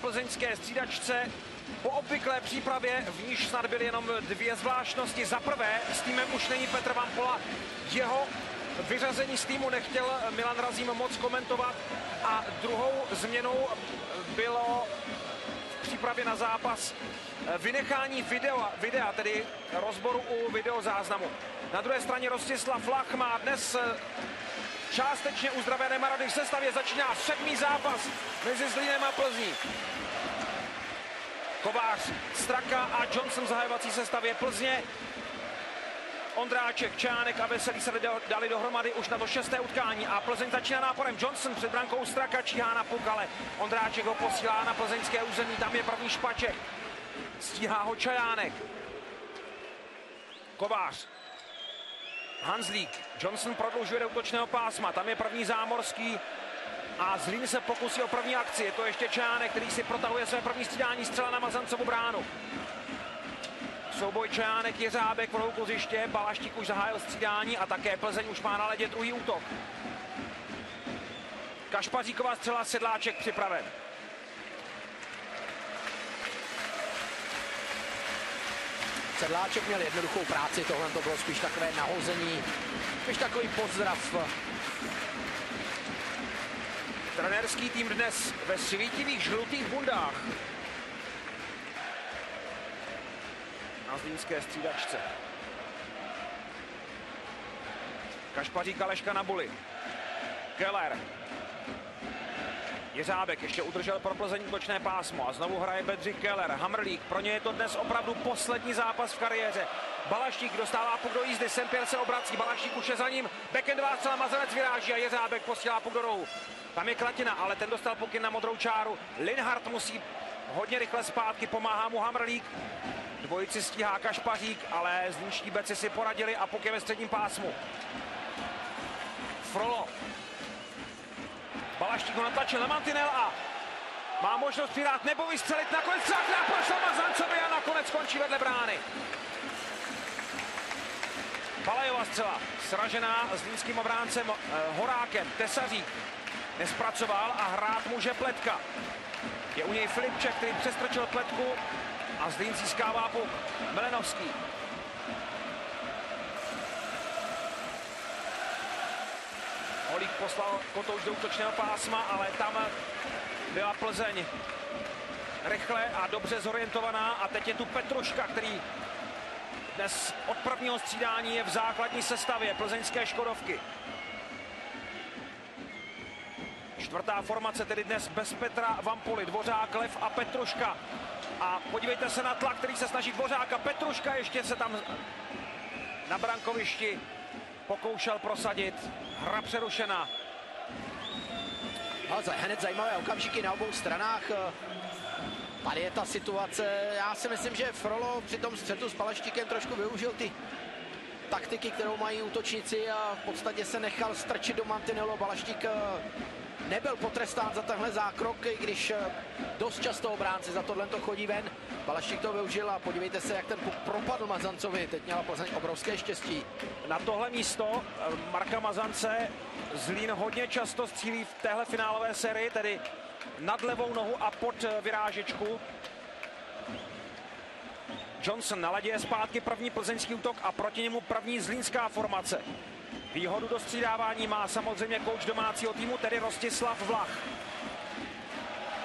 plzeňské střídačce po obvyklé přípravě, v níž snad byly jenom dvě zvláštnosti. Za prvé, s týmem už není Petr Vampola, jeho vyřazení z týmu nechtěl Milan Razím moc komentovat a druhou změnou bylo v přípravě na zápas vynechání videa, videa tedy rozboru u videozáznamu. Na druhé straně Rostislav Lach má dnes částečně uzdravené Marady v sestavě. Začíná sedmý zápas mezi Zlínem a Plzní. Kovář, Straka a Johnson v zahajovací sestavě Plzně. Ondráček, Čánek a Veselý se dali dohromady už na to šesté utkání a Plzeň začíná náporem. Johnson před brankou Straka číhá na puk, ale Ondráček ho posílá na plzeňské území, tam je první špaček. Stíhá ho Čajánek. Kovář. Hanslík. Johnson prodlužuje do útočného pásma, tam je první zámorský a Zlín se pokusí o první akci. Je to ještě Čajánek, který si protahuje své první střídání střela na Mazancovu bránu. Souboj Čajánek, Jeřábek v rohu koziště, Balaštík už zahájil střídání a také Plzeň už má na ledě druhý útok. Kašpaříková střela, Sedláček připraven. Sedláček měl jednoduchou práci, tohle to bylo spíš takové nahození, spíš takový pozdrav. Trenerský tým dnes ve svítivých žlutých bundách. Na zlínské střídačce. Kašpaří Kaleška na buli. Keller. Jeřábek ještě udržel pro Plzeň útočné pásmo a znovu hraje Bedřich Keller. Hamrlík, pro ně je to dnes opravdu poslední zápas v kariéře. Balaštík dostává puk do jízdy, Sempier se obrací, Balaštík už je za ním, backendová celá Mazanec vyráží a Jeřábek posílá puk do rohu. Tam je Klatina, ale ten dostal pokyn na modrou čáru. Linhart musí hodně rychle zpátky, pomáhá mu Hamrlík. Dvojici stíhá Kašpařík, ale zlínští beci si poradili a puk je ve středním pásmu. Frolo Balaštík ho natlačil na mantinel a má možnost přirát nebo vystřelit. Nakonec střela, která prošla Mazancovi a nakonec skončí vedle brány. Balajová střela, sražená s línským obráncem eh, Horákem, Tesařík nespracoval a hrát může Pletka. Je u něj Filipček, který přestrčil Pletku a Zlín získává puk. Melenovský Holík poslal kotouč do útočného pásma, ale tam byla Plzeň rychle a dobře zorientovaná a teď je tu Petruška, který dnes od prvního střídání je v základní sestavě plzeňské Škodovky. Čtvrtá formace tedy dnes bez Petra Vampoly, Dvořák, Lev a Petruška. A podívejte se na tlak, který se snaží Dvořáka. Petruška ještě se tam na brankovišti pokoušel prosadit. Hra přerušena. No, hned zajímavé okamžiky na obou stranách. Tady je ta situace. Já si myslím, že Frolo při tom střetu s Palaštíkem trošku využil ty taktiky, kterou mají útočníci a v podstatě se nechal strčit do mantinelu. Balaštík eh, nebyl potrestán za tenhle zákrok, i když eh, dost často obránci za tohle to chodí ven. Balaštík to využil a podívejte se, jak ten puk propadl Mazancovi. Teď měla Plzeň obrovské štěstí. Na tohle místo eh, Marka Mazance Zlín hodně často střílí v téhle finálové sérii, tedy nad levou nohu a pod eh, vyrážečku. Johnson naladě zpátky první plzeňský útok a proti němu první zlínská formace. Výhodu do střídávání má samozřejmě kouč domácího týmu, tedy Rostislav Vlach.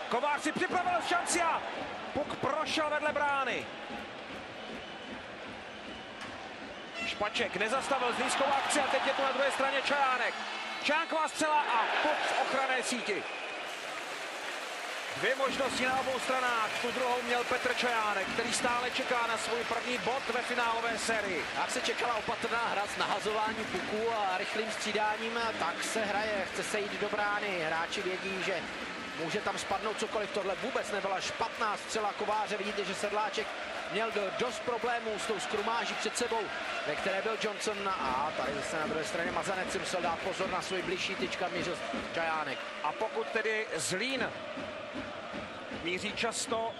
Kovář si připravil šanci a puk prošel vedle brány. Špaček nezastavil zlínskou akci a teď je tu na druhé straně Čajánek. Čánková střela a puk z ochranné síti. Dvě možnosti na obou stranách. Tu druhou měl Petr Čajánek, který stále čeká na svůj první bod ve finálové sérii. Jak se čekala opatrná hra s nahazování puků a rychlým střídáním, tak se hraje. Chce se jít do brány. Hráči vědí, že může tam spadnout cokoliv. Tohle vůbec nebyla špatná střela kováře. Vidíte, že Sedláček měl dost problémů s tou skrumáží před sebou, ve které byl Johnson a tady zase na druhé straně Mazanec si musel dát pozor na svůj blížší tyčka mířil Čajánek. A pokud tedy Zlín míří často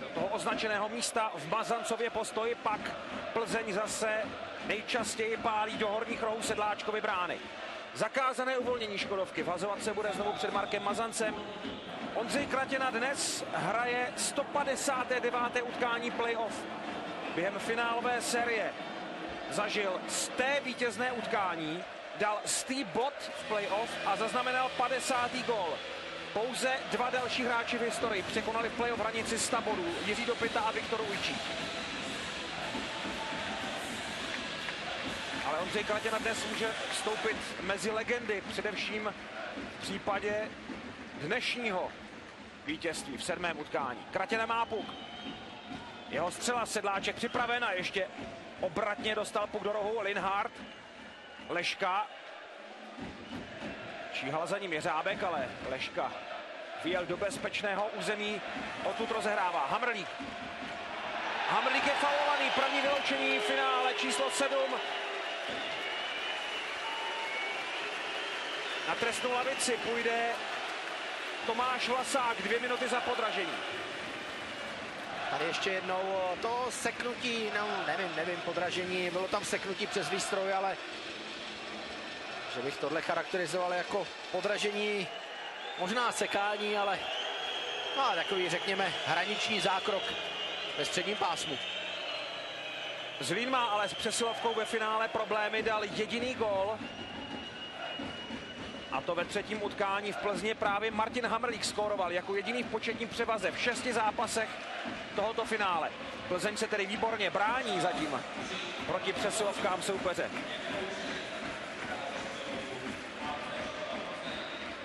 do toho označeného místa v Mazancově postoji, pak Plzeň zase nejčastěji pálí do horních rohů sedláčkovy brány. Zakázané uvolnění Škodovky. Vazovat se bude znovu před Markem Mazancem. Ondřej Kratěna dnes hraje 159. utkání playoff. Během finálové série zažil z té vítězné utkání, dal stý bod v playoff a zaznamenal 50. gol. Pouze dva další hráči v historii překonali v playoff hranici 100 bodů, Jiří Dopita a Viktor Ujčík. Ale Ondřej Kratěna dnes může vstoupit mezi legendy, především v případě dnešního vítězství v sedmém utkání. Kratěna má puk. Jeho střela sedláček připraven a ještě obratně dostal puk do rohu Linhardt. Leška. Číhal za ním Jeřábek, ale Leška vyjel do bezpečného území. Odtud rozehrává Hamrlík. Hamrlík je faulovaný, první vyloučení v finále číslo 7. Na trestnou lavici půjde Tomáš Vlasák, dvě minuty za podražení. Tady ještě jednou to seknutí, no nevím, nevím, podražení, bylo tam seknutí přes výstroj, ale že bych tohle charakterizoval jako podražení, možná sekání, ale no, takový, řekněme, hraniční zákrok ve středním pásmu. Zlín má ale s přesilovkou ve finále problémy, dal jediný gol. A to ve třetím utkání v Plzni právě Martin Hamrlík skóroval jako jediný v početním převaze v šesti zápasech tohoto finále. Plzeň se tedy výborně brání zatím proti přesilovkám soupeře.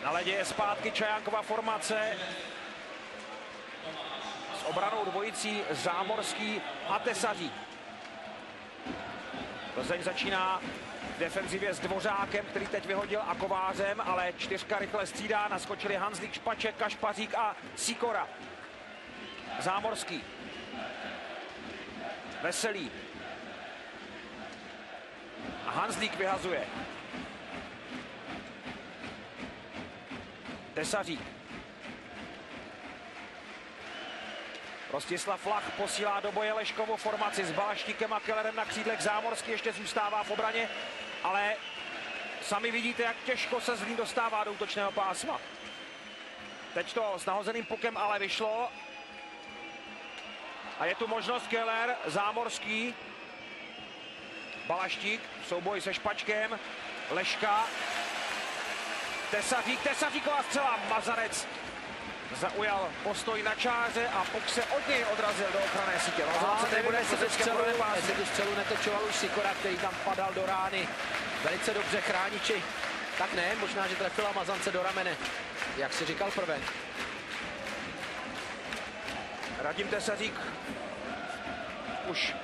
Na ledě je zpátky Čajánkova formace s obranou dvojicí Zámorský a Tesařík. Plzeň začíná v defenzivě s Dvořákem, který teď vyhodil a Kovářem, ale čtyřka rychle střídá, naskočili Hanzlík, Špaček, Kašpařík a Sikora. Zámorský. Veselý. A Hanzlík vyhazuje. Tesařík. Rostislav Lach posílá do boje Leškovou formaci s Balaštíkem a Kellerem na křídlech. Zámorský ještě zůstává v obraně, ale sami vidíte, jak těžko se z ní dostává do útočného pásma. Teď to s nahozeným pukem ale vyšlo. A je tu možnost Keller, Zámorský, Balaštík, souboj se Špačkem, Leška, Tesařík, Tesaříková střela, Mazarec zaujal postoj na čáře a puk se od něj odrazil do ochranné sítě. A se bude se tu střelu, jestli tu střelu netočoval už Sikora, který tam padal do rány. Velice dobře chrániči. Tak ne, možná, že trefila Mazance do ramene, jak si říkal prvé. Radim Tesařík už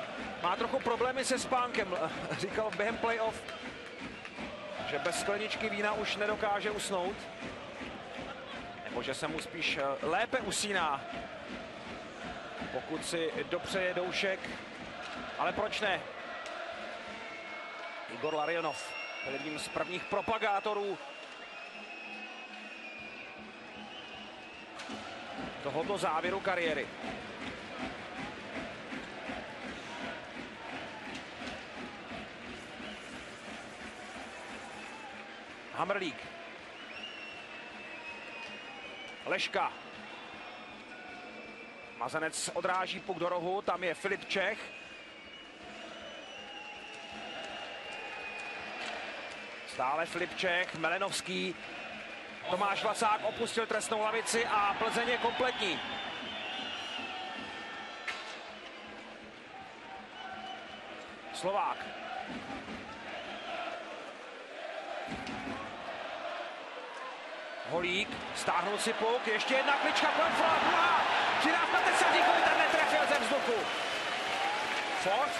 má trochu problémy se spánkem. Říkal během playoff, že bez skleničky vína už nedokáže usnout. Nebo že se mu spíš eh, lépe usíná, pokud si dopřeje doušek. Ale proč ne? Igor Larionov byl jedním z prvních propagátorů tohoto závěru kariéry. Hamrlík. Leška. Mazanec odráží puk do rohu, tam je Filip Čech. Stále Filip Čech, Melenovský. Tomáš Vlasák opustil trestnou lavici a Plzeň je kompletní. Slovák. Holík, stáhnul si puk, ještě jedna klička Klenfla, druhá, žirávka Tesadíkovi, ten netrefil ze vzduchu. Ford.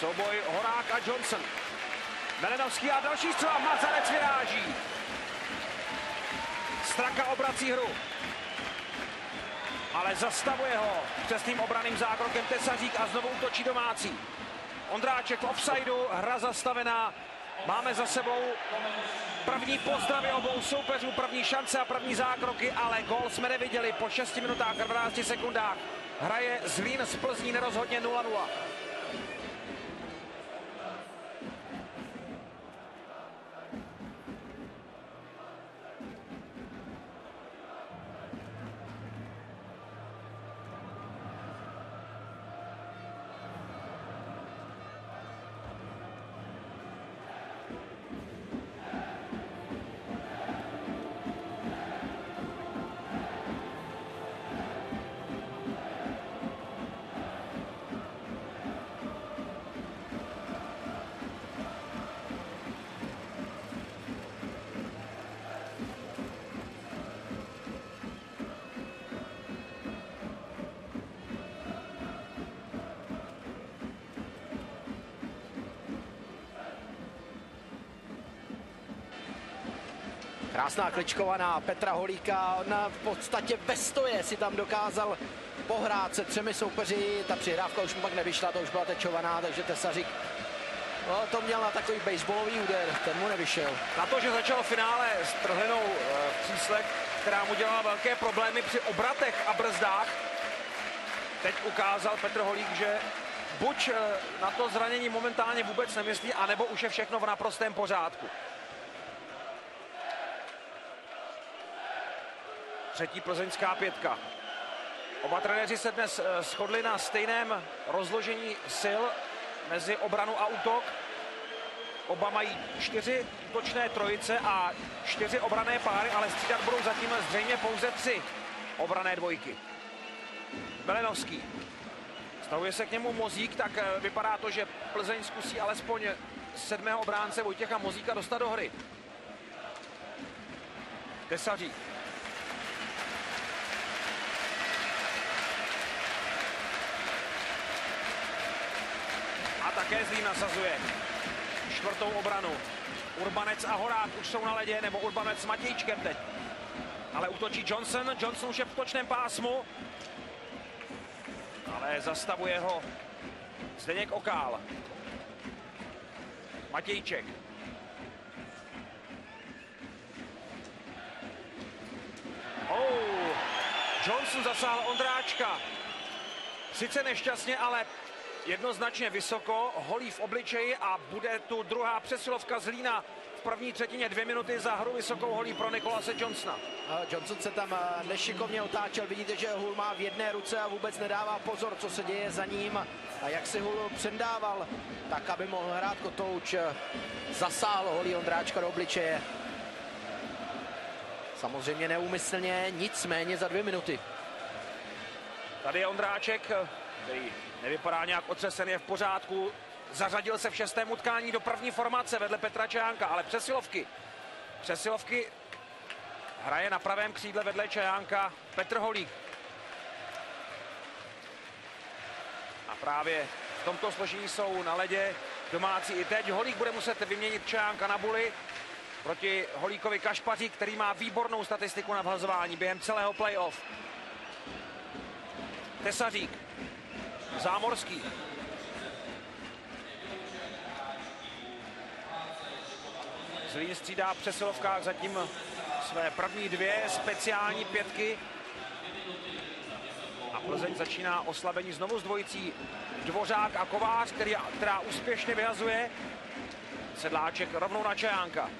Souboj Horák a Johnson. Melenovský a další střela, Mazarec vyráží. Straka obrací hru. Ale zastavuje ho přesným obraným zákrokem Tesařík a znovu útočí domácí. Ondráček v offsideu, hra zastavená. Máme za sebou první pozdravy obou soupeřů, první šance a první zákroky, ale gol jsme neviděli po 6 minutách a 12 sekundách. Hraje Zlín z Plzní nerozhodně 0-0. Krásná kličkovaná Petra Holíka, on v podstatě ve stoje si tam dokázal pohrát se třemi soupeři, ta přihrávka už mu pak nevyšla, to už byla tečovaná, takže Tesařík no, to měl na takový baseballový úder, ten mu nevyšel. Na to, že začal v finále s trhlinou e, příslek, která mu dělala velké problémy při obratech a brzdách, teď ukázal Petr Holík, že buď e, na to zranění momentálně vůbec nemyslí, anebo už je všechno v naprostém pořádku. Třetí plzeňská pětka. Oba trenéři se dnes eh, shodli na stejném rozložení sil mezi obranu a útok. Oba mají čtyři útočné trojice a čtyři obrané páry, ale střídat budou zatím zřejmě pouze tři obrané dvojky. Belenovský. Stavuje se k němu Mozík, tak eh, vypadá to, že Plzeň zkusí alespoň sedmého obránce Vojtěcha Mozíka dostat do hry. Tesařík. Také Zlín nasazuje čtvrtou obranu. Urbanec a Horák už jsou na ledě, nebo Urbanec s Matějčkem teď. Ale útočí Johnson, Johnson už je v točném pásmu. Ale zastavuje ho Zdeněk Okál. Matějček. Oh, Johnson zasáhl Ondráčka. Sice nešťastně, ale jednoznačně vysoko, holí v obličeji a bude tu druhá přesilovka z Lína v první třetině dvě minuty za hru vysokou holí pro Nikolase Johnsona. Johnson se tam nešikovně otáčel, vidíte, že Hul má v jedné ruce a vůbec nedává pozor, co se děje za ním a jak si Hul předával, tak aby mohl hrát kotouč, zasáhl holí Ondráčka do obličeje. Samozřejmě neúmyslně, nicméně za dvě minuty. Tady je Ondráček, který nevypadá nějak otřesen, je v pořádku. Zařadil se v šestém utkání do první formace vedle Petra Čajánka, ale přesilovky. Přesilovky hraje na pravém křídle vedle Čajánka Petr Holík. A právě v tomto složení jsou na ledě domácí i teď. Holík bude muset vyměnit Čajánka na buly proti Holíkovi Kašpaří, který má výbornou statistiku na vhazování během celého playoff. Tesařík Zámorský. Zlín střídá v přesilovkách zatím své první dvě speciální pětky. A Plzeň začíná oslabení znovu s dvojicí Dvořák a Kovář, který, která úspěšně vyhazuje. Sedláček rovnou na Čajánka.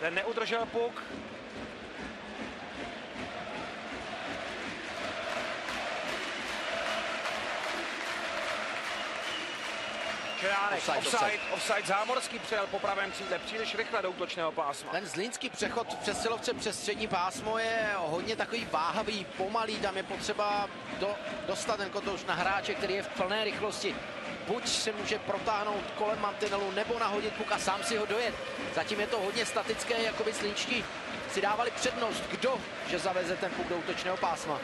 Ten neudržel puk, Čejánek, offside, offside, offside. offside Zámorský přijel po pravém křídle příliš rychle do útočného pásma. Ten zlínský přechod v přesilovce přes střední pásmo je hodně takový váhavý, pomalý, tam je potřeba do, dostat ten kotouč na hráče, který je v plné rychlosti. Buď se může protáhnout kolem mantinelu, nebo nahodit puk a sám si ho dojet. Zatím je to hodně statické, jako by slínčtí si dávali přednost, kdo že zaveze ten puk do útočného pásma.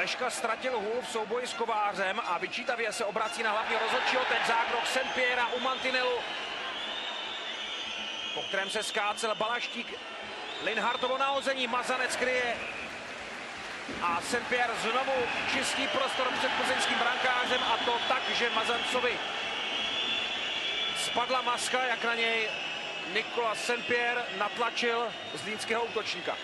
Leška ztratil hůl v souboji s Kovářem a vyčítavě se obrací na hlavní rozhodčího. Teď zákrok Senpiera u mantinelu, po kterém se skácel Balaštík. Linhartovo nahození, Mazanec kryje a Senpier znovu čistý prostor před plzeňským brankářem a to tak, že Mazancovi spadla maska, jak na něj Nikola Senpier natlačil zlínského útočníka.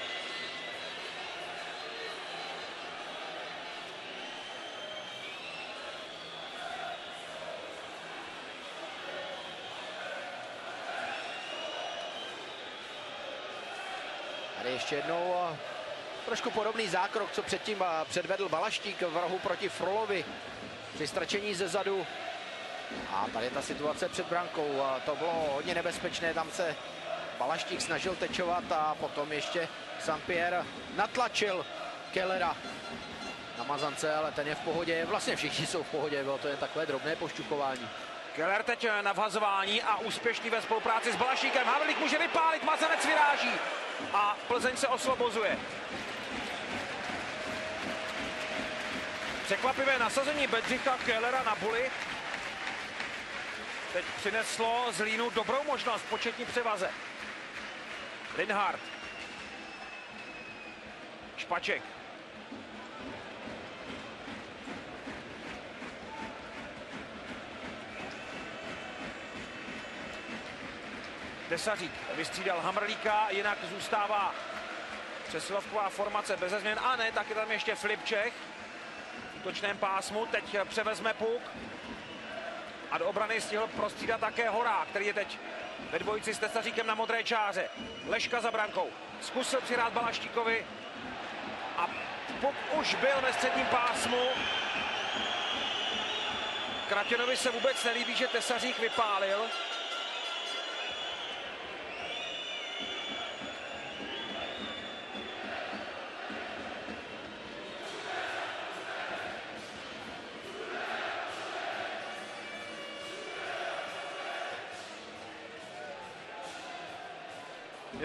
Ještě jednou trošku podobný zákrok, co předtím předvedl Balaštík v rohu proti Frolovi při strčení ze zadu. A tady ta situace před brankou, to bylo hodně nebezpečné, tam se Balaštík snažil tečovat a potom ještě Sampierre natlačil Kellera na Mazance, ale ten je v pohodě, vlastně všichni jsou v pohodě, bylo to jen takové drobné pošťukování. Keller teď na vhazování a úspěšný ve spolupráci s Balašíkem. Havlík může vypálit, Mazanec vyráží a Plzeň se osvobozuje. Překvapivé nasazení Bedřicha Kellera na buly. teď přineslo Zlínu dobrou možnost početní převaze. Linhardt. Špaček. Tesařík vystřídal Hamrlíka, jinak zůstává přesilovková formace bez změn. A ne, taky tam ještě Filip Čech v útočném pásmu. Teď převezme puk a do obrany stihl prostřídat také Horá, který je teď ve dvojici s Tesaříkem na modré čáře. Leška za brankou. Zkusil přirát Balaštíkovi a puk už byl ve středním pásmu. Kratěnovi se vůbec nelíbí, že Tesařík vypálil.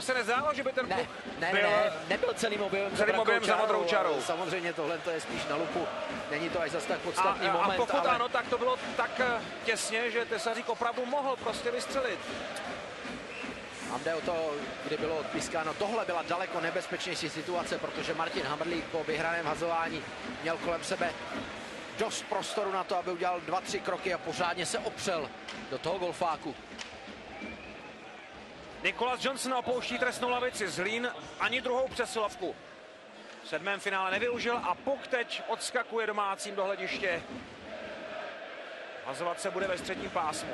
Mně se nezdálo, že by ten Ne, puk ne, byl... ne, nebyl celým objemem celým za objemem za modrou čarou. Samozřejmě tohle to je spíš na lupu. Není to až zas tak A, podstatný a, moment, a pokud ale ano, tak to bylo tak eh, těsně, že Tesařík opravdu mohl prostě vystřelit. Tam jde o to, kdy bylo odpískáno. Tohle byla daleko nebezpečnější situace, protože Martin Hamrlík po vyhraném hazování měl kolem sebe dost prostoru na to, aby udělal dva, tři kroky a pořádně se opřel do toho golfáku. Nikolas Johnson opouští trestnou lavici. Zlín ani druhou přesilovku. V sedmém finále nevyužil a Puk teď odskakuje domácím do hlediště. Hazovat se bude ve středním pásmu.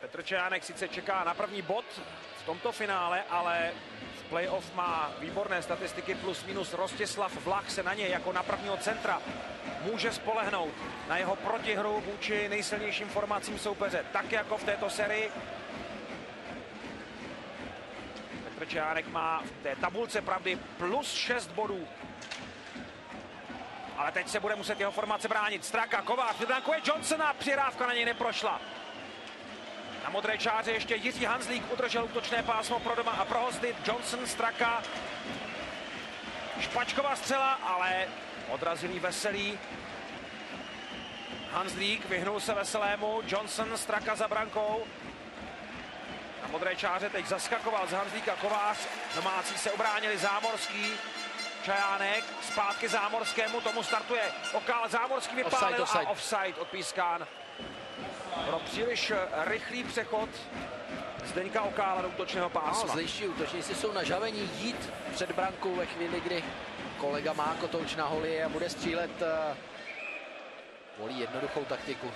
Petr Čejánek sice čeká na první bod v tomto finále, ale playoff má výborné statistiky plus minus Rostislav Vlach se na něj jako na prvního centra může spolehnout na jeho protihru vůči nejsilnějším formacím soupeře, tak jako v této sérii. Petr Čejánek má v té tabulce pravdy plus 6 bodů. Ale teď se bude muset jeho formace bránit. Straka, Kovář, vybrankuje Johnsona, přirávka na něj neprošla. Na modré čáře ještě Jiří Hanzlík udržel útočné pásmo pro doma a pro hosty. Johnson, Straka. Špačková střela, ale odrazilý Veselý. Hanzlík vyhnul se Veselému. Johnson, Straka za brankou. Na modré čáře teď zaskakoval z Hanzlíka Kovář. Domácí se obránili Zámorský. Čajánek zpátky Zámorskému, tomu startuje Okál. Zámorský vypálil Offside, offside. a offside odpískán pro příliš rychlý přechod Zdeňka Okála do útočného No, pásma. zlejší útočníci jsou nažavení jít před brankou ve chvíli, kdy kolega má kotouč na holi a bude střílet. eh, Volí jednoduchou taktiku.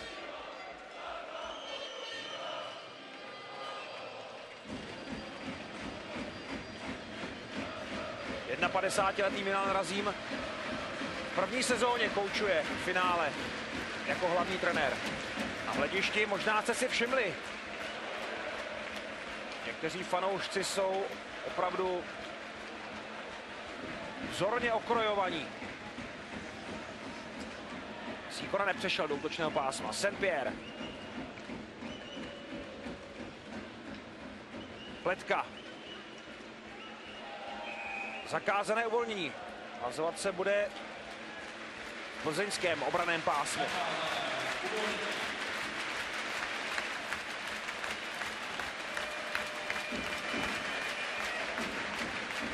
No, 51-letý Milan Razím v první sezóně koučuje v finále jako hlavní trenér. Na hledišti možná jste si všimli. Někteří fanoušci jsou opravdu vzorně okrojovaní. Sýkora nepřešel do útočného pásma. Saint-Pierre. Pletka. Zakázané uvolnění. Hazovat se bude plzeňském obraném pásmu.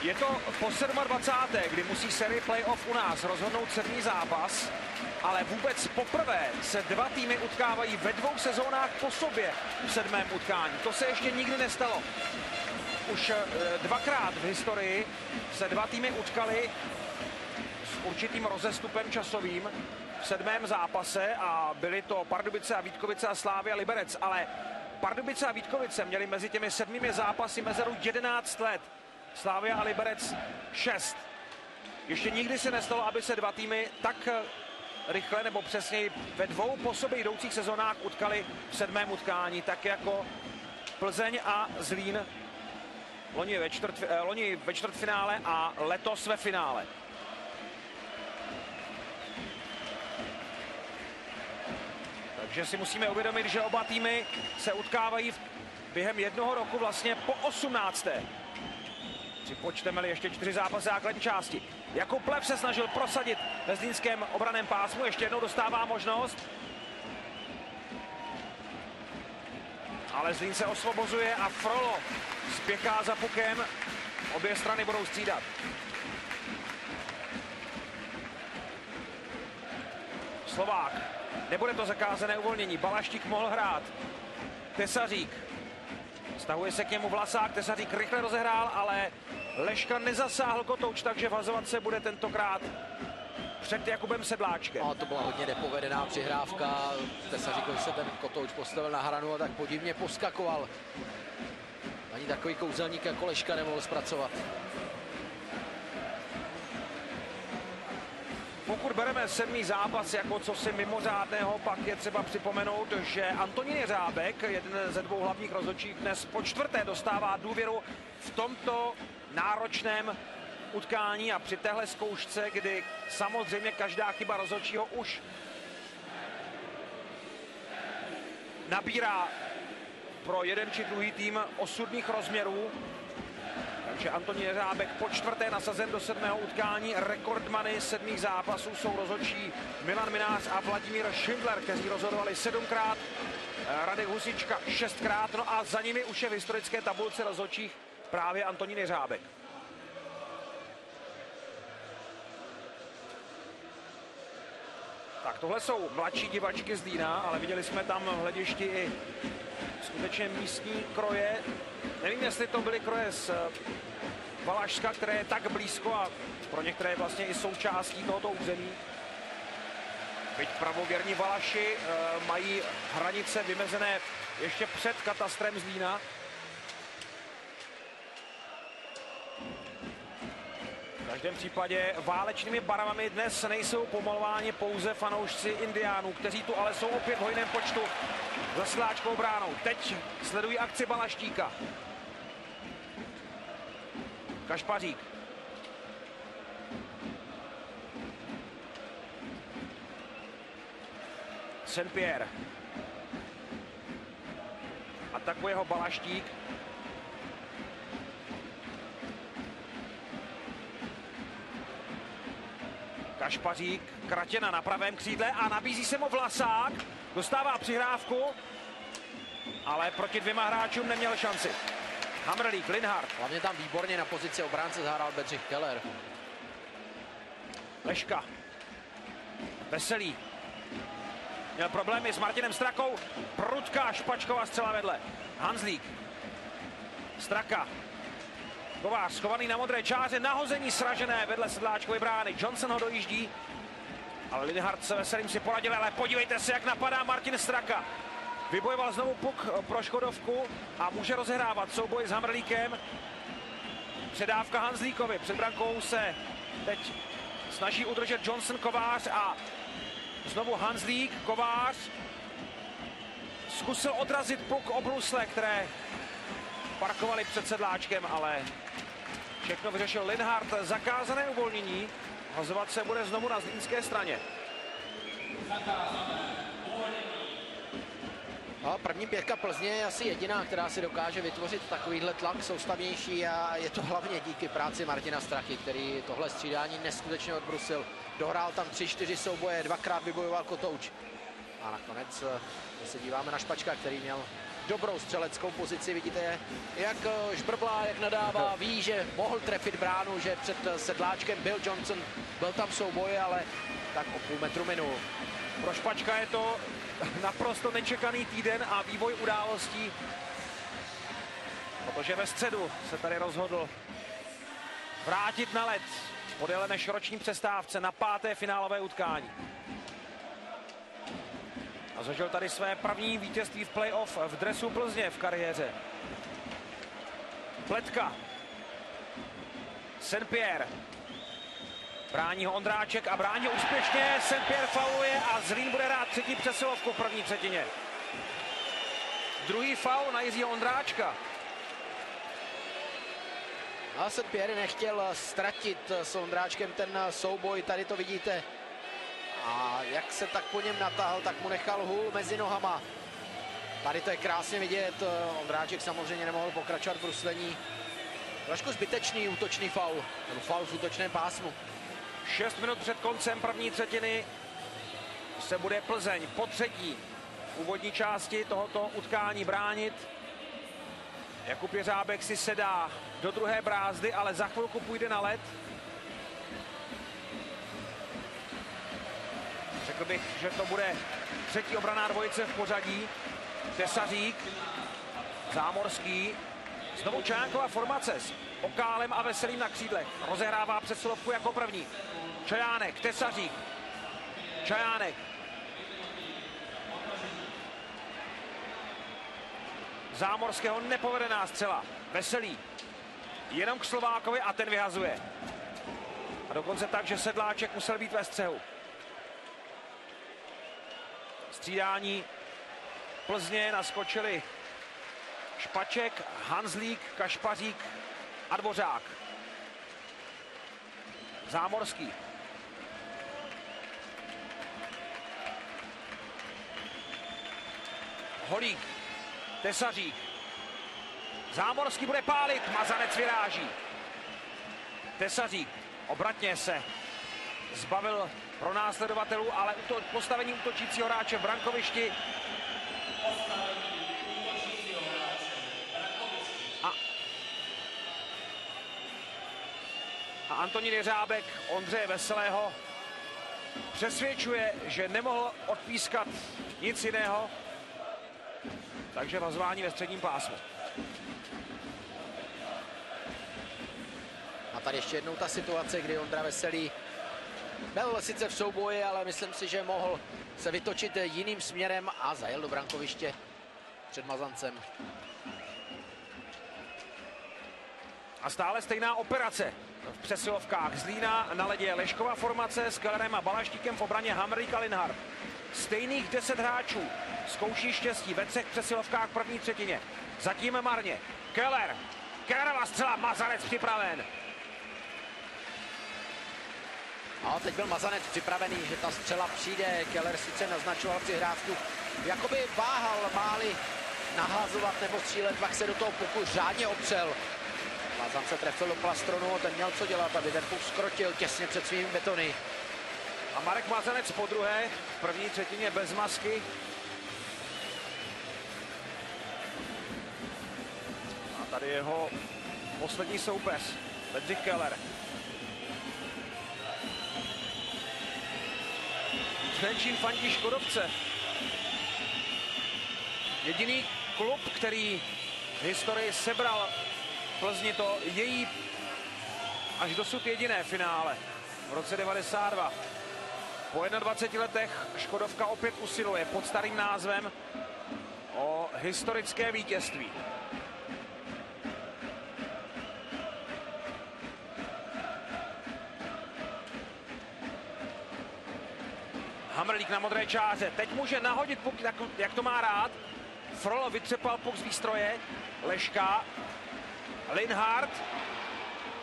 Je to po 27. kdy musí série playoff u nás rozhodnout sedmý zápas, ale vůbec poprvé se dva týmy utkávají ve dvou sezónách po sobě v sedmém utkání. To se ještě nikdy nestalo. Už eh, dvakrát v historii se dva týmy utkali určitým rozestupem časovým v sedmém zápase a byly to Pardubice a Vítkovice a Slávy a Liberec, ale Pardubice a Vítkovice měli mezi těmi sedmými zápasy mezeru 11 let. Slávia a Liberec 6. Ještě nikdy se nestalo, aby se dva týmy tak rychle, nebo přesněji ve dvou po sobě jdoucích sezónách utkali v sedmém utkání, tak jako Plzeň a Zlín loni ve, čtvrt, eh, loni ve čtvrtfinále a letos ve finále. Takže si musíme uvědomit, že oba týmy se utkávají v, během jednoho roku vlastně po 18. Připočteme-li ještě čtyři zápasy základní části. Jakub Plev se snažil prosadit ve zlínském obraném pásmu, ještě jednou dostává možnost. Ale Zlín se osvobozuje a Frolo spěchá za pukem. Obě strany budou střídat. Slovák. Nebude to zakázané uvolnění. Balaštík mohl hrát. Tesařík. Stahuje se k němu Vlasák. Tesařík rychle rozehrál, ale Leška nezasáhl kotouč, takže vazovat se bude tentokrát před Jakubem Sedláčkem. No, to byla hodně nepovedená přihrávka. Tesaříkovi se ten kotouč postavil na hranu a tak podivně poskakoval. Ani takový kouzelník jako Leška nemohl zpracovat. Pokud bereme sedmý zápas jako co si mimořádného, pak je třeba připomenout, že Antonín Jeřábek, jeden ze dvou hlavních rozhodčích, dnes po čtvrté dostává důvěru v tomto náročném utkání a při téhle zkoušce, kdy samozřejmě každá chyba rozhodčího už nabírá pro jeden či druhý tým osudných rozměrů, takže Antonín Jeřábek po čtvrté nasazen do sedmého utkání. Rekordmany sedmých zápasů jsou rozhodčí Milan Minář a Vladimír Schindler, kteří rozhodovali sedmkrát, Radek Husička šestkrát, no a za nimi už je v historické tabulce rozhodčích právě Antonín Jeřábek. Tak tohle jsou mladší divačky z Dýna, ale viděli jsme tam v hledišti i skutečně místní kroje. Nevím, jestli to byly kroje z Valašska, které je tak blízko a pro některé vlastně i součástí tohoto území. Byť pravověrní Valaši e, mají hranice vymezené ještě před katastrem Zlína. V každém případě válečnými barvami dnes nejsou pomalováni pouze fanoušci Indiánů, kteří tu ale jsou opět v hojném počtu za sláčkou bránou. Teď sledují akci Balaštíka. Kašpařík. Saint-Pierre. Atakuje ho Balaštík. Kašpařík, Kratěna na pravém křídle a nabízí se mu Vlasák. Dostává přihrávku, ale proti dvěma hráčům neměl šanci. Hamrlík, Linhardt. Hlavně tam výborně na pozici obránce zahrál Bedřich Keller. Leška. Veselý. Měl problémy s Martinem Strakou. Prudká špačková střela vedle. Hanzlík. Straka. Kovář schovaný na modré čáře, nahození sražené vedle sedláčkové brány. Johnson ho dojíždí, ale Linhardt se veselým si poradil, ale podívejte se, jak napadá Martin Straka. Vybojoval znovu puk pro Škodovku a může rozehrávat souboj s Hamrlíkem. Předávka Hanzlíkovi. Před brankou se teď snaží udržet Johnson Kovář a znovu Hanzlík, Kovář. Zkusil odrazit puk obrusle, které parkovali před sedláčkem, ale všechno vyřešil Linhardt. Zakázané uvolnění. Hazovat se bude znovu na zlínské straně. No, první pětka Plzně je asi jediná, která si dokáže vytvořit takovýhle tlak soustavnější a je to hlavně díky práci Martina Strachy, který tohle střídání neskutečně odbrusil. Dohrál tam tři, čtyři souboje, dvakrát vybojoval kotouč. A nakonec eh, se díváme na Špačka, který měl dobrou střeleckou pozici. Vidíte, jak eh, žbrblá, jak nadává, ví, že mohl trefit bránu, že před eh, sedláčkem byl Johnson, byl tam souboj, ale tak o půl metru minul. Pro Špačka je to naprosto nečekaný týden a vývoj událostí, protože ve středu se tady rozhodl vrátit na led po déle než roční přestávce na páté finálové utkání. A zažil tady své první vítězství v playoff v dresu Plzně v kariéře. Pletka. Saint-Pierre. Brání ho Ondráček a brání úspěšně. Saint-Pierre fauluje a Zlín bude rád třetí přesilovku v první třetině. Druhý faul na Jiřího Ondráčka. A Saint-Pierre nechtěl ztratit s Ondráčkem ten souboj, tady to vidíte. A jak se tak po něm natáhl, tak mu nechal hůl mezi nohama. Tady to je krásně vidět. Ondráček samozřejmě nemohl pokračovat v bruslení. Trošku zbytečný útočný faul, nebo faul v útočném pásmu. 6 minut před koncem první třetiny se bude Plzeň po třetí úvodní části tohoto utkání bránit. Jakub Jeřábek si sedá do druhé brázdy, ale za chvilku půjde na led. Řekl bych, že to bude třetí obraná dvojice v pořadí. Tesařík, Zámorský, znovu Čajánková formace Okálem a Veselým na křídlech. Rozehrává přesilovku jako první. Čajánek, Tesařík, Čajánek. Zámorského nepovedená střela. Veselý. Jenom k Slovákovi a ten vyhazuje. A dokonce tak, že Sedláček musel být ve střehu. Střídání Plzně naskočili Špaček, Hanzlík, Kašpařík a Dvořák. Zámorský. Holík, Tesařík. Zámorský bude pálit, Mazanec vyráží. Tesařík obratně se zbavil pro následovatelů, ale postavení útočícího hráče v brankovišti a Antonín Jeřábek Ondřeje Veselého přesvědčuje, že nemohl odpískat nic jiného, takže vazování ve středním pásmu. A tady ještě jednou ta situace, kdy Ondra Veselý byl sice v souboji, ale myslím si, že mohl se vytočit jiným směrem a zajel do brankoviště před Mazancem. A stále stejná operace v přesilovkách. Zlína na ledě Lešková formace s Kellerem a Balaštíkem v obraně Hamrik a. Stejných 10 hráčů zkouší štěstí ve třech přesilovkách první třetině. Zatím marně. Keller. Kellerová střela, Mazanec připraven. A teď byl Mazanec připravený, že ta střela přijde. Keller sice naznačoval přihrávku, jakoby váhal, máli nahazovat nebo střílet, pak se do toho puku řádně opřel. Mazan se trefil do plastronu, ten měl co dělat, aby ten puk skrotil těsně před svými betony. A Marek Mazanec po druhé, v první třetině bez masky. A tady jeho poslední soupeř, Bedřich Keller. Trenčín fandí Škodovce. Jediný klub, který v historii sebral Plzni to její až dosud jediné finále v roce 92. Po 21 letech Škodovka opět usiluje pod starým názvem o historické vítězství. Hamrlík na modré čáře. Teď může nahodit puk, jak to má rád. Frolo vytřepal puk z výstroje. Leška. Linhardt.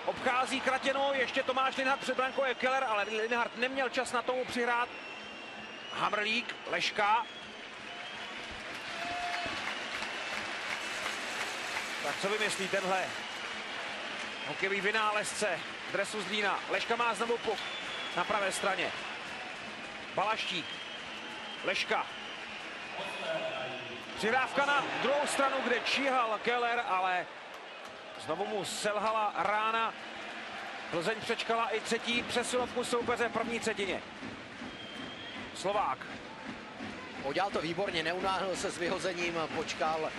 Obchází Kratěnou, ještě Tomáš Linhardt před brankou je Keller, ale Linhardt neměl čas na tomu přihrát. Hamrlík, Leška. Tak co vymyslí tenhle hokejový vynálezce dresu Zlína. Leška má znovu puk na pravé straně. Balaštík. Leška. Přihrávka na druhou stranu, kde číhal Keller, ale znovu mu selhala rána. Plzeň přečkala i třetí přesilovku soupeře v první třetině. Slovák. Udělal to výborně, neunáhl se s vyhozením, počkal.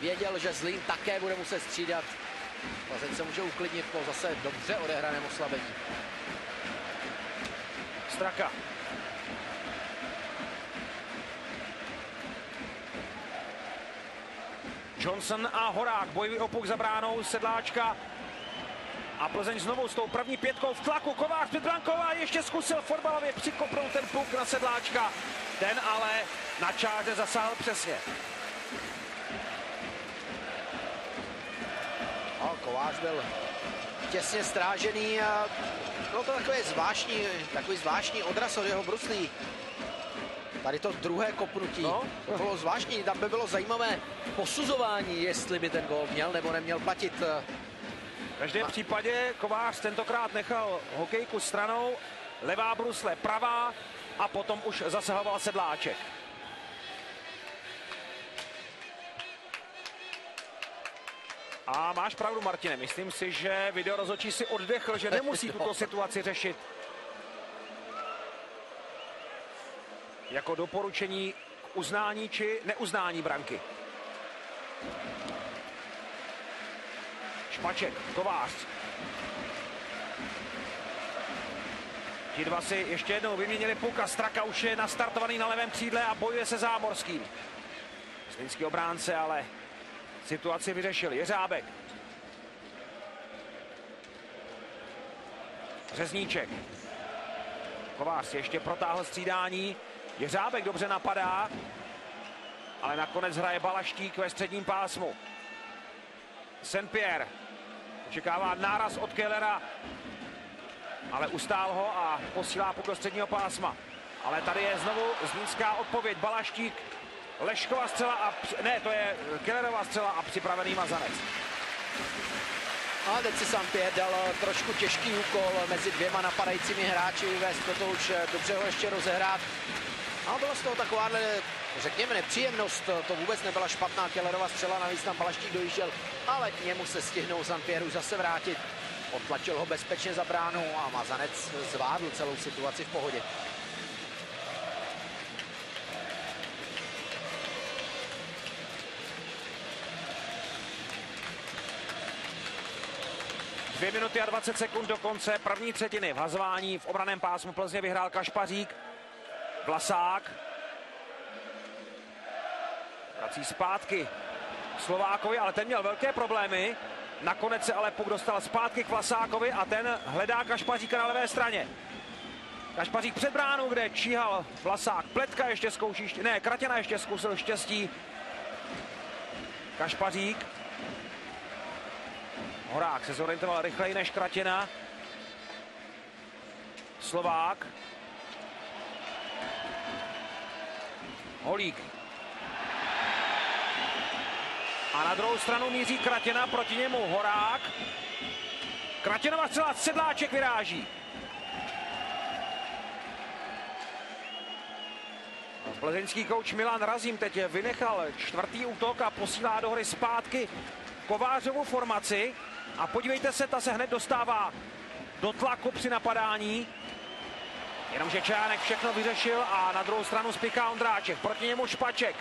Věděl, že Zlín také bude muset střídat. Plzeň se může uklidnit po zase dobře odehraném oslabení. Straka. Johnson a Horák. Bojový opuk za bránou Sedláčka. A Plzeň znovu s tou první pětkou v tlaku. Kovář Pětranková ještě zkusil fotbalově přikopnout ten puk na Sedláčka. Ten ale na čáře zasáhl přesně. No, Kovář byl těsně strážený a bylo to takové zvláštní, takový zvláštní odraz od jeho bruslí. Tady to druhé kopnutí. No. To bylo zvláštní, tam by bylo zajímavé posuzování, jestli by ten gol měl nebo neměl platit. V každém případě Kovář tentokrát nechal hokejku stranou, levá brusle pravá a potom už zasahoval sedláček. A máš pravdu, Martine. Myslím si, že video rozhodčí si oddechl, že nemusí tuto situaci řešit. Jako doporučení k uznání či neuznání branky. Špaček, Kovář. Ti dva si ještě jednou vyměnili puka. Straka už je nastartovaný na levém křídle a bojuje se zámorským. Zlínský obránce ale situaci vyřešil. Jeřábek. Řezníček. Kovář ještě protáhl střídání. Jeřábek dobře napadá, ale nakonec hraje Balaštík ve středním pásmu. Saint-Pierre očekává náraz od Kellera, ale ustál ho a posílá puk do středního pásma. Ale tady je znovu zmínská odpověď. Balaštík Lešková střela a... Ne, to je Kellerová střela a připravený Mazanec. A teď si Pierre dal trošku těžký úkol mezi dvěma napadajícími hráči, vést to už dobře ho ještě rozehrát. A byla z toho takováhle, řekněme, nepříjemnost. To vůbec nebyla špatná Kellerová střela, navíc tam Balaštík dojížděl, ale k němu se stihnul Pierre už zase vrátit. Odtlačil ho bezpečně za bránu a Mazanec zvládl celou situaci v pohodě. Dvě minuty a 20 sekund do konce první třetiny. V hazování v obraném pásmu Plzně vyhrál Kašpařík. Vlasák. Vrací zpátky Slovákovi, ale ten měl velké problémy. Nakonec se ale puk dostal zpátky k Vlasákovi a ten hledá Kašpaříka na levé straně. Kašpařík před bránou, kde číhal Vlasák. Pletka ještě zkouší, ne, Kratěna ještě zkusil štěstí. Kašpařík Horák se zorientoval rychleji než Kratěna. Slovák. Holík. A na druhou stranu míří Kratěna, proti němu Horák. Kratěnova střela, Sedláček vyráží. Plzeňský kouč Milan Razím teď vynechal čtvrtý útok a posílá do hry zpátky Kovářovu formaci. A podívejte se, ta se hned dostává do tlaku při napadání. Jenomže Čánek všechno vyřešil a na druhou stranu spěchá Ondráček. Proti němu Špaček.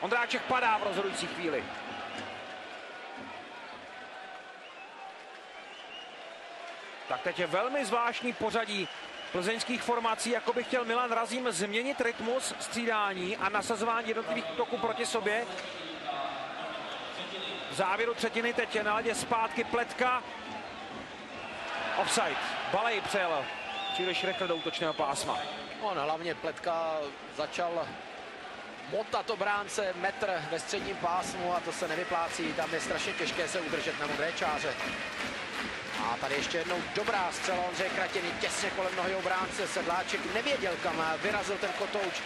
Ondráček padá v rozhodující chvíli. Tak teď je velmi zvláštní pořadí plzeňských formací, jako by chtěl Milan Razím změnit rytmus střídání a nasazování jednotlivých toků proti sobě závěru třetiny teď je na ledě zpátky pletka. Offside. Balej přejel příliš rychle do útočného pásma. On hlavně pletka začal motat obránce metr ve středním pásmu a to se nevyplácí. Tam je strašně těžké se udržet na modré čáře. A tady ještě jednou dobrá střela Ondřeje Kratiny těsně kolem nohy obránce. Sedláček nevěděl, kam vyrazil ten kotouč.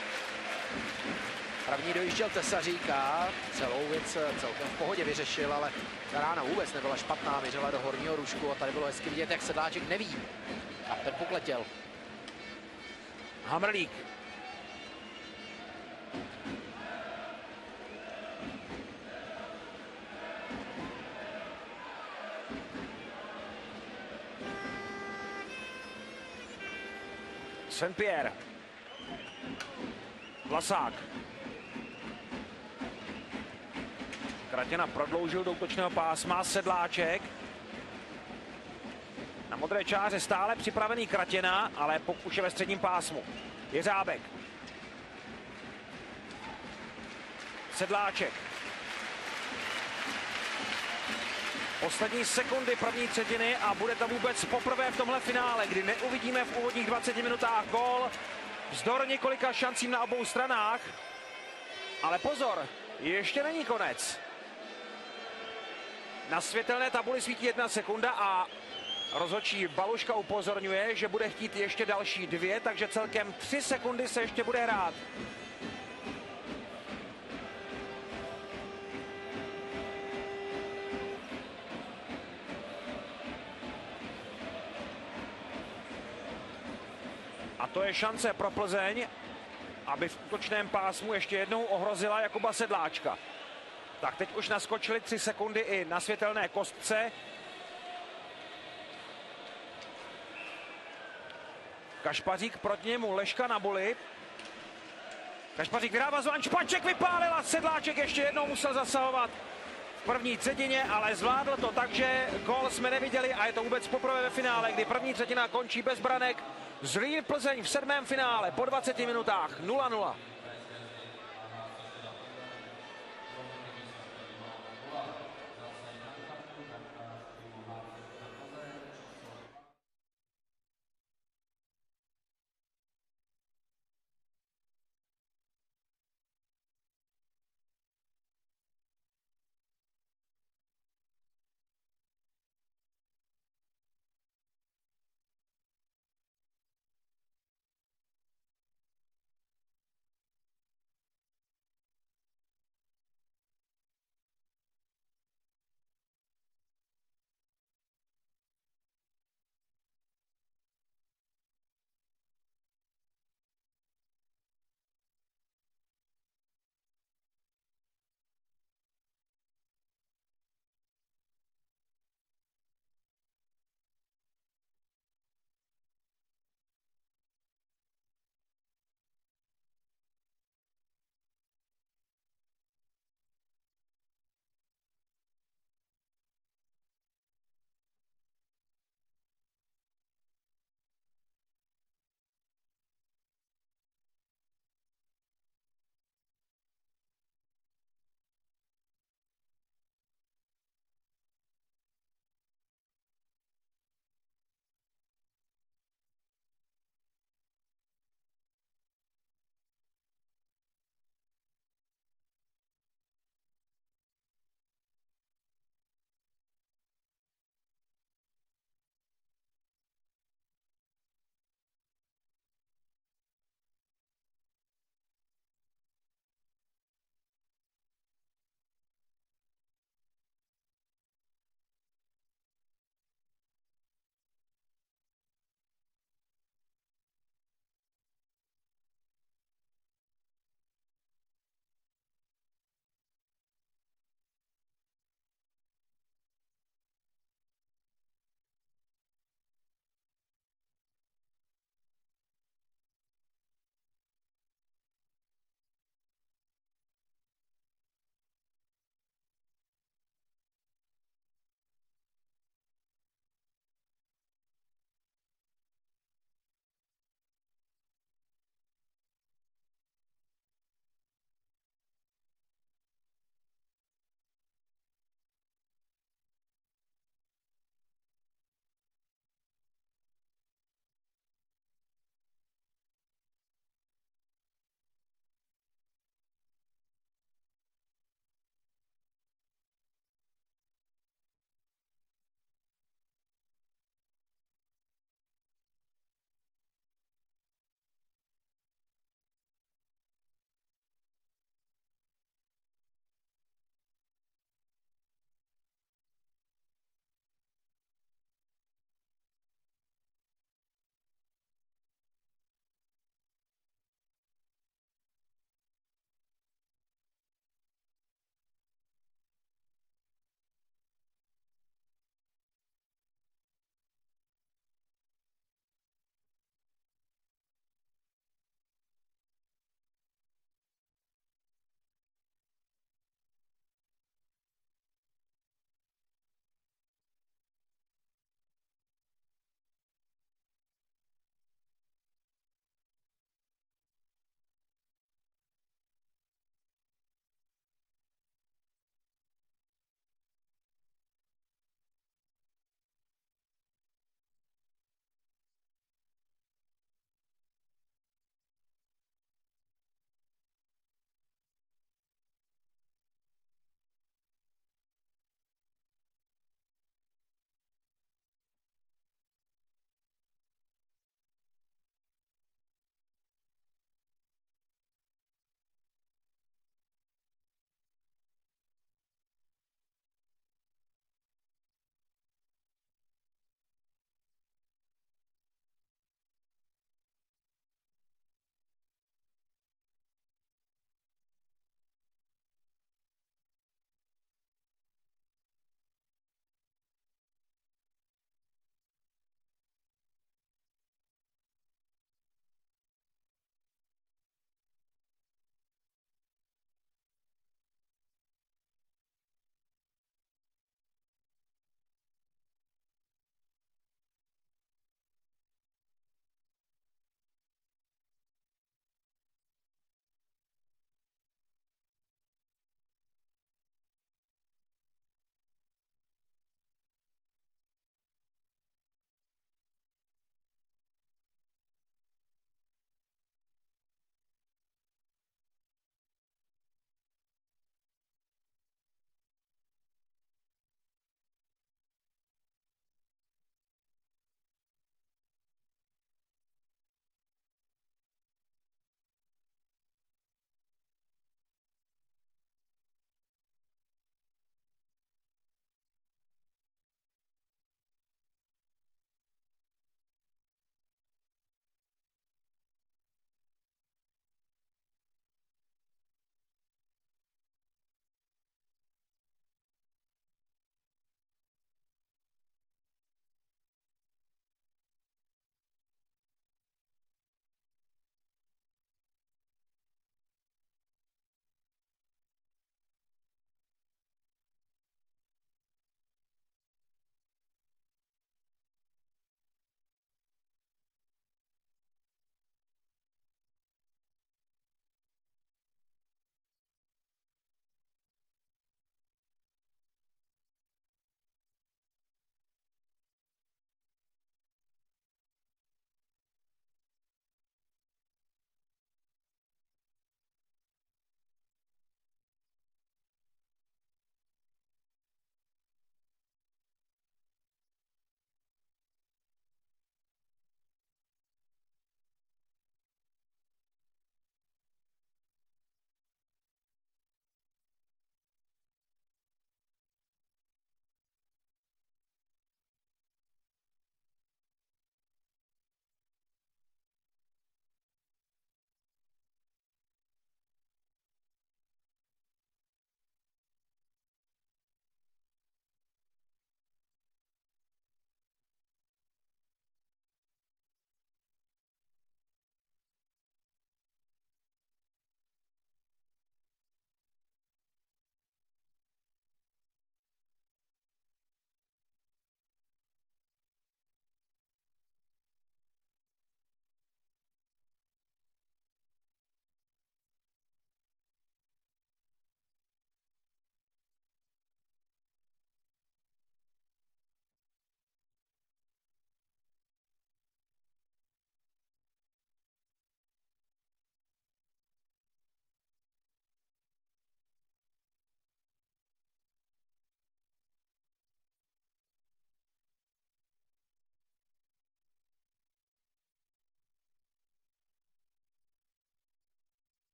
První dojížděl Tesařík a celou věc celkem v pohodě vyřešil, ale ta rána vůbec nebyla špatná, měřila do horního růžku a tady bylo hezky vidět, jak Sedláček neví. A ten puk letěl. Hamrlík. Saint-Pierre. Vlasák. Kratěna prodloužil do útočného pásma, Sedláček. Na modré čáře stále připravený Kratěna, ale už je ve středním pásmu. Jeřábek. Sedláček. Poslední sekundy první třetiny a bude to vůbec poprvé v tomhle finále, kdy neuvidíme v úvodních 20 minutách gol. Vzdor několika šancím na obou stranách. Ale pozor, ještě není konec. Na světelné tabuli svítí jedna sekunda a Rozhodčí Baluška upozorňuje, že bude chtít ještě další dvě, takže celkem tři sekundy se ještě bude hrát. A to je šance pro Plzeň, aby v útočném pásmu ještě jednou ohrozila Jakuba Sedláčka. Tak teď už naskočili tři sekundy i na světelné kostce. Kašpařík proti němu, Leška na buli. Kašpařík vydává zvan, Špaček vypálil a Sedláček ještě jednou musel zasahovat v první třetině, ale zvládl to tak, že gol jsme neviděli a je to vůbec poprvé ve finále, kdy první třetina končí bez branek. Zlín Plzeň v sedmém finále po 20 minutách 0-0.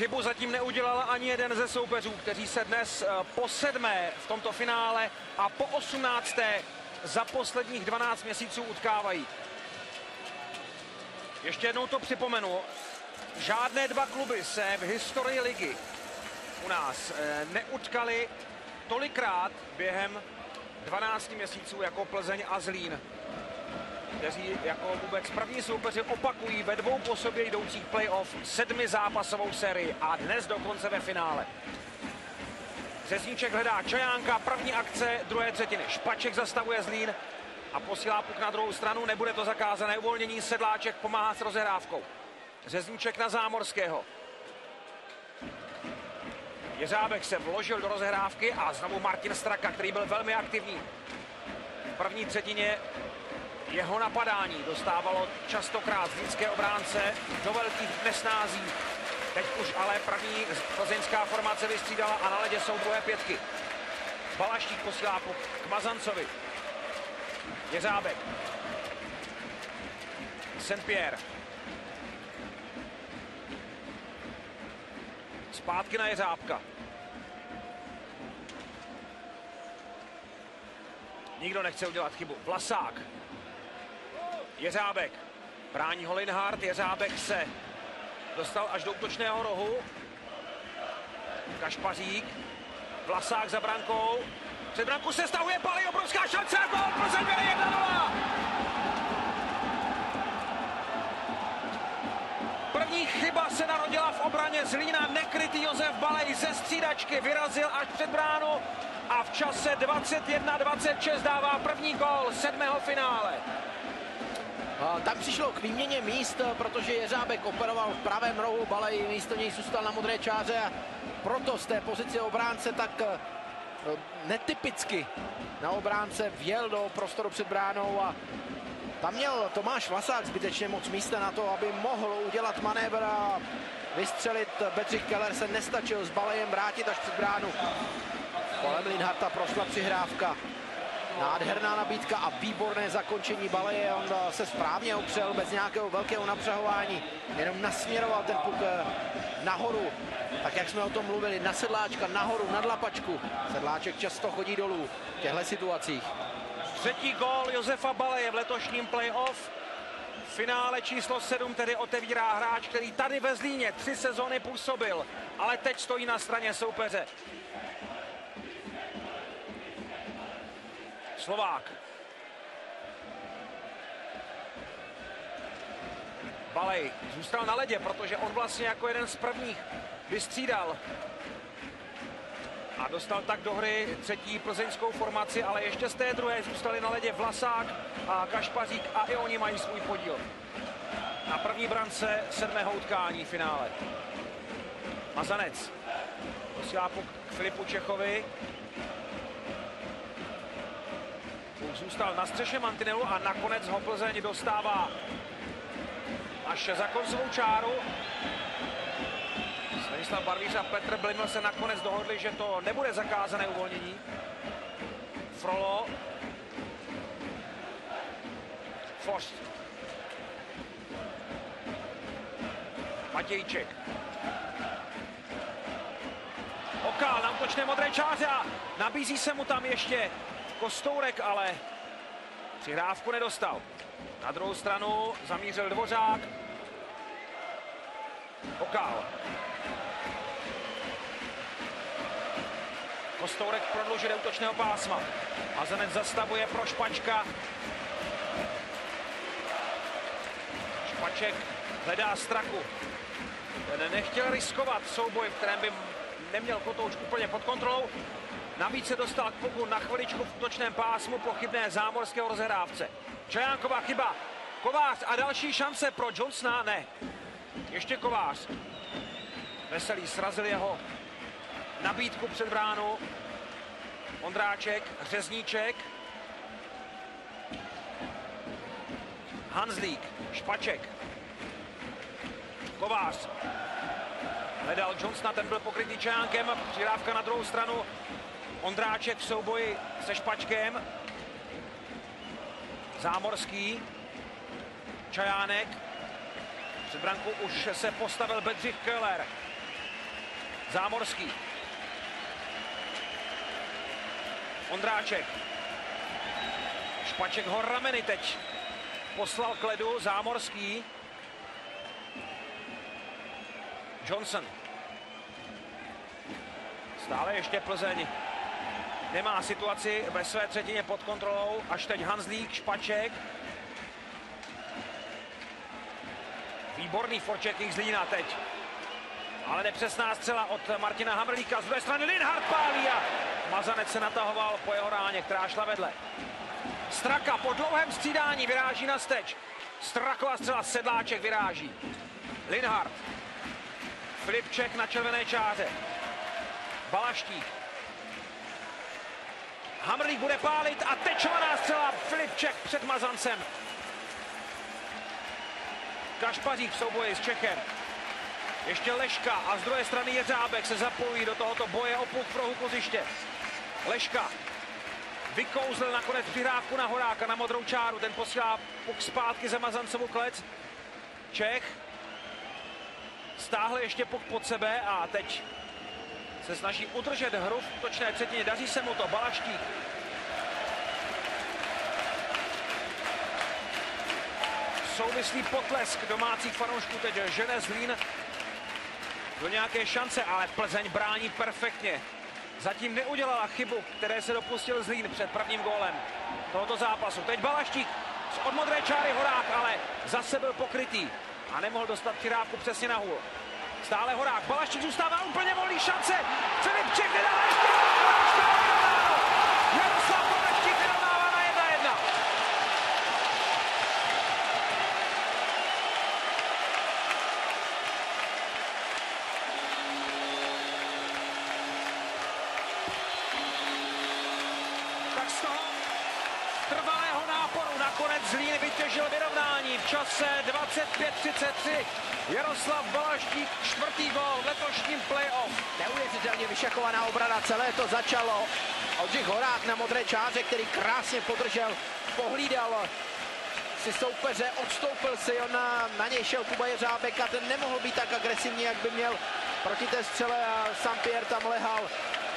Chybu zatím neudělal ani jeden ze soupeřů, kteří se dnes eh, po sedmé v tomto finále a po osmnácté za posledních 12 měsíců utkávají. Ještě jednou to připomenu. Žádné dva kluby se v historii ligy u nás eh, neutkali tolikrát během 12 měsíců jako Plzeň a Zlín, kteří jako vůbec první soupeři opakují ve dvou po sobě jdoucích playoff sedmi zápasovou sérii a dnes dokonce ve finále. Řezníček hledá Čajánka, první akce druhé třetiny. Špaček zastavuje Zlín a posílá puk na druhou stranu. Nebude to zakázané uvolnění. Sedláček pomáhá s rozehrávkou. Řezníček na Zámorského. Jeřábek se vložil do rozehrávky a znovu Martin Straka, který byl velmi aktivní. V první třetině jeho napadání dostávalo častokrát zlínské obránce do velkých nesnází. Teď už ale první plzeňská formace vystřídala a na ledě jsou druhé pětky. Balaštík posílá k Mazancovi. Jeřábek. Saint-Pierre. Zpátky na Jeřábka. Nikdo nechce udělat chybu. Vlasák. Jeřábek. Brání ho Linhardt. Jeřábek se dostal až do útočného rohu. Kašpařík. Vlasák za brankou. Před branku se stahuje Pali, obrovská šance a gol. Plzeň vede 1-0. První chyba se narodila v obraně Zlína. Nekrytý Josef Balej ze střídačky vyrazil až před bránu a v čase 21-26 dává první gol sedmého finále. Tam přišlo k výměně míst, protože Jeřábek operoval v pravém rohu, Balej místo něj zůstal na modré čáře a proto z té pozice obránce tak eh, netypicky na obránce vjel do prostoru před bránou a tam měl Tomáš Vlasák zbytečně moc místa na to, aby mohl udělat manévr a vystřelit. Bedřich Keller se nestačil s Balejem vrátit až před bránu. Kolem Linharta prošla přihrávka. Nádherná nabídka a výborné zakončení baleje. On se správně opřel bez nějakého velkého napřahování. Jenom nasměroval ten puk eh, nahoru. Tak jak jsme o tom mluvili, na sedláčka, nahoru, nad lapačku. Sedláček často chodí dolů v těchto situacích. Třetí gól Josefa Baleje v letošním playoff. V finále číslo 7 tedy otevírá hráč, který tady ve Zlíně tři sezony působil, ale teď stojí na straně soupeře. Slovák. Balej zůstal na ledě, protože on vlastně jako jeden z prvních vystřídal a dostal tak do hry třetí plzeňskou formaci, ale ještě z té druhé zůstali na ledě Vlasák a Kašpařík a i oni mají svůj podíl. Na první brance sedmého utkání finále. Mazanec posílá k Filipu Čechovi. Zůstal na střeše mantinelu a nakonec ho Plzeň dostává až za koncovou čáru. Stanislav Barvíř a Petr Bliml se nakonec dohodli, že to nebude zakázané uvolnění. Frolo. Forst. Matějček. Okál na útočné modré čáře a nabízí se mu tam ještě Kostourek, ale přihrávku nedostal. Na druhou stranu zamířil Dvořák. Okál. Kostourek prodlužuje útočného pásma. Mazanec zastavuje pro Špačka. Špaček hledá straku. Ten nechtěl riskovat souboj, v kterém by neměl Kotouč úplně pod kontrolou. Navíc se dostal k puku na chviličku v útočném pásmu po chybné zámorského rozhrávce. Čajánková chyba. Kovář a další šance pro Johnsona. Ne. Ještě Kovář. Veselý srazil jeho nabídku před bránu. Ondráček, Řezníček. Hanzlík, Špaček. Kovář. Hledal Johnsona, ten byl pokrytý Čajánkem. Přidávka na druhou stranu. Ondráček v souboji se Špačkem. Zámorský. Čajánek. Před branku už se postavil Bedřich Keller. Zámorský. Ondráček. Špaček ho rameny teď poslal k ledu. Zámorský. Johnson. Stále ještě Plzeň nemá situaci ve své třetině pod kontrolou. Až teď Hanzlík, Špaček. Výborný forechecking z Lína teď. Ale nepřesná střela od Martina Hamrlíka. Z druhé strany Linhard pálí a Mazanec se natahoval po jeho ráně, která šla vedle. Straka po dlouhém střídání vyráží na steč. Straková střela Sedláček vyráží. Linhard. Filipček na červené čáře. Balaštík. Hamrlík bude pálit a tečovaná střela Filipček před Mazancem. Kašpařík v souboji s Čechem. Ještě Leška a z druhé strany Jeřábek se zapojí do tohoto boje o puk pro hukoziště. Leška vykouzl nakonec přihrávku na Horáka na modrou čáru. Ten posílá puk zpátky za Mazancovu klec. Čech stáhl ještě puk pod sebe a teď se snaží udržet hru v točné třetině. Daří se mu to. Balaštík souvislý potlesk domácích fanoušků teď žene Zlín do nějaké šance, ale Plzeň brání perfektně. Zatím neudělala chybu, které se dopustil Zlín před prvním gólem tohoto zápasu. Teď Balaštík z od modré čáry Horák, ale zase byl pokrytý a nemohl dostat přihrávku přesně na hůl. Stále Horák, Balaštík zůstává úplně volný šance. Filip Čech nedá ještě. 25-33. Jaroslav Balaštík, čtvrtý gol v letošním playoff. Neuvěřitelně vyšakovaná obrana, celé to začalo. Oldřich Horák na modré čáře, který krásně podržel, pohlídal si soupeře, odstoupil si, on na, na něj šel Kuba Jeřábek a ten nemohl být tak agresivní, jak by měl proti té střele a sam Pierre tam lehal.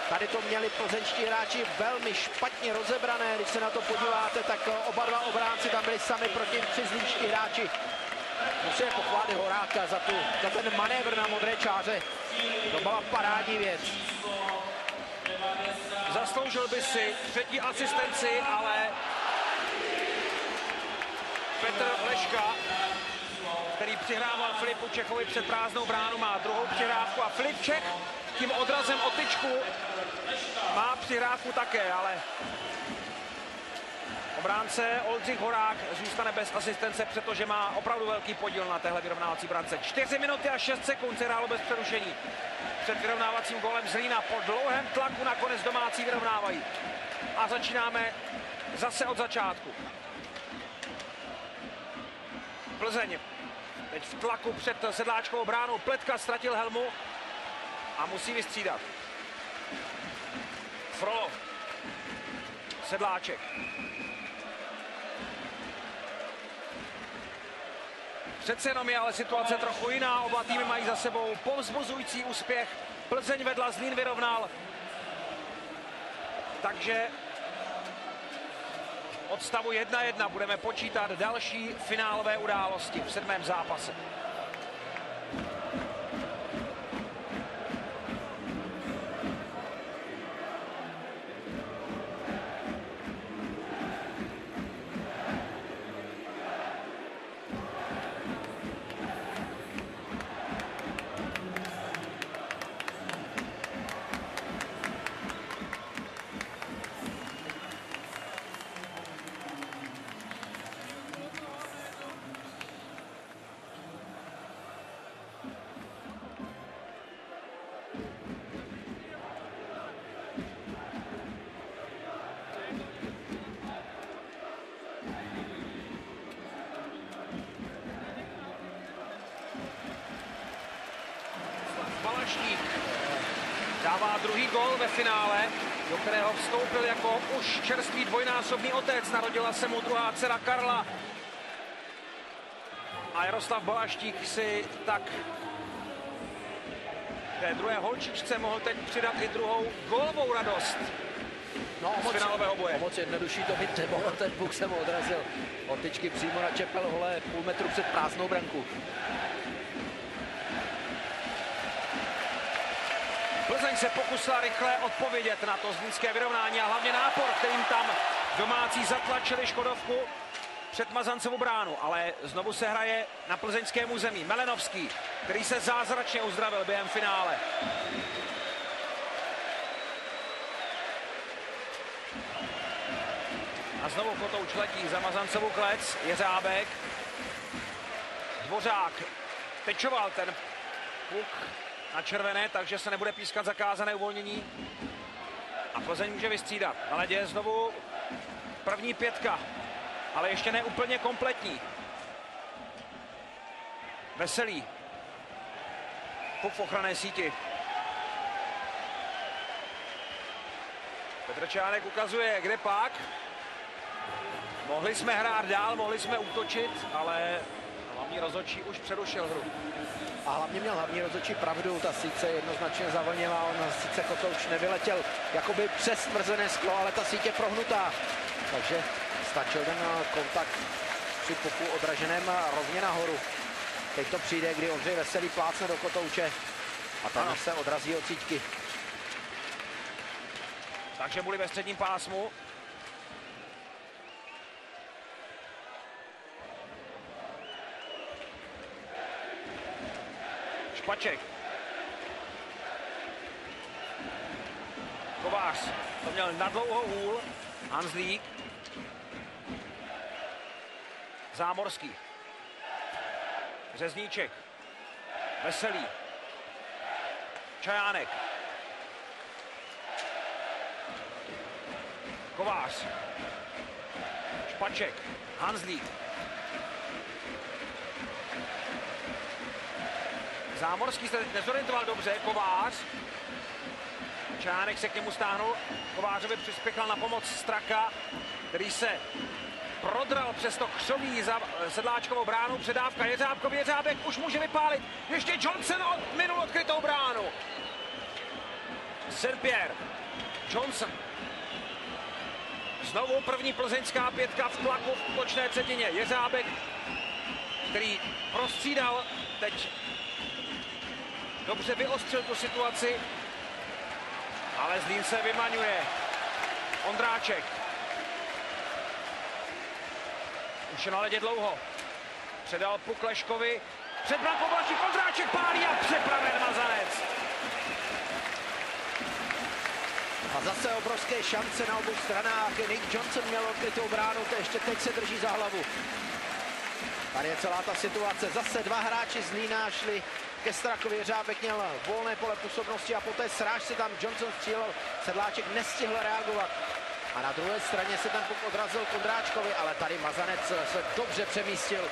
Tady to měli plzeňští hráči velmi špatně rozebrané. Když se na to podíváte, tak oba dva obránci tam byli sami proti tři zlínští hráči. Musíme pochválit Horáka za, tu, za ten manévr na modré čáře. To byla parádní věc. Zasloužil by si třetí asistenci, ale Petr Leška, který přihrával Filipu Čechovi před prázdnou bránu, má druhou přihrávku a Filip Čech tím odrazem o tyčku má přihrávku také, ale obránce Oldřich Horák zůstane bez asistence, protože má opravdu velký podíl na téhle vyrovnávací brance. 4 minuty a 6 sekund se hrálo bez přerušení. Před vyrovnávacím golem Zlína po dlouhém tlaku nakonec domácí vyrovnávají. A začínáme zase od začátku. Plzeň teď v tlaku před sedláčkovou bránou. Pletka ztratil helmu a musí vystřídat. Frolov. Sedláček. Přece jenom je ale situace trochu jiná. Oba týmy mají za sebou povzbuzující úspěch. Plzeň vedla, Zlín vyrovnal. Takže od stavu 1-1 budeme počítat další finálové události v sedmém zápase. Jako už čerstvý dvojnásobný otec. Narodila se mu druhá dcera Karla. A Jaroslav Balaštík si tak té druhé holčičce mohl teď přidat i druhou gólovou radost. No, moc, finálového boje. moc jednodušší to být nemohlo, ten puk se mu odrazil od tyčky přímo na čepel hole půl metru před prázdnou branku. Plzeň se pokusila rychle odpovědět na to zlínské vyrovnání a hlavně nápor, kterým tam domácí zatlačili Škodovku před Mazancovu bránu, ale znovu se hraje na plzeňském území. Melenovský, který se zázračně uzdravil během finále. A znovu Kotouč letí za Mazancovou klec, Jeřábek, Dvořák tečoval ten puk na červené, takže se nebude pískat zakázané uvolnění. A Plzeň může vystřídat. Na ledě znovu první pětka, ale ještě ne úplně kompletní. Veselý. Puk v ochranné síti. Petr Čánek ukazuje, kde pak. Mohli jsme hrát dál, mohli jsme útočit, ale hlavní rozhodčí už přerušil hru. A hlavně měl hlavní rozhodčí pravdu, ta sice jednoznačně zavlnila, on sice Kotouč nevyletěl jakoby přes smrzené sklo, ale ta sítě prohnutá. Takže stačil ten eh, kontakt při puku odraženém rovně nahoru. Teď to přijde, kdy Ondřej Veselý plácne do Kotouče a tam se odrazí od síťky. Takže byli ve středním pásmu. Špaček. Kovář to měl na dlouho hůl. Hanzlík. Zámorský. Řezníček. Veselý. Čajánek. Kovář. Špaček. Hanzlík. Zámorský se nezorientoval dobře. Kovář. Čánek se k němu stáhnul. Kovářovi přispěchal na pomoc Straka, který se prodral přes to křoví za sedláčkovou bránu. Předávka Jeřábkovi. Jeřábek už může vypálit. Ještě Johnson od, minul odkrytou bránu. St. Pierre. Johnson Znovu první plzeňská pětka v tlaku v útočné třetině. Jeřábek, který prostřídal, teď dobře vyostřil tu situaci, ale Zlín se vymaňuje. Ondráček. Už je na ledě dlouho. Předal puk Leškovi. Před brankou Blažík Ondráček pálí a přepraven Mazanec. A zase obrovské šance na obou stranách. Nick Johnson měl odkrytou bránu, to ještě teď se drží za hlavu. Tady je celá ta situace. Zase dva hráči z Lína šli ke Strakovi. Jeřábek měl volné pole působnosti a poté sráž se tam Johnson střílel. Sedláček nestihl reagovat. A na druhé straně se ten puk odrazil Kondráčkovi, ale tady Mazanec se dobře přemístil.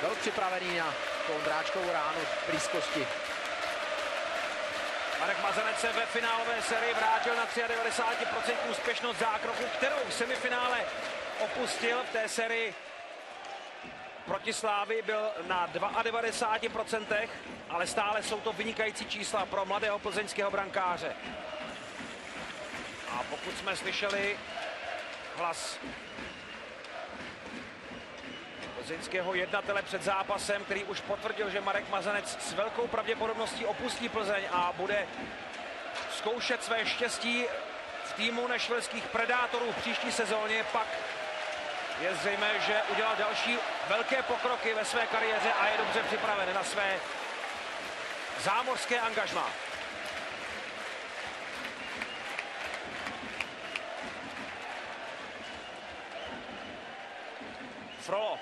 Byl připravený na Kondráčkovou ránu v blízkosti. Marek Mazanec se ve finálové sérii vrátil na 93% úspěšnost zákroku, kterou v semifinále opustil v té sérii proti Slávy byl na 92%, ale stále jsou to vynikající čísla pro mladého plzeňského brankáře. A pokud jsme slyšeli hlas plzeňského jednatele před zápasem, který už potvrdil, že Marek Mazanec s velkou pravděpodobností opustí Plzeň a bude zkoušet své štěstí v týmu nešvilských predátorů v příští sezóně, pak je zřejmé, že udělal další velké pokroky ve své kariéře a je dobře připraven na své zámořské angažmá. Frolo.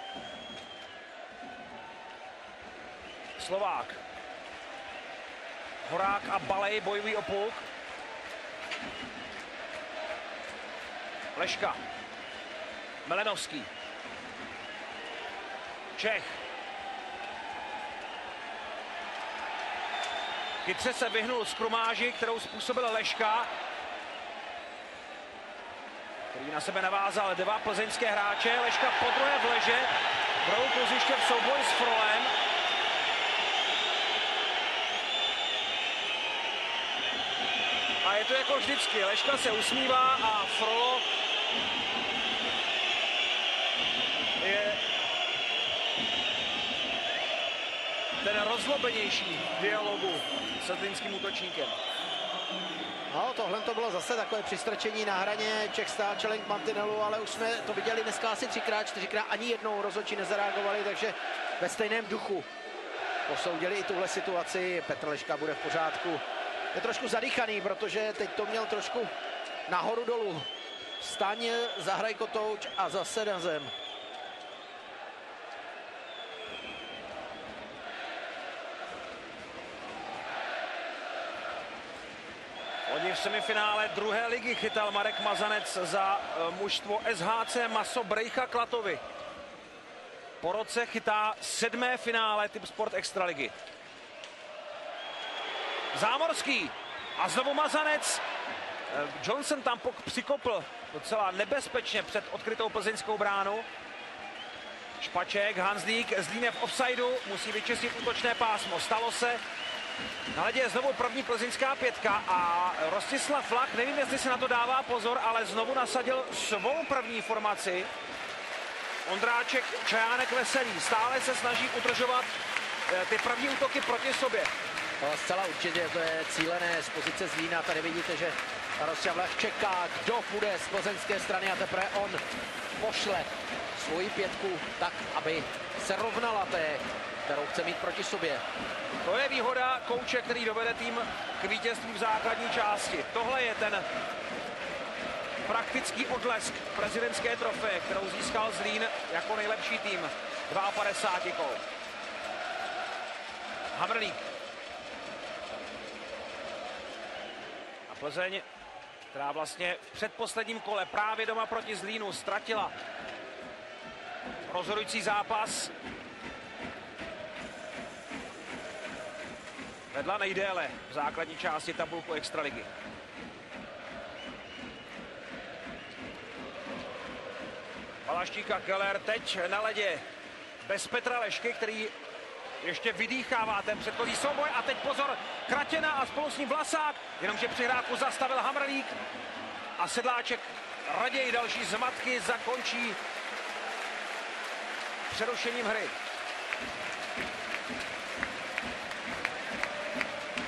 Slovák. Horák a Balej bojují o puk. Leška. Melenovský. Čech. Chytře se vyhnul z krumáži, kterou způsobil Leška, který na sebe navázal dva plzeňské hráče. Leška po druhé v leže, v rohu kluziště v souboji s Frolem. je to jako vždycky. Leška se usmívá a Frolo je ten rozlobenější dialogu s atlínským útočníkem. No, tohle to bylo zase takové přistrčení na hraně Čech stáčelenk mantinelu, ale už jsme to viděli dneska asi třikrát, čtyřikrát, ani jednou rozhodčí nezareagovali, takže ve stejném duchu posoudili i tuhle situaci. Petr Leška bude v pořádku. Je trošku zadýchaný, protože teď to měl trošku nahoru dolů. Staň, zahraj kotouč a zase na zem. Loni v semifinále druhé ligy chytal Marek Mazanec za eh, mužstvo SHC Maso Brejcha Klatovy. Po roce chytá sedmé finále typ Sport Extraligy. Zámorský a znovu Mazanec. Eh, Johnson tam přikopl docela nebezpečně před odkrytou plzeňskou bránu. Špaček, Hanslík, Zlíne v offsideu, musí vyčistit útočné pásmo. Stalo se, na ledě je znovu první plzeňská pětka a Rostislav Flach, nevím, jestli si na to dává pozor, ale znovu nasadil svou první formaci. Ondráček, Čajánek, Veselý stále se snaží udržovat eh, ty první útoky proti sobě. No, zcela určitě to je cílené z pozice Zlína. Tady vidíte, že Rostislav Flach čeká, kdo půjde z plzeňské strany a teprve on pošle svoji pětku tak, aby se rovnala té, kterou chce mít proti sobě. To je výhoda kouče, který dovede tým k vítězství v základní části. Tohle je ten praktický odlesk prezidentské trofeje, kterou získal Zlín jako nejlepší tým 52 kol. Hamrlík. A Plzeň, která vlastně v předposledním kole právě doma proti Zlínu ztratila rozhodující zápas, vedla nejdéle v základní části tabulku Extraligy. Palaštík a Keller teď na ledě bez Petra Lešky, který ještě vydýchává ten předchozí souboj a teď pozor, Kratěna a spolu s ním Vlasák, jenomže přihrávku zastavil Hamrlík a Sedláček raději další zmatky zakončí přerušením hry.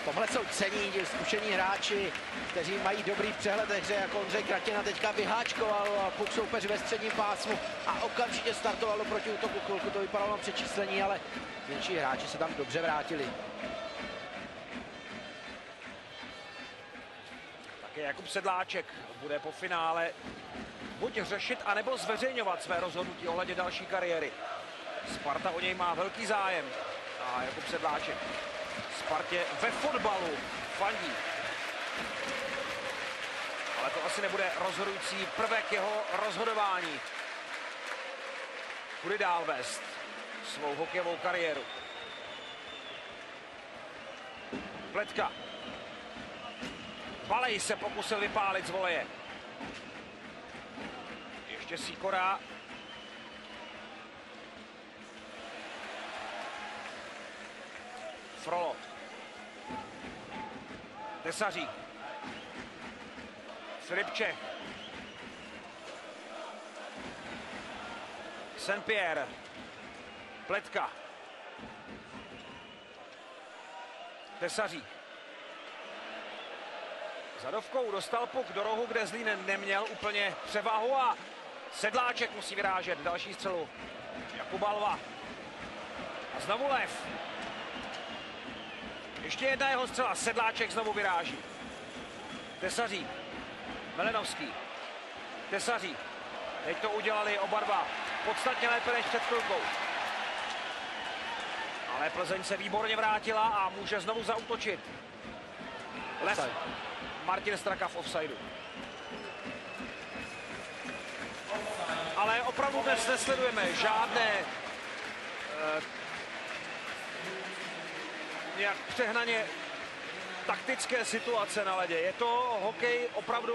Tomhle jsou cení zkušení hráči, kteří mají dobrý přehled ve hře, jako Ondřej Kratěna teďka vyháčkoval puk soupeř ve středním pásmu a okamžitě startovalo proti útoku. Chvilku to vypadalo na přečíslení, ale menší hráči se tam dobře vrátili. Také Jakub Sedláček bude po finále buď řešit, anebo zveřejňovat své rozhodnutí ohledně další kariéry. Sparta o něj má velký zájem a Jakub Sedláček Spartě ve fotbalu fandí. Ale to asi nebude rozhodující prvek jeho rozhodování. Kudy dál vést svou hokejovou kariéru. Pletka. Balej se pokusil vypálit z voleje. Ještě Sikora Frolo. Tesařík. Filipček. Saint-Pierre. Pletka. Tesařík. Zadovkou dostal puk do rohu, kde Zlín neměl úplně převahu a Sedláček musí vyrážet další střelu. Jakub Alva. A znovu Lev. Ještě jedna jeho střela. Sedláček znovu vyráží. Tesařík. Melenovský. Tesařík. Teď to udělali oba dva. Podstatně lépe než před chvilkou. Ale Plzeň se výborně vrátila a může znovu zautočit. Les. Martin Straka v offsideu. Ale opravdu dnes nesledujeme žádné eh, nějak přehnaně taktické situace na ledě. Je to hokej opravdu,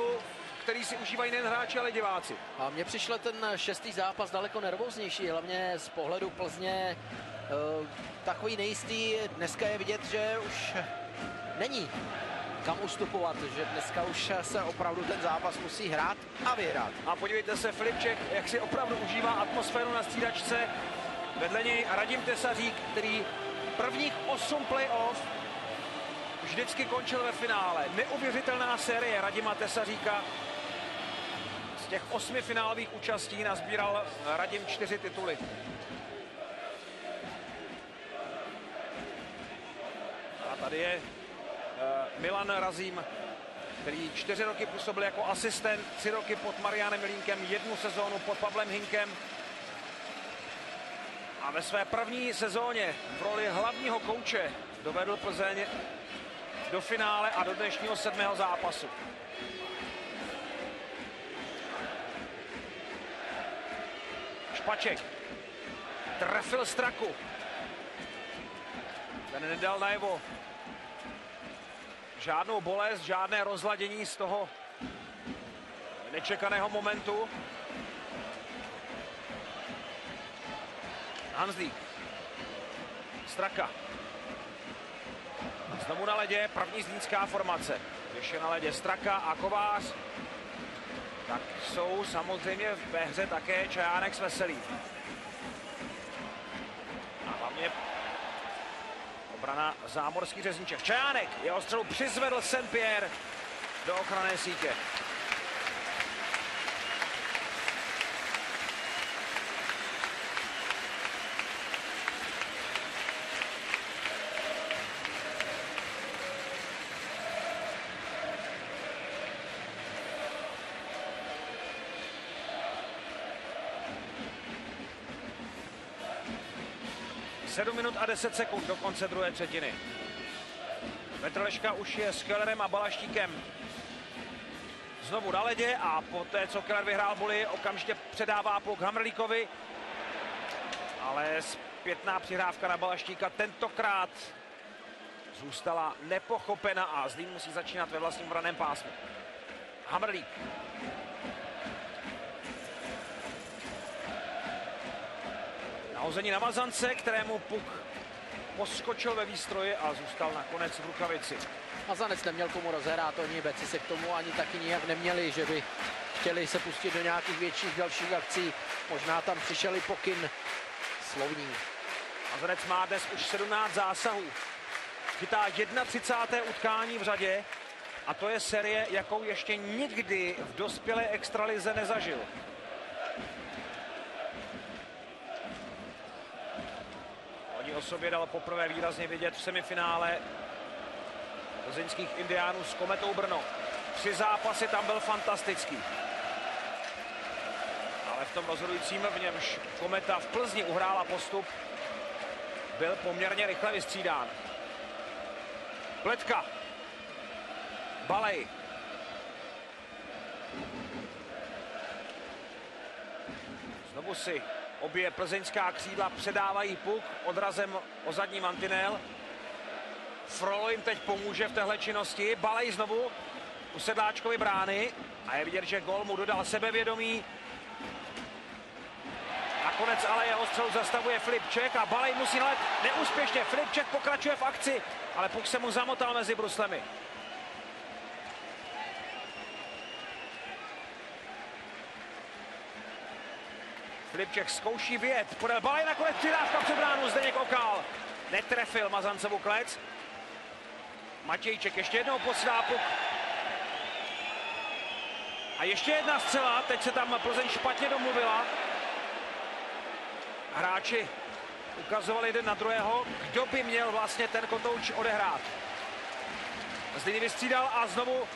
který si užívají nejen hráči, ale diváci. A mně přišel ten šestý zápas daleko nervóznější, hlavně z pohledu Plzně uh, takový nejistý. Dneska je vidět, že už není kam ustupovat, že dneska už se opravdu ten zápas musí hrát a vyhrát. A podívejte se, Filipček, jak si opravdu užívá atmosféru na střídačce. Vedle něj Radim Tesařík, který prvních 8 playoff vždycky končil ve finále. Neuvěřitelná série Radima Tesaříka. Z těch osmi finálových účastí nazbíral Radim čtyři tituly. A tady je uh, Milan Razím, který čtyři roky působil jako asistent, tři roky pod Marianem Milínkem, jednu sezónu pod Pavlem Hinkem. A ve své první sezóně v roli hlavního kouče dovedl Plzeň do finále a do dnešního sedmého zápasu. Špaček trefil Straku. Ten nedal najevo žádnou bolest, žádné rozladění z toho nečekaného momentu. Hanzlík. Straka. Znovu na ledě, první zlínská formace. Když je na ledě Straka a Kovář, tak jsou samozřejmě ve hře také Čajánek s Veselý. A hlavně obrana zámorský řezníček. Čajánek jeho střelu přizvedl Saint-Pierre do ochranné sítě. Sedm minut a 10 sekund do konce druhé třetiny. Petr Leška už je s Kellerem a Balaštíkem znovu na ledě a po té, co Keller vyhrál boli, okamžitě předává puk Hamrlíkovi. Ale zpětná přihrávka na Balaštíka tentokrát zůstala nepochopena a Zlín musí začínat ve vlastním braném pásmu. Hamrlík. Nahození na Mazance, kterému puk poskočil ve výstroji a zůstal nakonec v rukavici. Mazanec neměl komu rozhrát, oni beci se k tomu ani taky nijak neměli, že by chtěli se pustit do nějakých větších dalších akcí. Možná tam přišel i pokyn slovní. Mazanec má dnes už 17 zásahů. Chytá 31. utkání v řadě a to je série, jakou ještě nikdy v dospělé extralize nezažil. O sobě dal poprvé výrazně vidět v semifinále plzeňských indiánů s Kometou Brno. Tři zápasy tam byl fantastický. Ale v tom rozhodujícím, v němž Kometa v Plzni uhrála postup, byl poměrně rychle vystřídán. Pletka. Balej. Znovu si obě plzeňská křídla předávají puk odrazem o zadní mantinel. Frolo jim teď pomůže v téhle činnosti. Balej znovu u sedláčkovi brány a je vidět, že gol mu dodal sebevědomí. Nakonec ale jeho střelu zastavuje Flipček a Balej musí nalet neúspěšně. Flipček pokračuje v akci, ale puk se mu zamotal mezi bruslemi. Filipček zkouší vět, podal balej, nakonec přidávka před bránu, Zdeněk Okal. Netrefil Mazancevu klec. Matějček ještě jednou posílá puk. A ještě jedna střela, teď se tam Plzeň špatně domluvila. Hráči ukazovali jeden na druhého, kdo by měl vlastně ten kotouč odehrát. Zlíny vystřídal a znovu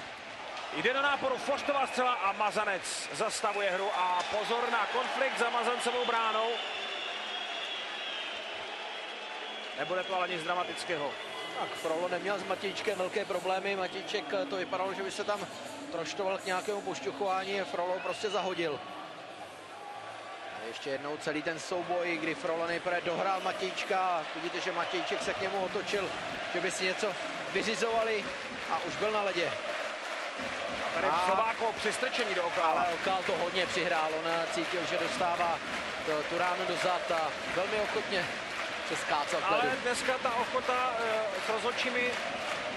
Jde na náporu Foštová střela a Mazanec zastavuje hru a pozor na konflikt za Mazancovou bránou. Nebude to ale nic dramatického. Tak Frolo neměl s Matějčkem velké problémy. Matějček to vypadalo, že by se tam troštoval k nějakému pošťuchování. Frolo prostě zahodil. A ještě jednou celý ten souboj, kdy Frolo nejprve dohrál Matějčka. Vidíte, že Matějček se k němu otočil, že by si něco vyřizovali a už byl na ledě. Tady a... Slovákov přistrčení do Okála. Ale Okál to hodně přihrál, on cítil, že dostává to, tu ránu do zad a velmi ochotně se skácal Ale dneska ta ochota e, s rozhodčími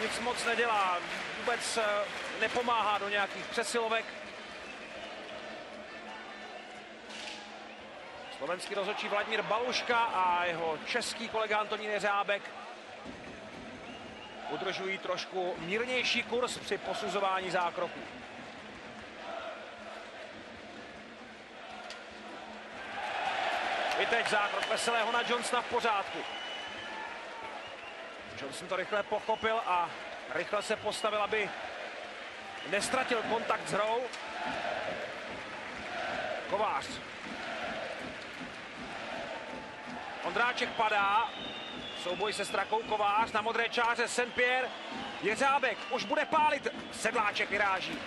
nic moc nedělá, vůbec eh, nepomáhá do nějakých přesilovek. Slovenský rozhodčí Vladimír Baluška a jeho český kolega Antonín Jeřábek udržují trošku mírnější kurz při posuzování zákroků. I teď zákrok veselého na Johnsona v pořádku. Johnson to rychle pochopil a rychle se postavil, aby nestratil kontakt s hrou. Kovář. Ondráček padá. Souboj se Strakou Kovář na modré čáře Saint-Pierre. Jeřábek už bude pálit. Sedláček vyráží.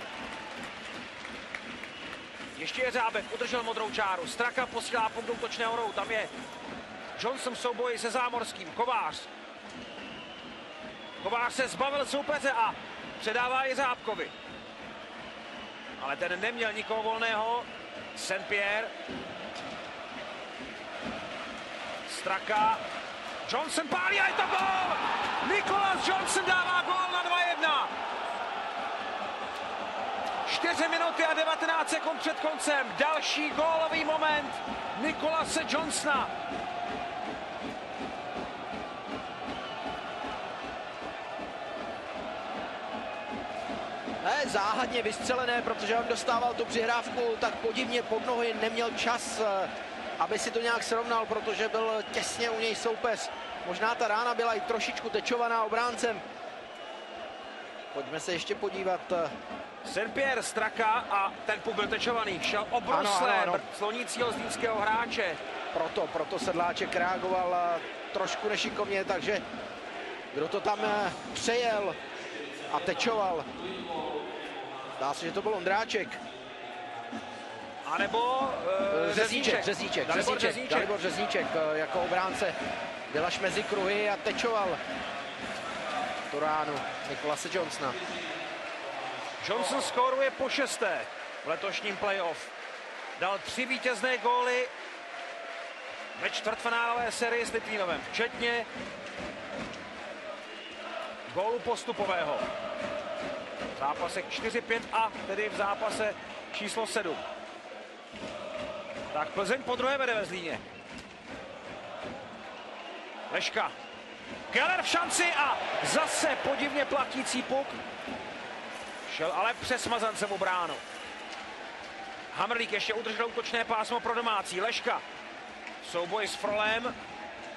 Ještě Jeřábek udržel modrou čáru. Straka posílá puk do rohu. Tam je Johnson v souboji se Zámorským. Kovář. Kovář se zbavil soupeře a předává Jeřábkovi. Ale ten neměl nikoho volného. Saint-Pierre. Straka. Johnson pálí a je to gol! Nikolas Johnson dává gol na 2-1. 4 minuty a 19 sekund před koncem. Další gólový moment Nikolase Johnsona. Ne, záhadně vystřelené, protože on dostával tu přihrávku tak podivně pod nohy, neměl čas, eh, aby si to nějak srovnal, protože byl těsně u něj soupeř. Možná ta rána byla i trošičku tečovaná obráncem. Pojďme se ještě podívat. eh, Saint-Pierre Straka a ten puk byl tečovaný. Šel ano. slonícího zlínského hráče. Proto, proto Sedláček reagoval eh, trošku nešikovně, takže kdo to tam eh, přejel a tečoval. Zdá se, že to byl Ondráček. A nebo uh, Řezníček, Řezníček, Dalibor Řezníček. Dalibor Řezníček eh, jako obránce. Vylaš mezi kruhy a tečoval tu ránu Nikolase Johnsona. Johnson skóruje po šesté v letošním playoff. Dal tři vítězné góly ve čtvrtfinálové sérii s Litvínovem, včetně gólu postupového. V zápase 4-5 a tedy v zápase číslo 7. Tak Plzeň po druhé vede ve Zlíně. Leška. Keller v šanci a zase podivně platící puk. Šel ale přes Mazancem bránu. Hamrlík ještě udržel útočné pásmo pro domácí. Leška. Souboj s Frolem.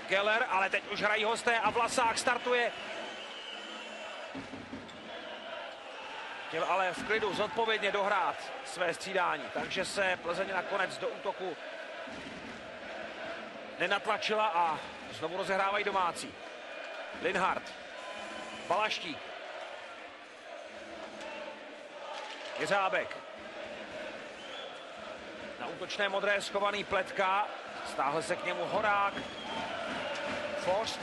Keller, ale teď už hrají hosté a Vlasák startuje. Chtěl ale v klidu zodpovědně dohrát své střídání, takže se Plzeň nakonec do útoku nenatlačila a znovu rozehrávají domácí. Linhardt. Balaštík. Jeřábek. Na útočné modré schovaný pletka. Stáhl se k němu Horák. Forst.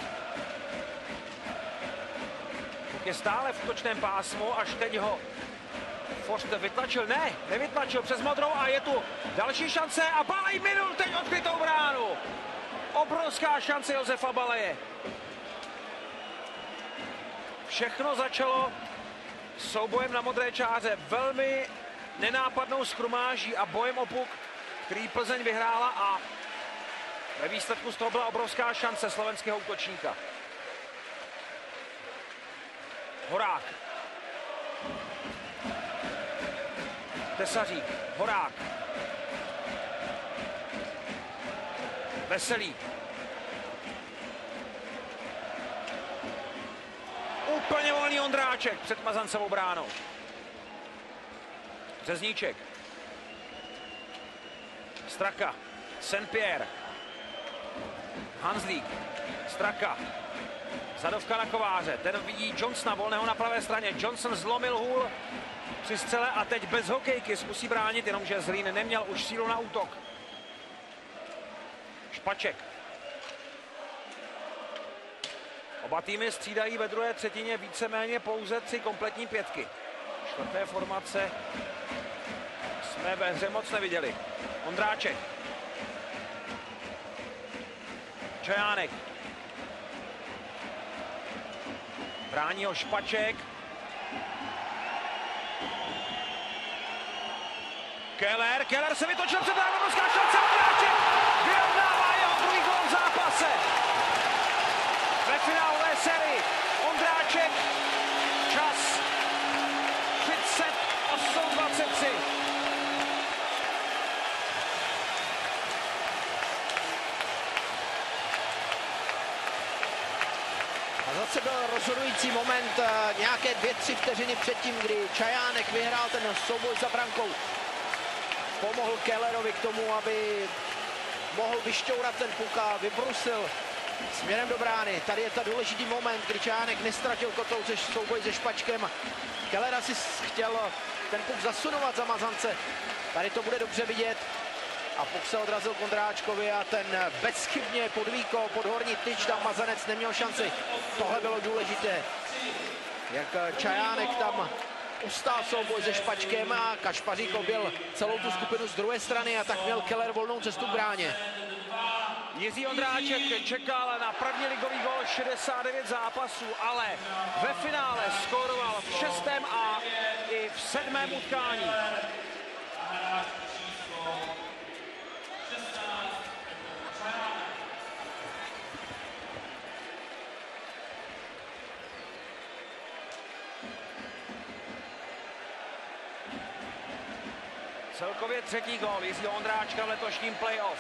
Je stále v útočném pásmu, až teď ho Forst vytlačil. Ne, nevytlačil přes modrou a je tu další šance a Balej minul teď odkrytou bránu. Obrovská šance Josefa Baleje. Všechno začalo soubojem na modré čáře. Velmi nenápadnou skrumáží a bojem o puk, který Plzeň vyhrála a ve výsledku z toho byla obrovská šance slovenského útočníka. Horák. Tesařík. Horák. Veselý. Úplně volný Ondráček před Mazancovou bránou. Řezníček. Straka. Saint-Pierre. Hanzlík. Straka. Zadovka na kováře. Ten vidí Johnsona volného na pravé straně. Johnson zlomil hůl při střele a teď bez hokejky zkusí bránit, jenomže Zlín neměl už sílu na útok. Špaček. Oba týmy střídají ve druhé třetině víceméně pouze tři kompletní pětky. Čtvrté formace jsme ve hře moc neviděli. Ondráček. Čajánek. Brání ho Špaček. Keller, Keller se vytočil před obrovská šance, Ondráček vyrovnává jeho druhý gol v zápase. Ve finálové sérii Ondráček, čas 38-23. A zase byl rozhodující moment eh, nějaké dvě, tři vteřiny předtím, kdy Čajánek vyhrál ten souboj za brankou. Pomohl Kellerovi k tomu, aby mohl vyšťourat ten puk a vybrusil směrem do brány. Tady je ta důležitý moment, kdy Čajánek nestratil kotou ze souboj se Špačkem. Keller asi chtěl ten puk zasunovat za Mazance. Tady to bude dobře vidět. A puk se odrazil Kondráčkovi a ten bezchybně podvíko pod horní tyč, tam Mazanec neměl šanci. Tohle bylo důležité. Jak Čajánek tam ustál souboj se Špačkem a Kašpařík objel celou tu skupinu z druhé strany a tak měl Keller volnou cestu k bráně. Jiří Ondráček čekal na první ligový gol 69 zápasů, ale ve finále skóroval v šestém a i v sedmém utkání. Celkově třetí gol Jiřího Ondráčka v letošním playoff.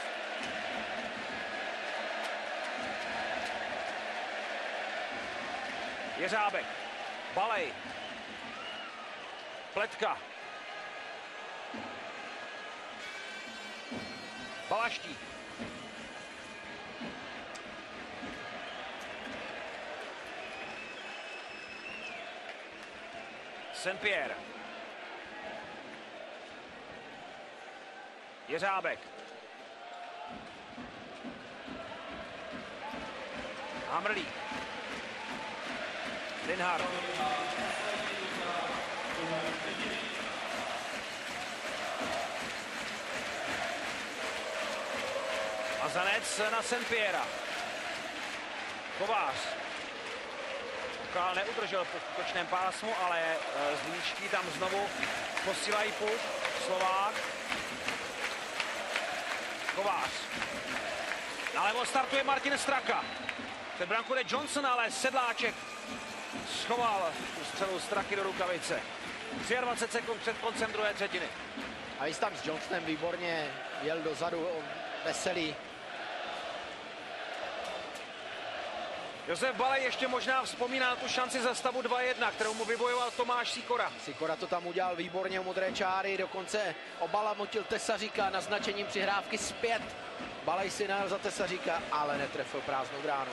Jeřábek, Balej, Pletka, Balaštík, Saint-Pierre, Jeřábek, Hamrlík, Linhard. Mazanec na Sempiera. Kovář. Král neudržel po útočném pásmu, ale eh, Zlíčky tam znovu posílají puk. Slovák. Kovář. Nalevo startuje Martin Straka. Před branku jde Johnson, ale Sedláček schoval tu střelu Straky do rukavice. 23 sekund před koncem druhé třetiny. A i tam s Johnsonem výborně jel dozadu, veselý. Josef Balej ještě možná vzpomíná tu šanci za stavu 2-1, kterou mu vybojoval Tomáš Sikora. Sikora to tam udělal výborně u modré čáry, dokonce obala motil Tesaříka naznačením přihrávky zpět. Balej si najel za Tesaříka, ale netrefil prázdnou bránu.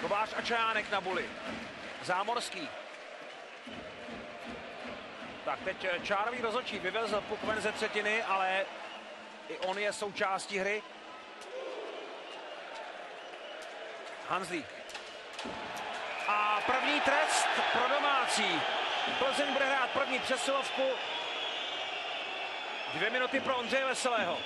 Kovář a Čajánek na buli. Zámorský. Tak teď eh, Čárový rozhodčí vyvezl puk ven ze třetiny, ale i on je součástí hry. Hanzlík. A první trest pro domácí. Plzeň bude hrát první přesilovku. Dvě minuty pro Ondřeje Veselého.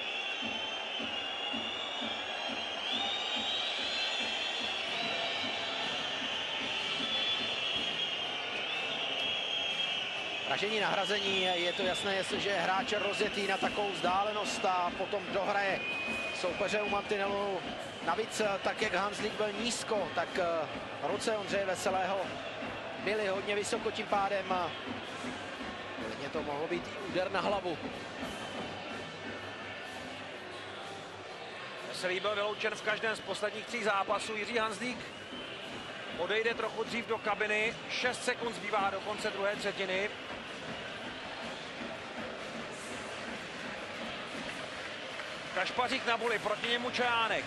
Ražení nahrazení, je to jasné, jestliže je hráč rozjetý na takovou vzdálenost a potom dohraje soupeře u mantinelu. Navíc tak, jak Hanslík byl nízko, tak eh, ruce Ondřeje Veselého byly hodně vysoko tím pádem. Klidně to mohlo být úder na hlavu. Veselý byl vyloučen v každém z posledních tří zápasů. Jiří Hanzlík odejde trochu dřív do kabiny. 6 sekund zbývá do konce druhé třetiny. Kašpařík na buli, proti němu Čajánek.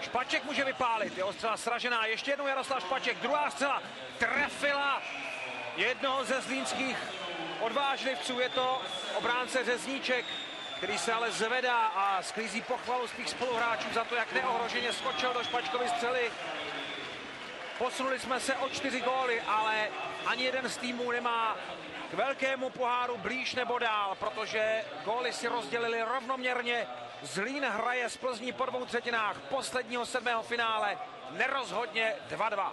Špaček může vypálit, jeho střela sražená. Ještě jednou Jaroslav Špaček, druhá střela trefila jednoho ze zlínských odvážlivců. Je to obránce Řezníček, který se ale zvedá a sklízí pochvalu svých spoluhráčů za to, jak neohroženě skočil do Špačkovy střely. Posunuli jsme se o čtyři góly, ale ani jeden z týmů nemá k velkému poháru blíž nebo dál, protože góly si rozdělili rovnoměrně. Zlín hraje z Plzní po dvou třetinách posledního sedmého finále nerozhodně 2-2.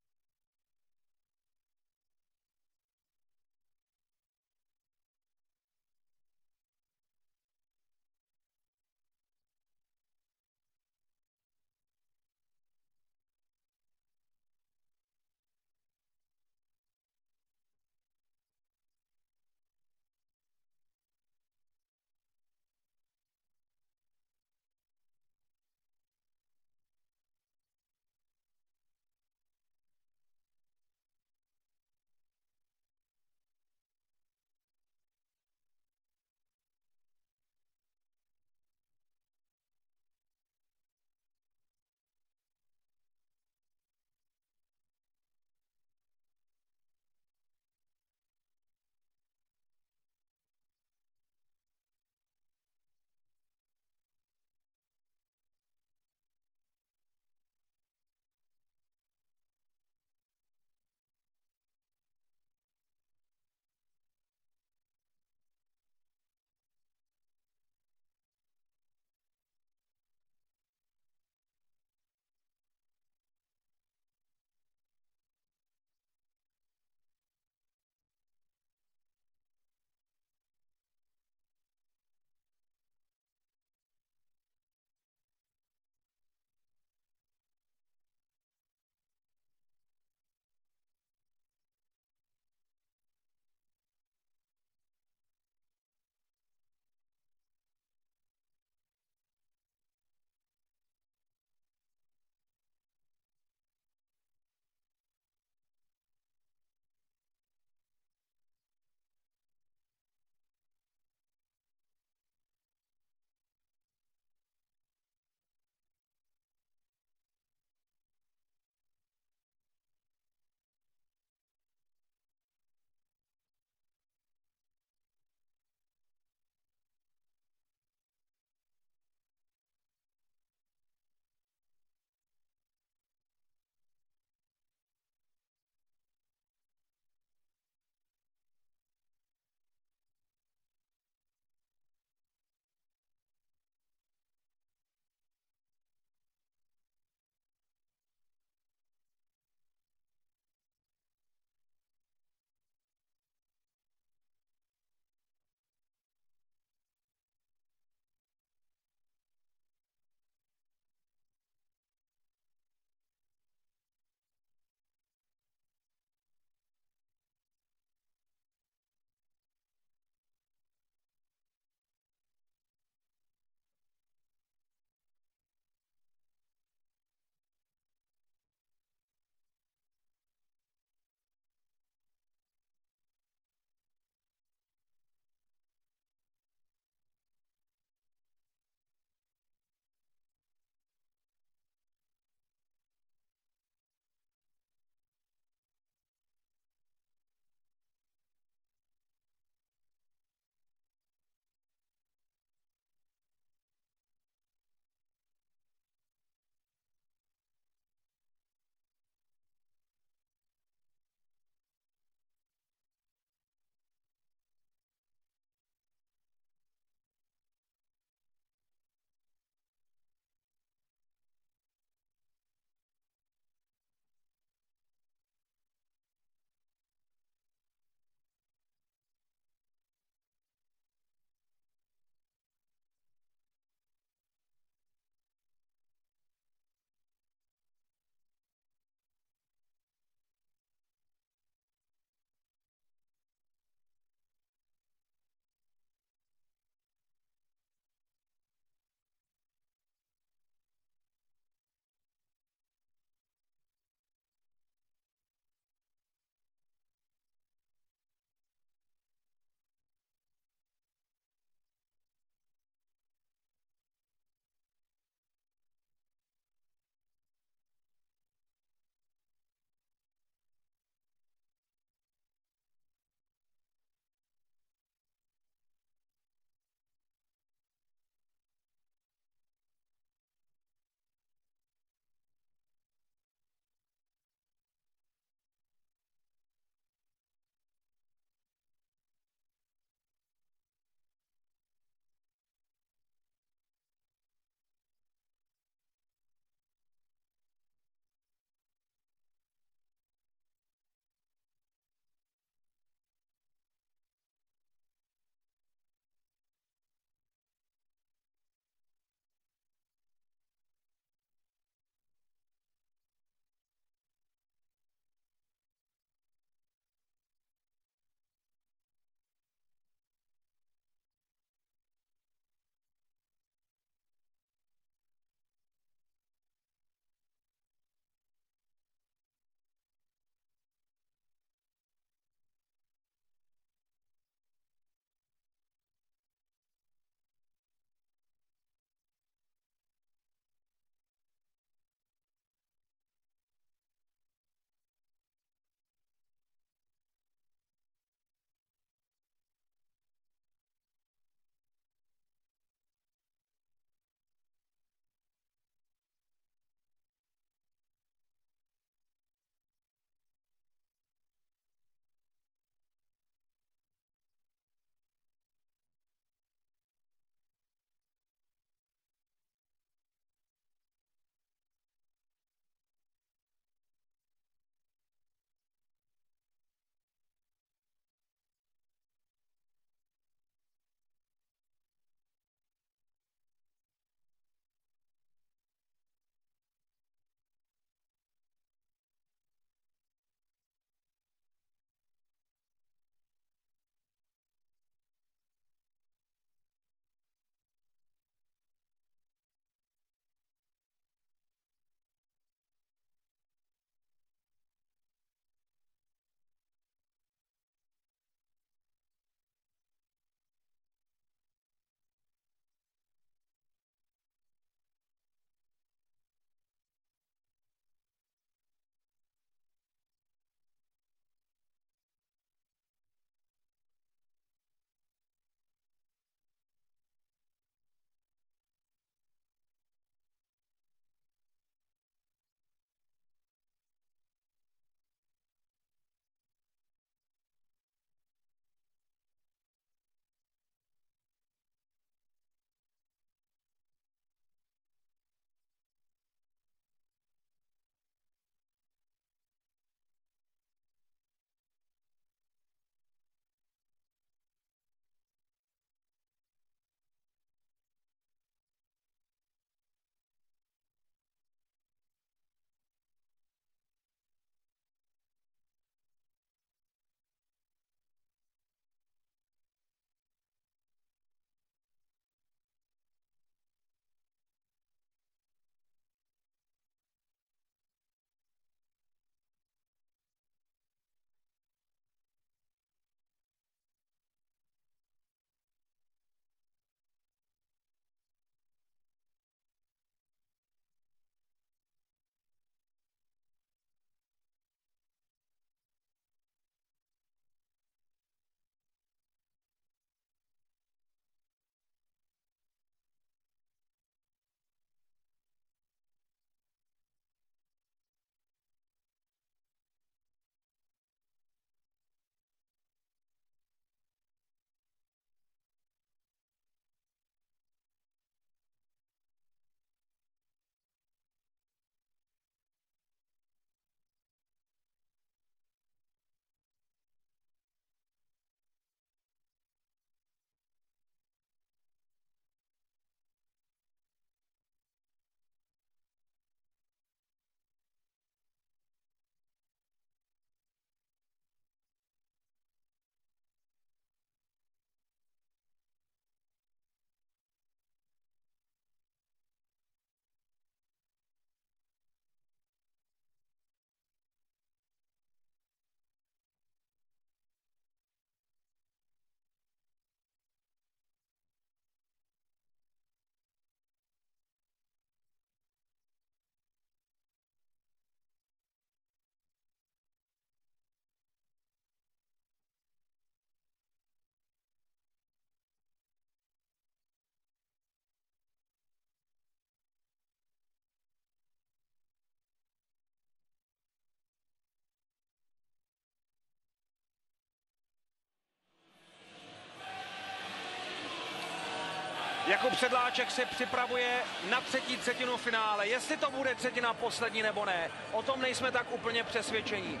Jakub Sedláček se připravuje na třetí třetinu finále. Jestli to bude třetina poslední nebo ne, o tom nejsme tak úplně přesvědčení.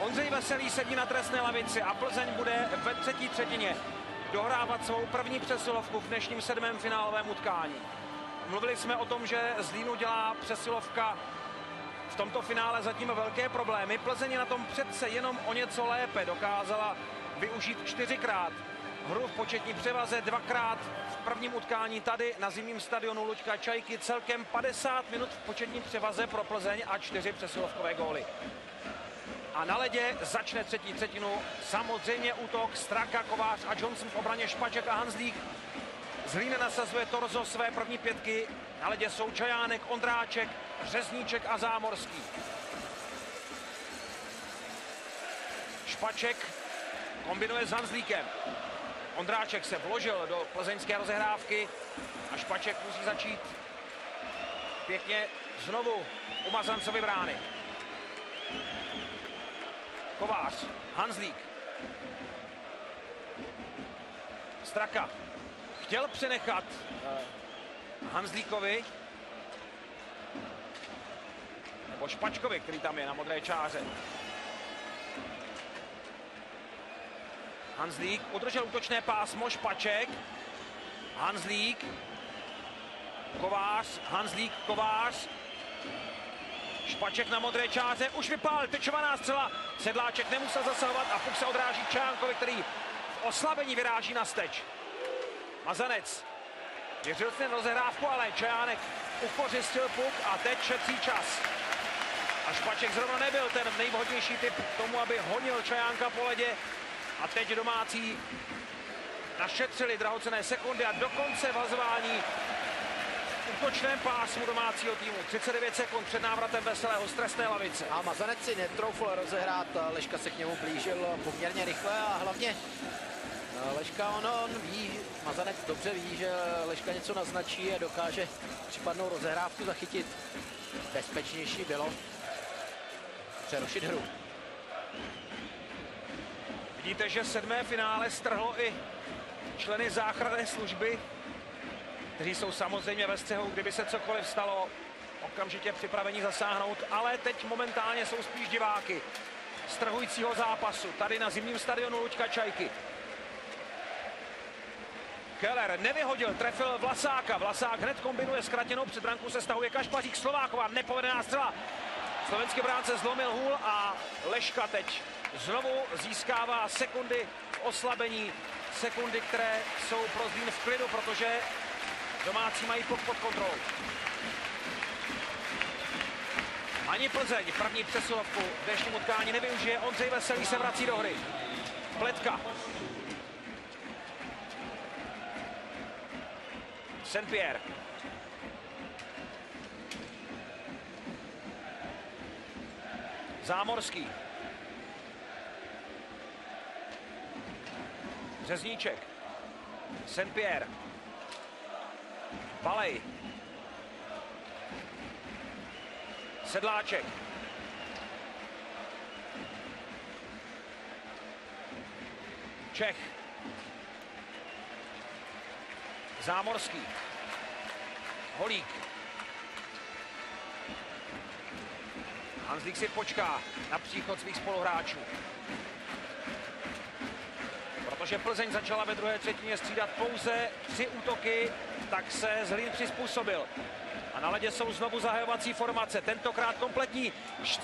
Ondřej Veselý sedí na trestné lavici a Plzeň bude ve třetí třetině dohrávat svou první přesilovku v dnešním sedmém finálovém utkání. Mluvili jsme o tom, že Zlínu dělá přesilovka v tomto finále zatím velké problémy. Plzeň na tom přece jenom o něco lépe. Dokázala využít čtyřikrát hru v početní převaze, dvakrát v prvním utkání tady na zimním stadionu Luďka Čajky. Celkem 50 minut v početní převaze pro Plzeň a čtyři přesilovkové góly. A na ledě začne třetí třetinu. Samozřejmě útok Straka, Kovář a Johnson v obraně Špaček a Hanzlík. Zlín nasazuje torzo své první pětky. Na ledě jsou Čajánek, Ondráček, Řezníček a Zámorský. Špaček kombinuje s Hanzlíkem. Ondráček se vložil do plzeňské rozehrávky a Špaček musí začít pěkně znovu u Mazancovy brány. Kovář, Hanzlík. Straka. Chtěl přenechat uh, Hanzlíkovi nebo Špačkovi, který tam je na modré čáře. Hanzlík udržel útočné pásmo, Špaček. Hanzlík. Kovář, Hanzlík, Kovář. Špaček na modré čáře, už vypál, tečovaná střela. Sedláček nemusel zasahovat a puk se odráží Čánkovi, který v oslabení vyráží na steč. Mazanec věřil si rozehrávku, ale Čajánek ukořistil puk a teď šetří čas. A Špaček zrovna nebyl ten nejvhodnější typ k tomu, aby honil Čajánka po ledě. A teď domácí našetřili drahocené sekundy a dokonce vazování útočném pásmu domácího týmu. 39 sekund před návratem Veselého z trestné lavice. A Mazanec si netroufl rozehrát, Leška se k němu blížil poměrně rychle a hlavně Leška, on, on ví, Mazanec dobře ví, že Leška něco naznačí a dokáže případnou rozehrávku zachytit. Bezpečnější bylo přerušit hru. Vidíte, že sedmé finále strhlo i členy záchranné služby kteří jsou samozřejmě ve střehu, kdyby se cokoliv stalo, okamžitě připraveni zasáhnout, ale teď momentálně jsou spíš diváky strhujícího zápasu tady na zimním stadionu Luďka Čajky. Keller nevyhodil, trefil Vlasáka. Vlasák hned kombinuje zkratěnou před branku se stahuje Kašpařík Slováková, nepovedená střela. Slovenský bránce zlomil hůl a Leška teď znovu získává sekundy oslabení. Sekundy, které jsou pro Zlín v klidu, protože Domácí mají puk pod kontrolou. Ani Plzeň první přesilovku v dnešním utkání nevyužije. Ondřej Veselý se vrací do hry. Pletka. Saint-Pierre. Zámorský. Řezníček. Saint-Pierre. Balej. Sedláček. Čech. Zámorský. Holík. Hanzlík si počká na příchod svých spoluhráčů. Protože Plzeň začala ve druhé třetině střídat pouze tři útoky tak se Zlín přizpůsobil. A na ledě jsou znovu zahajovací formace, tentokrát kompletní.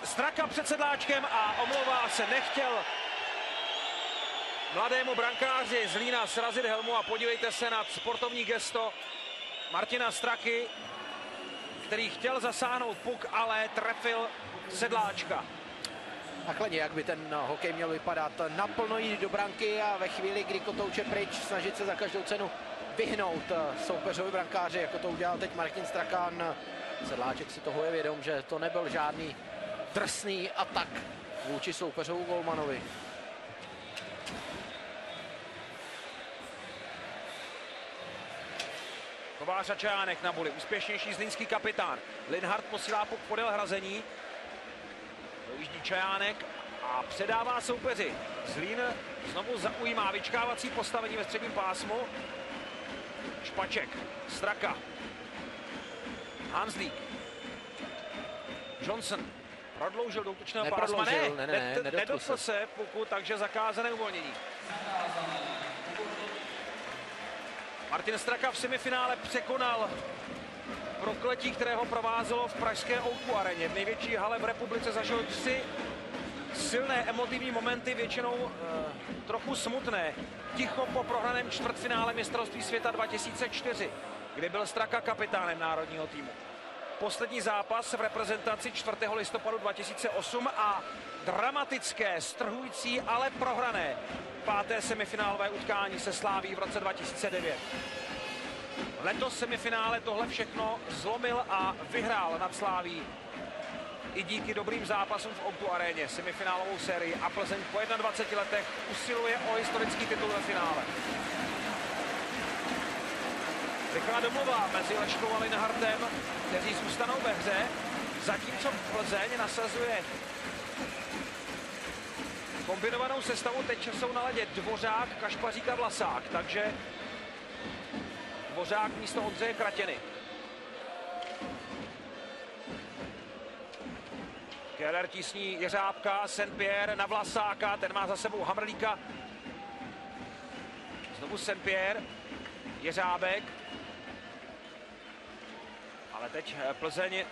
Straka před sedláčkem a omlouvá se, nechtěl mladému brankáři z Lína srazit helmu a podívejte se na sportovní gesto Martina Straky, který chtěl zasáhnout puk, ale trefil sedláčka. Takhle nějak by ten hokej měl vypadat. Naplno jít do branky a ve chvíli, kdy kotouče pryč, snažit se za každou cenu vyhnout eh, soupeřovi brankáři, jako to udělal teď Martin Strakán. Sedláček si toho je vědom, že to nebyl žádný drsný atak vůči soupeřovu Golmanovi. Kovář a Čajánek na buli. Úspěšnější zlínský kapitán. Linhard posílá puk podél hrazení. Dojíždí Čajánek a předává soupeři. Zlín znovu zaujímá vyčkávací postavení ve středním pásmu. Špaček, Straka, Hanslík, Johnson, prodloužil do útočného pásma. Ne, ne, ne, ne, nedotkl nedotkl se. se puku, takže zakázané uvolnění. Martin Straka v semifinále překonal prokletí, které ho provázelo v pražské Outu areně. V největší hale v republice zažil tři silné emotivní momenty, většinou e, trochu smutné. Ticho po prohraném čtvrtfinále mistrovství světa 2004, kdy byl Straka kapitánem národního týmu. Poslední zápas v reprezentaci 4. listopadu 2008 a dramatické, strhující, ale prohrané páté semifinálové utkání se Sláví v roce 2009. Letos semifinále tohle všechno zlomil a vyhrál nad Sláví i díky dobrým zápasům v Outu aréně semifinálovou sérii a Plzeň po 21 letech usiluje o historický titul ve finále. Rychlá domluva mezi Leškou a Linhartem, kteří zůstanou ve hře, zatímco Plzeň nasazuje kombinovanou sestavu. Teď jsou na ledě Dvořák, Kašpařík a Vlasák, takže Dvořák místo Ondřeje Kratěny. Keller tísní Jeřábka, Saint-Pierre na Vlasáka, ten má za sebou Hamrlíka. Znovu Saint-Pierre, Jeřábek. Ale teď eh, Plzeň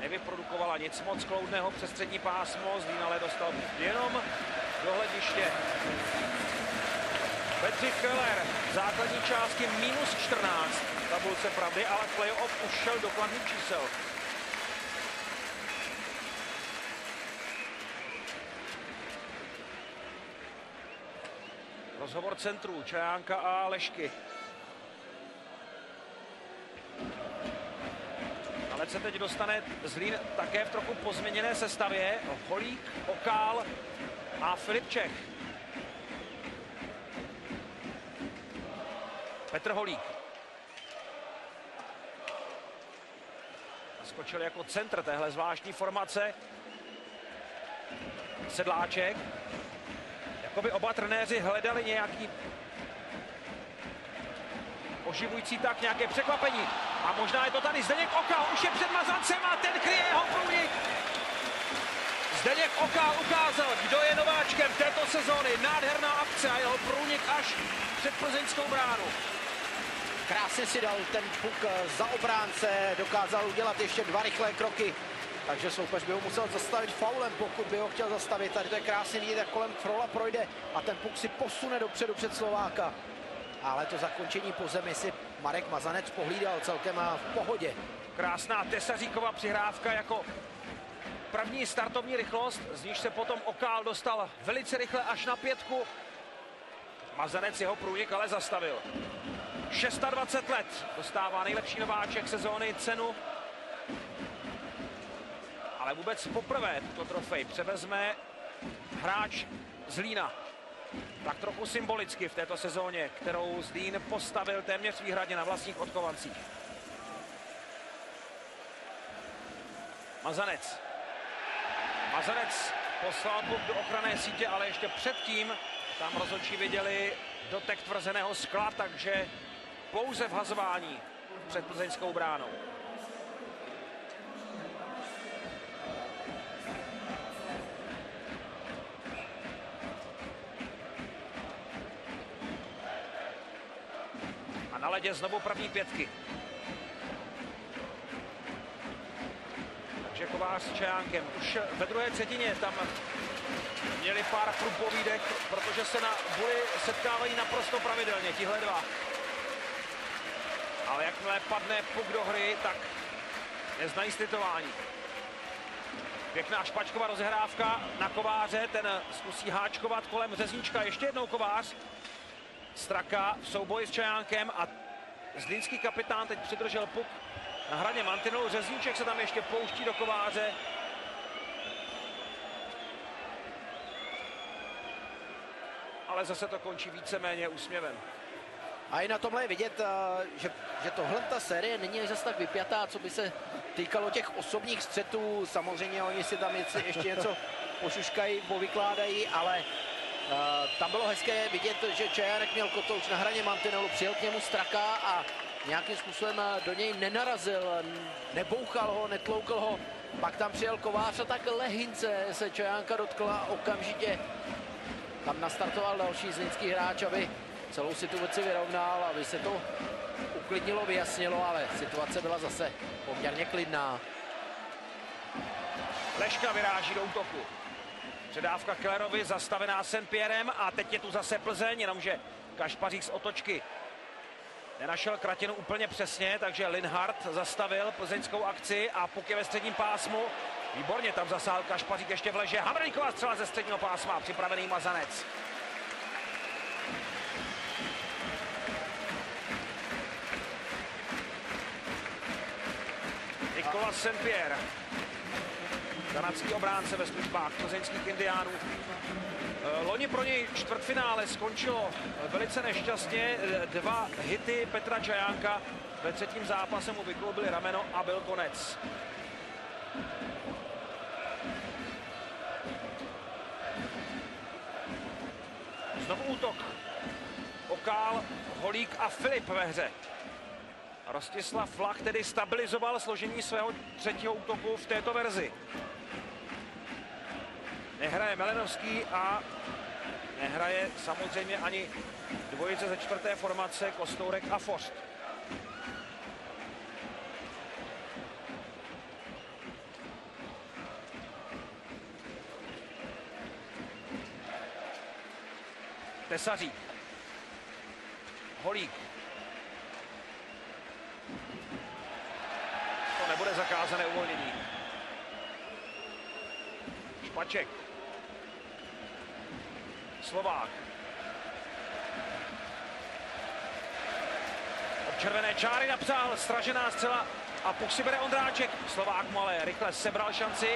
nevyprodukovala nic moc kloudného přes střední pásmo. Zlín ale dostal jenom do hlediště. Bedřich Keller, základní částky minus 14 v tabulce pravdy, ale playoff už šel do kladných čísel. Rozhovor centrů Čajánka a Lešky. Ale se teď dostane Zlín také v trochu pozměněné sestavě. Holík, Okál a Filip Čech. Petr Holík. Skočil jako centr téhle zvláštní formace. Sedláček. Jakoby oba trenéři hledali nějaký oživující tak, nějaké překvapení. A možná je to tady Zdeněk Okal, už je před Mazancem a ten kryje jeho průnik. Zdeněk Okal ukázal, kdo je nováčkem této sezóny. Nádherná akce a jeho průnik až před plzeňskou bránu. Krásně si dal ten puk eh, za obránce, dokázal udělat ještě dva rychlé kroky. Takže soupeř by ho musel zastavit faulem, pokud by ho chtěl zastavit. Tady to je krásně vidět, jak kolem Frola projde a ten puk si posune dopředu před Slováka. Ale to zakončení po zemi si Marek Mazanec pohlídal celkem a v pohodě. Krásná Tesaříková přihrávka jako první startovní rychlost, z níž se potom Okál dostal velice rychle až na pětku. Mazanec jeho průnik ale zastavil. 26 let dostává nejlepší nováček sezóny cenu. Ale vůbec poprvé tuto trofej převezme hráč z Lína. Tak trochu symbolicky v této sezóně, kterou Zlín postavil téměř výhradně na vlastních odchovancích. Mazanec. Mazanec poslal puk do ochranné sítě, ale ještě předtím tam rozhodčí viděli dotek tvrzeného skla, takže pouze v hazování před plzeňskou bránou. A na ledě znovu první pětky. Takže Kovář s Čajánkem. Už ve druhé třetině tam měli pár průpovídek, protože se na buli setkávají naprosto pravidelně, tihle dva. Ale jakmile padne puk do hry, tak neznají slitování. Pěkná špačková rozehrávka na Kováře, ten zkusí háčkovat kolem Řeznička. Ještě jednou Kovář. Straka v souboji s Čajánkem a zlínský kapitán teď přidržel puk na hraně mantinelu. Řezníček se tam ještě pouští do Kováře. Ale zase to končí víceméně úsměvem. A i na tomhle je vidět, eh, že, že tohle ta série není až tak vypjatá, co by se týkalo těch osobních střetů. Samozřejmě oni si tam ještě něco pošuškají, povykládají, ale Uh, tam bylo hezké vidět, že Čajánek měl kotouč na hraně mantinelu, přijel k němu Straka a nějakým způsobem do něj nenarazil, nebouchal ho, netloukl ho. Pak tam přijel Kovář a tak lehince se Čajánka dotkla okamžitě. Tam nastartoval další zlínský hráč, aby celou situaci vyrovnal, aby se to uklidnilo, vyjasnilo, ale situace byla zase poměrně klidná. Leška vyráží do útoku. Předávka Kellerovi zastavená St. Pierrem a teď je tu zase Plzeň, jenomže Kašpařík z otočky nenašel Kratinu úplně přesně, takže Linhardt zastavil plzeňskou akci a puk je ve středním pásmu. Výborně tam zasáhl Kašpařík ještě v leže. Hamrlíková střela ze středního pásma, připravený Mazanec. Nikola St. Pierre kanadský obránce ve službách plzeňských indiánů. Eh, loni pro něj čtvrtfinále skončilo velice nešťastně. Eh, dva hity Petra Čajánka ve třetím zápase mu vykloubili rameno a byl konec. Znovu útok. Okál, Holík a Filip ve hře. Rostislav Flach tedy stabilizoval složení svého třetího útoku v této verzi nehraje Melenovský a nehraje samozřejmě ani dvojice ze čtvrté formace Kostourek a Forst. Tesařík. Holík. To nebude zakázané uvolnění. Špaček. Slovák. Od červené čáry napsal, stražená střela a puk si bere Ondráček. Slovák mu ale rychle sebral šanci,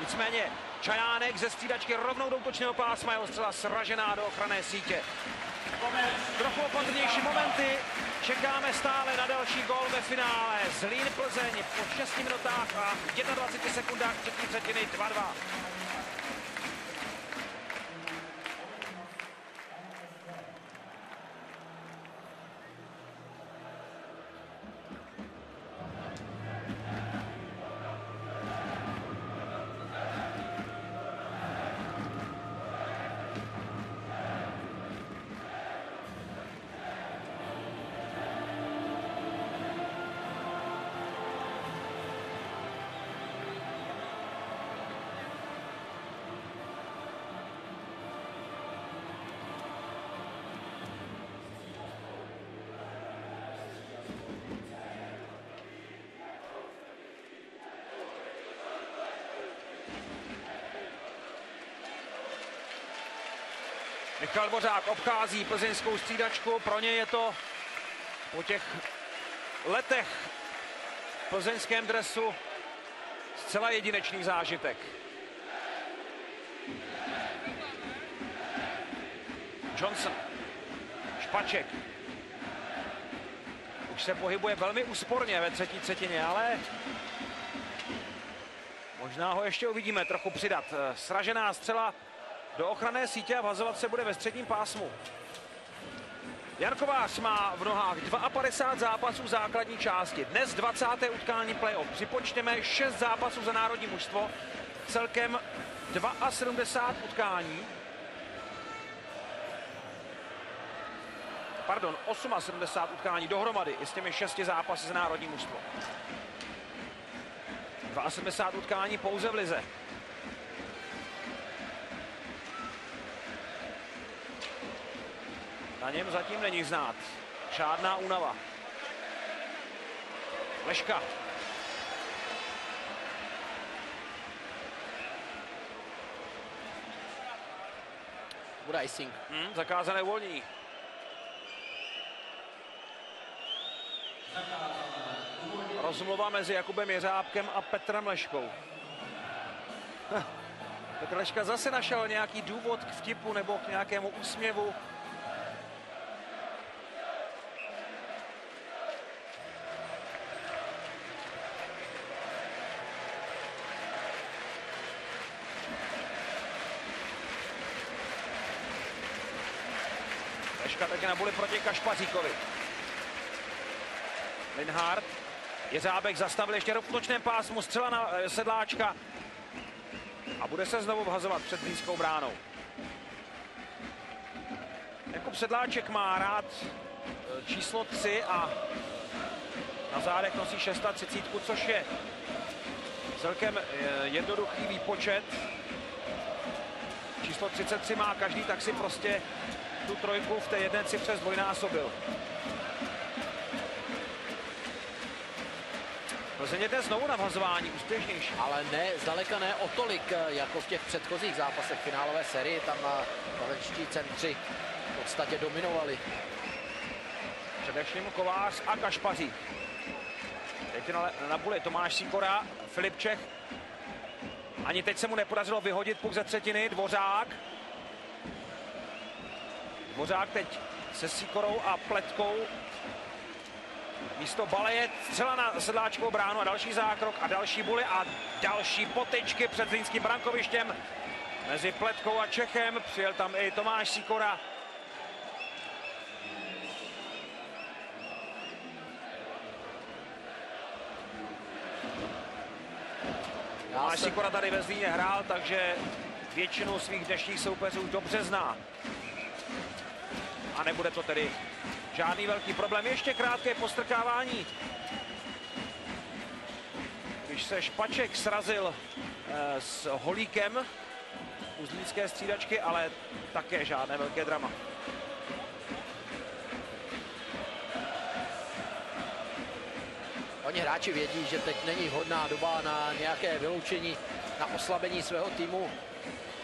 nicméně Čajánek ze střídačky rovnou do útočného pásma, jeho střela sražená do ochranné sítě. Trochu opatrnější momenty, čekáme stále na další gol ve finále. Zlín Plzeň po 6 minutách a 21 sekundách třetí třetiny 2-2. Michal Dvořák obchází plzeňskou střídačku, pro ně je to po těch letech v plzeňském dresu zcela jedinečný zážitek. Johnson, Špaček. Už se pohybuje velmi úsporně ve třetí třetině, ale možná ho ještě uvidíme trochu přidat. Sražená střela do ochranné sítě a vazovat se bude ve středním pásmu. Jan Kovář má v nohách 52 zápasů základní části. Dnes 20. utkání playoff. Připočteme 6 zápasů za národní mužstvo. Celkem 72 utkání. Pardon, 78 utkání dohromady i s těmi 6 zápasy za národní mužstvo. 72 utkání pouze v lize. Na něm zatím není znát. Žádná únava. Leška. Bude icing. Hmm, zakázané uvolnění. Rozmluva mezi Jakubem Jeřábkem a Petrem Leškou. Petr Leška zase našel nějaký důvod k vtipu nebo k nějakému úsměvu. Leška teď na buli proti Kašpaříkovi. Linhardt. Jeřábek zastavil ještě v útočném pásmu, střela na eh, sedláčka. A bude se znovu vhazovat před blízkou bránou. Jakub Sedláček má rád eh, číslo 3 a na zádech nosí 630, což je celkem eh, jednoduchý výpočet. Číslo 33 má každý, tak si prostě tu trojku v té jedné cifře zdvojnásobil. Plzeň je dnes znovu na vhazování úspěšnější. Ale ne, zdaleka ne o tolik, jako v těch předchozích zápasech finálové série. Tam eh, plzeňští centři v podstatě dominovali. Především Kovář a Kašpaří. Teď na, na buli Tomáš Sikora, Filip Čech. Ani teď se mu nepodařilo vyhodit puk ze třetiny. Dvořák. Dvořák teď se Sikorou a Pletkou. Místo baleje střela na sedláčkovou bránu a další zákrok a další buly a další potečky před zlínským brankovištěm. Mezi Pletkou a Čechem přijel tam i Tomáš Sikora. Tomáš Sikora tady ve Zlíně hrál, takže většinu svých dnešních soupeřů dobře zná. Nebude to tedy žádný velký problém. Ještě krátké postrkávání. Když se Špaček srazil eh, s Holíkem u zlínské střídačky, ale také žádné velké drama. Oni hráči vědí, že teď není vhodná doba na nějaké vyloučení, na oslabení svého týmu.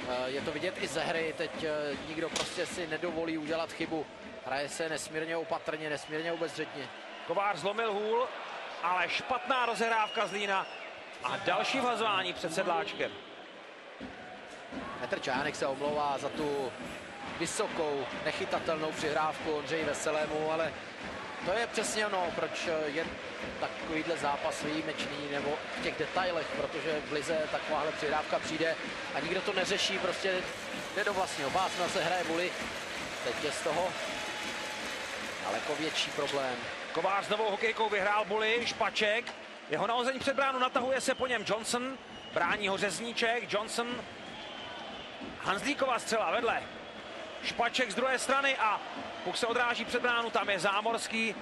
Eh, Je to vidět i ze hry, teď eh, nikdo prostě si nedovolí udělat chybu. Hraje se nesmírně opatrně, nesmírně obezřetně. Kovář zlomil hůl, ale špatná rozehrávka Zlína a další vhazování před sedláčkem. Petr Čánek se omlouvá za tu vysokou, nechytatelnou přihrávku Ondřeji Veselému, ale to je přesně ono, proč je takovýhle zápas výjimečný, nebo v těch detailech, protože v lize takováhle přihrávka přijde a nikdo to neřeší, prostě jde do vlastního pásma, se hraje vůli. Teď je z toho daleko větší problém. Kovář s novou hokejkou vyhrál buly, Špaček. Jeho nahození před bránu natahuje se po něm Johnson. Brání ho Řezníček, Johnson. Hanzlíková střela vedle. Špaček z druhé strany a puk se odráží před bránu, tam je Zámorský.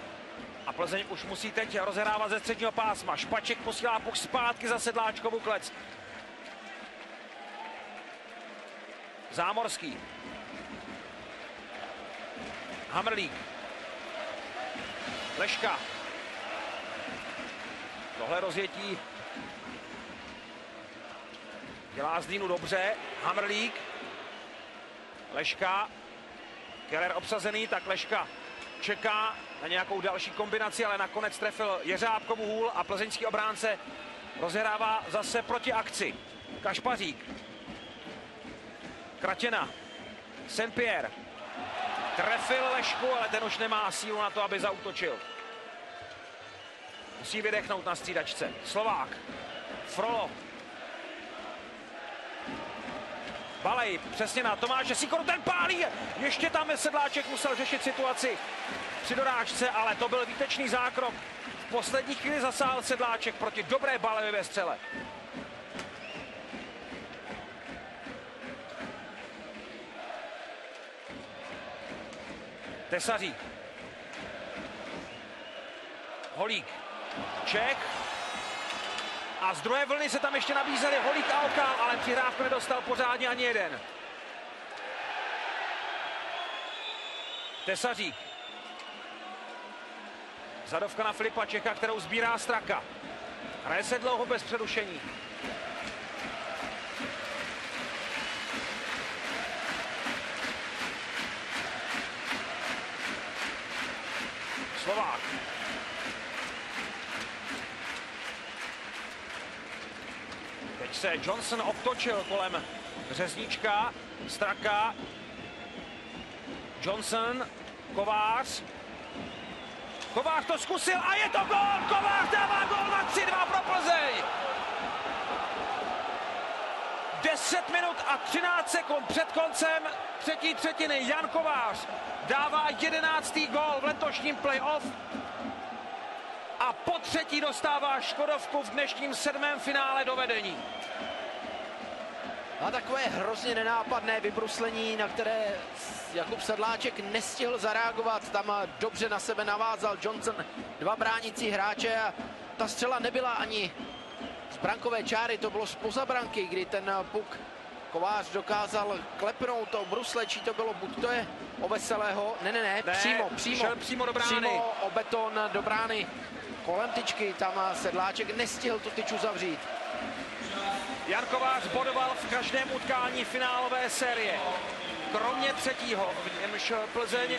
A Plzeň už musí teď rozehrávat ze středního pásma. Špaček posílá puk zpátky za sedláčkovou klec. Zámorský. Hamrlík. Leška. Tohle rozjetí dělá Zlínu dobře. Hamrlík. Leška. Keller obsazený, tak Leška čeká na nějakou další kombinaci, ale nakonec trefil Jeřábkovu hůl a plzeňský obránce rozehrává zase proti akci. Kašpařík. Kratěna. Saint-Pierre. Trefil Lešku, ale ten už nemá sílu na to, aby zautočil. Musí vydechnout na střídačce. Slovák. Frolo. Balej přesně na Tomáše Sikoru, ten pálí. Ještě tam Sedláček musel řešit situaci při dorážce, ale to byl výtečný zákrok. V poslední chvíli zasáhl Sedláček proti dobré Balejové střele. Tesařík. Holík. Ček. A z druhé vlny se tam ještě nabízeli Holík a ale přihrávku nedostal pořádně ani jeden. Tesařík. Zadovka na Filipa Čeka, kterou sbírá Straka. Hraje se dlouho bez přerušení. Slovák. Se Johnson obtočil kolem Řezníčka, Straka, Johnson, Kovář. Kovář to zkusil a je to gol! Kovář dává gol na 3-2 pro Plzeň! 10 minut a 13 sekund před koncem třetí třetiny Jan Kovář dává 11. gol v letošním playoff a po třetí dostává Škodovku v dnešním sedmém finále do vedení. A takové hrozně nenápadné vybruslení, na které Jakub Sedláček nestihl zareagovat. Tam dobře na sebe navázal Johnson, dva bránící hráče a ta střela nebyla ani z brankové čáry, to bylo spoza branky, kdy ten puk Kovář dokázal klepnout to brusle, či to bylo, buď to je o Veselého, ne, ne, ne, Ne, přímo, přímo, přímo do brány. přímo o beton do brány kolem tyčky, tam Sedláček nestihl tu tyč uzavřít. Jan Kovář bodoval v každém utkání finálové série. Kromě třetího, v němž Plzeň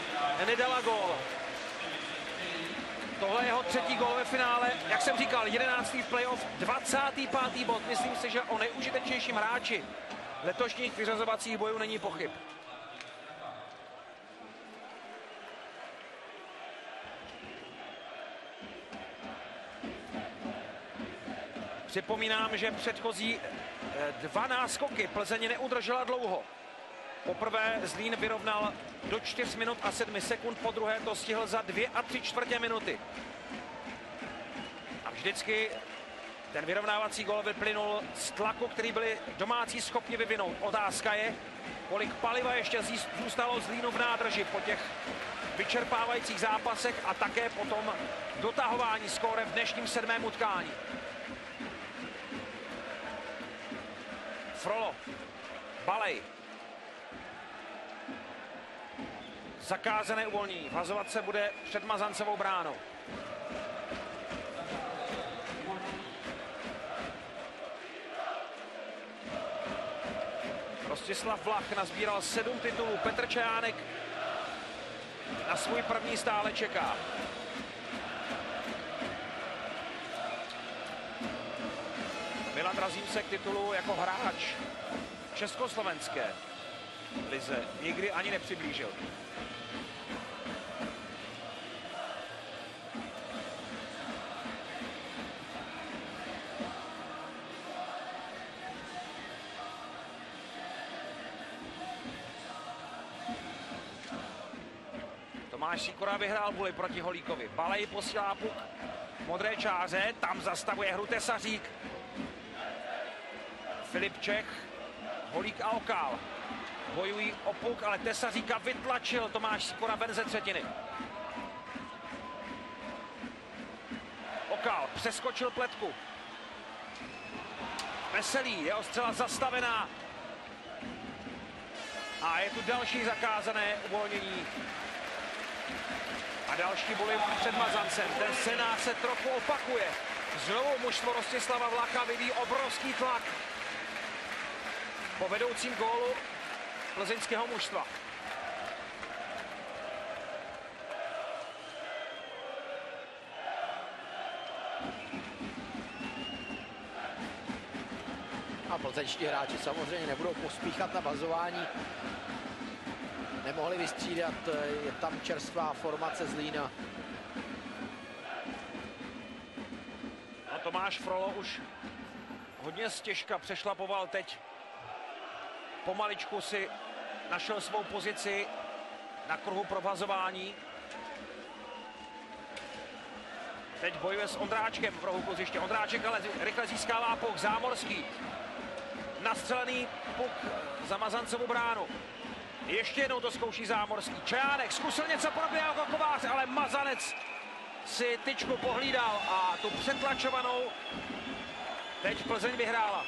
nedala gól. Tohle je jeho třetí gól ve finále. Jak jsem říkal, 11. v playoff, 25. bod. Myslím si, že o nejužitečnějším hráči letošních vyřazovacích bojů není pochyb. Připomínám, že předchozí eh, dva náskoky Plzeň neudržela dlouho. Poprvé Zlín vyrovnal do 4 minut a 7 sekund, po druhé to stihl za 2 a 3 čtvrtě minuty. A vždycky ten vyrovnávací gol vyplynul z tlaku, který byli domácí schopni vyvinout. Otázka je, kolik paliva ještě zůstalo Zlínu v nádrži po těch vyčerpávajících zápasech a také potom dotahování skóre v dnešním sedmém utkání. Frolo. Balej. Zakázané uvolnění. Vazovat se bude před Mazancovou bránou. Rostislav Vlach nazbíral sedm titulů. Petr Čejánek na svůj první stále čeká. Milan Razím se k titulu jako hráč československé lize nikdy ani nepřiblížil. Tomáš Sikora vyhrál vůli proti Holíkovi. Balej posílá puk modré čáře, tam zastavuje hru Tesařík. Filip Čech, Holík a Okál. Bojují o puk, ale Tesaříka vytlačil Tomáš Sikora ven ze třetiny. Okál přeskočil pletku. Veselý, jeho střela zastavená. A je tu další zakázané uvolnění. A další boli před Mazancem. Ten scénář se trochu opakuje. Znovu mužstvo Rostislava Vlacha vidí obrovský tlak po vedoucím gólu plzeňského mužstva. A plzeňští hráči samozřejmě nebudou pospíchat na bazování. Nemohli vystřídat, je tam čerstvá formace Zlína. A Tomáš Frolo už hodně stěžka přešlapoval teď. Pomaličku si našel svou pozici na kruhu provazování. Teď bojuje s Ondráčkem v rohu kluziště. Ondráček ale rychle získává puk. Zámorský. Nastřelený puk za Mazancovou bránu. Ještě jednou to zkouší Zámorský. Čejánek zkusil něco podobného jako Kovář, ale Mazanec si tyčku pohlídal a tu přetlačovanou teď Plzeň vyhrála.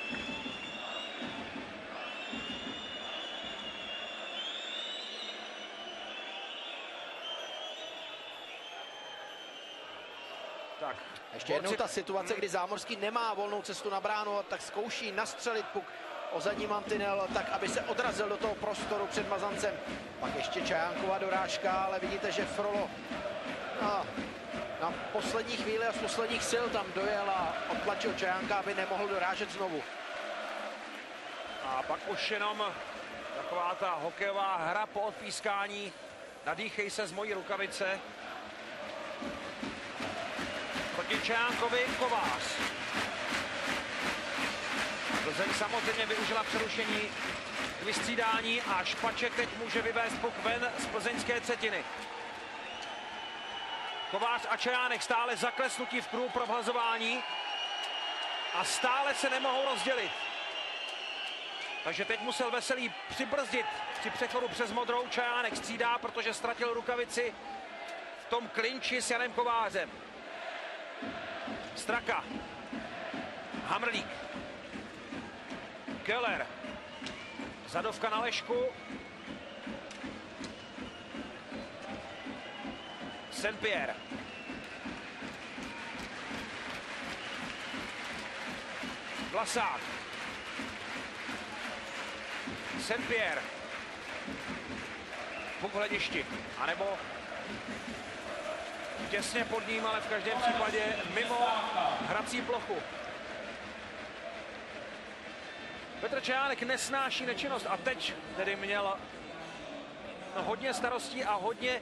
Tak, Ještě jednou ta situace, kdy Zámorský nemá volnou cestu na bránu, tak zkouší nastřelit puk o zadní mantinel, tak aby se odrazil do toho prostoru před Mazancem. Pak ještě Čajánková dorážka, ale vidíte, že Frolo no, na poslední chvíli a z posledních sil tam dojel a odtlačil Čajánka, aby nemohl dorážet znovu. A pak už jenom taková ta hokejová hra po odpískání. Nadýchej se z mojí rukavice. Proti Čajánkovi Kovář. Plzeň samozřejmě využila přerušení k vystřídání a Špaček teď může vyvést puk ven z plzeňské třetiny. Kovář a Čajánek stále zaklesnutí v kruhu pro vhazování a stále se nemohou rozdělit. Takže teď musel Veselý přibrzdit při přechodu přes modrou. Čajánek střídá, protože ztratil rukavici v tom klinči s Janem Kovářem. Straka. Hamrlík. Keller. Zadovka na Lešku. Saint-Pierre. Vlasák. Saint-Pierre. Puk hledišti. A nebo těsně pod ním, ale v každém případě mimo hrací plochu. Petr Čajánek nesnáší nečinnost a teď tedy měl hodně starostí a hodně e,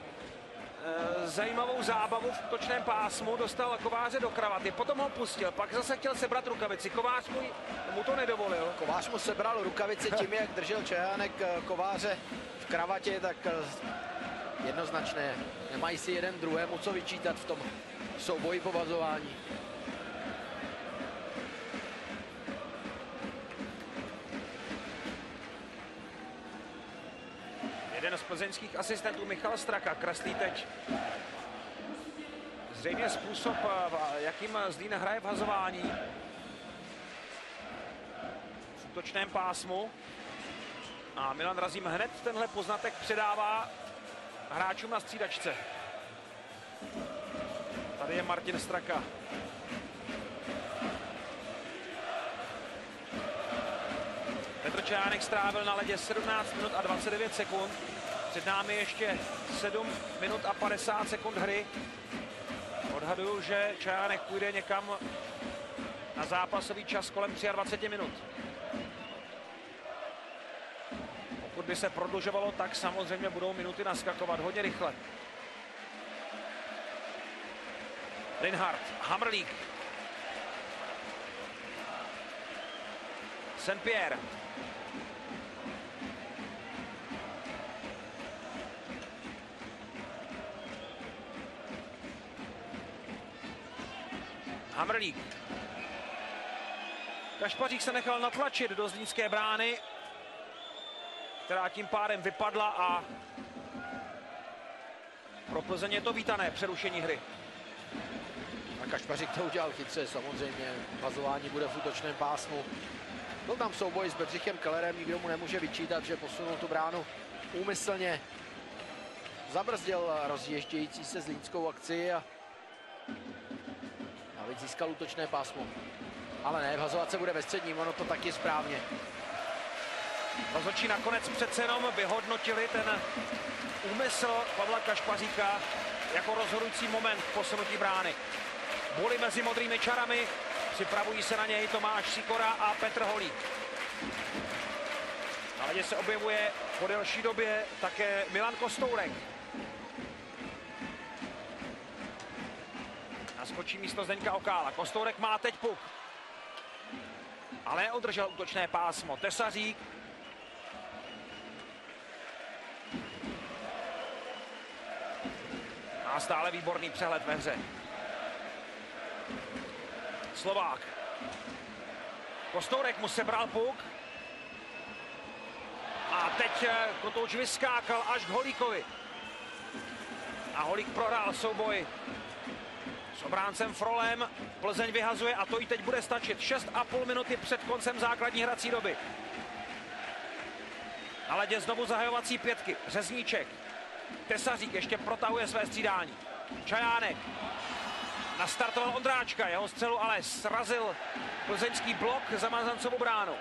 zajímavou zábavu v točném pásmu. Dostal Kováře do kravaty, potom ho pustil, pak zase chtěl sebrat rukavici. Kovář mu, mu to nedovolil. Kovář mu sebral rukavici tím, jak držel Čajánek eh, Kováře v kravatě, tak eh, jednoznačné. Nemají si jeden druhému co vyčítat v tom souboji povazování. Jeden z plzeňských asistentů Michal Straka kreslí teď zřejmě způsob, eh, jakým Zlín hraje v hazování v útočném pásmu. A Milan Razím hned tenhle poznatek předává hráčům na střídačce. Tady je Martin Straka. Petr Čánek strávil na ledě 17 minut a 29 sekund. Před námi ještě 7 minut a 50 sekund hry. Odhaduju, že Čánek půjde někam na zápasový čas kolem 23 minut. Pokud by se prodlužovalo, tak samozřejmě budou minuty naskakovat hodně rychle. Linhardt, Hamrlík. Saint-Pierre. Hamrlík. Kašpařík se nechal natlačit do zlínské brány, která tím pádem vypadla a pro Plzeň je to vítané přerušení hry. A Kašpařík to udělal chytře, samozřejmě. Vazování bude v útočném pásmu. Byl tam souboj s Bedřichem Kellerem, nikdo mu nemůže vyčítat, že posunul tu bránu úmyslně. Zabrzdil rozjíždějící se zlínskou akci a navíc získal útočné pásmo. Ale ne, vhazovat se bude ve středním, ono to taky správně. Rozhodčí nakonec přece jenom vyhodnotili ten úmysl Pavla Kašpaříka jako rozhodující moment v posunutí brány. Boli mezi modrými čarami, připravují se na něj Tomáš Sikora a Petr Holík. Na ledě se objevuje po delší době také Milan Kostourek. Naskočí místo Zdeňka Okála. Kostourek má teď puk. Ale održel útočné pásmo. Tesařík Má stále výborný přehled ve hře. Slovák. Kostourek mu sebral puk. A teď eh, Kotouč vyskákal až k Holíkovi. A Holík prohrál souboj s obráncem Frolem. Plzeň vyhazuje a to i teď bude stačit. 6,5 minuty před koncem základní hrací doby. Na ledě znovu zahajovací pětky. Řezníček. Tesařík ještě protahuje své střídání. Čajánek. Nastartoval Ondráčka, jeho střelu ale srazil plzeňský blok za Mazancovou bránu.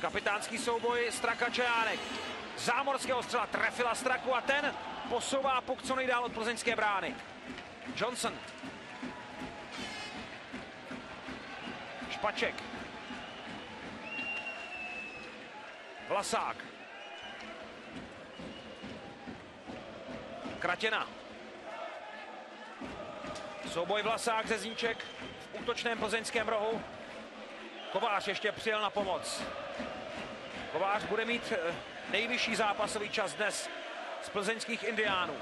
Kapitánský souboj Straka Čajánek. Zámorského střela trefila Straku a ten posouvá puk co nejdál od plzeňské brány. Johnson. Špaček. Vlasák. Kratěna. Souboj Vlasák Zezníček v útočném plzeňském rohu. Kovář ještě přijel na pomoc. Kovář bude mít eh, nejvyšší zápasový čas dnes z plzeňských indiánů.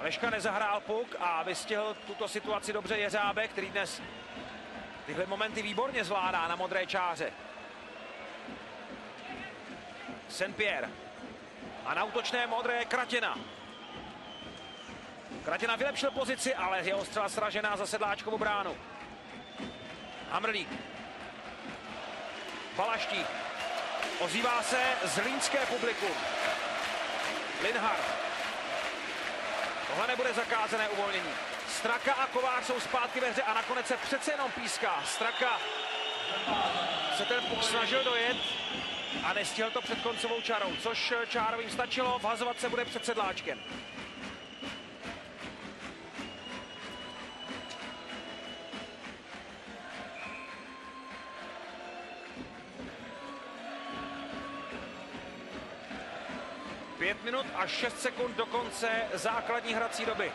Leška nezahrál puk a vystihl tuto situaci dobře Jeřábek, který dnes tyhle momenty výborně zvládá na modré čáře. Saint-Pierre. A na útočné modré Kratina. Kratina vylepšil pozici, ale jeho střela sražená za sedláčkovou bránu. Hamrlík. Palaští. Ozývá se zlínské publikum. Linhard. Tohle nebude zakázané uvolnění. Straka a Kovář jsou zpátky ve hře a nakonec se přece jenom píská. Straka se ten puk snažil dojet a nestihl to před koncovou čarou, což Čárovým stačilo. Vhazovat se bude před sedláčkem. Pět minut a 6 sekund do konce základní hrací doby.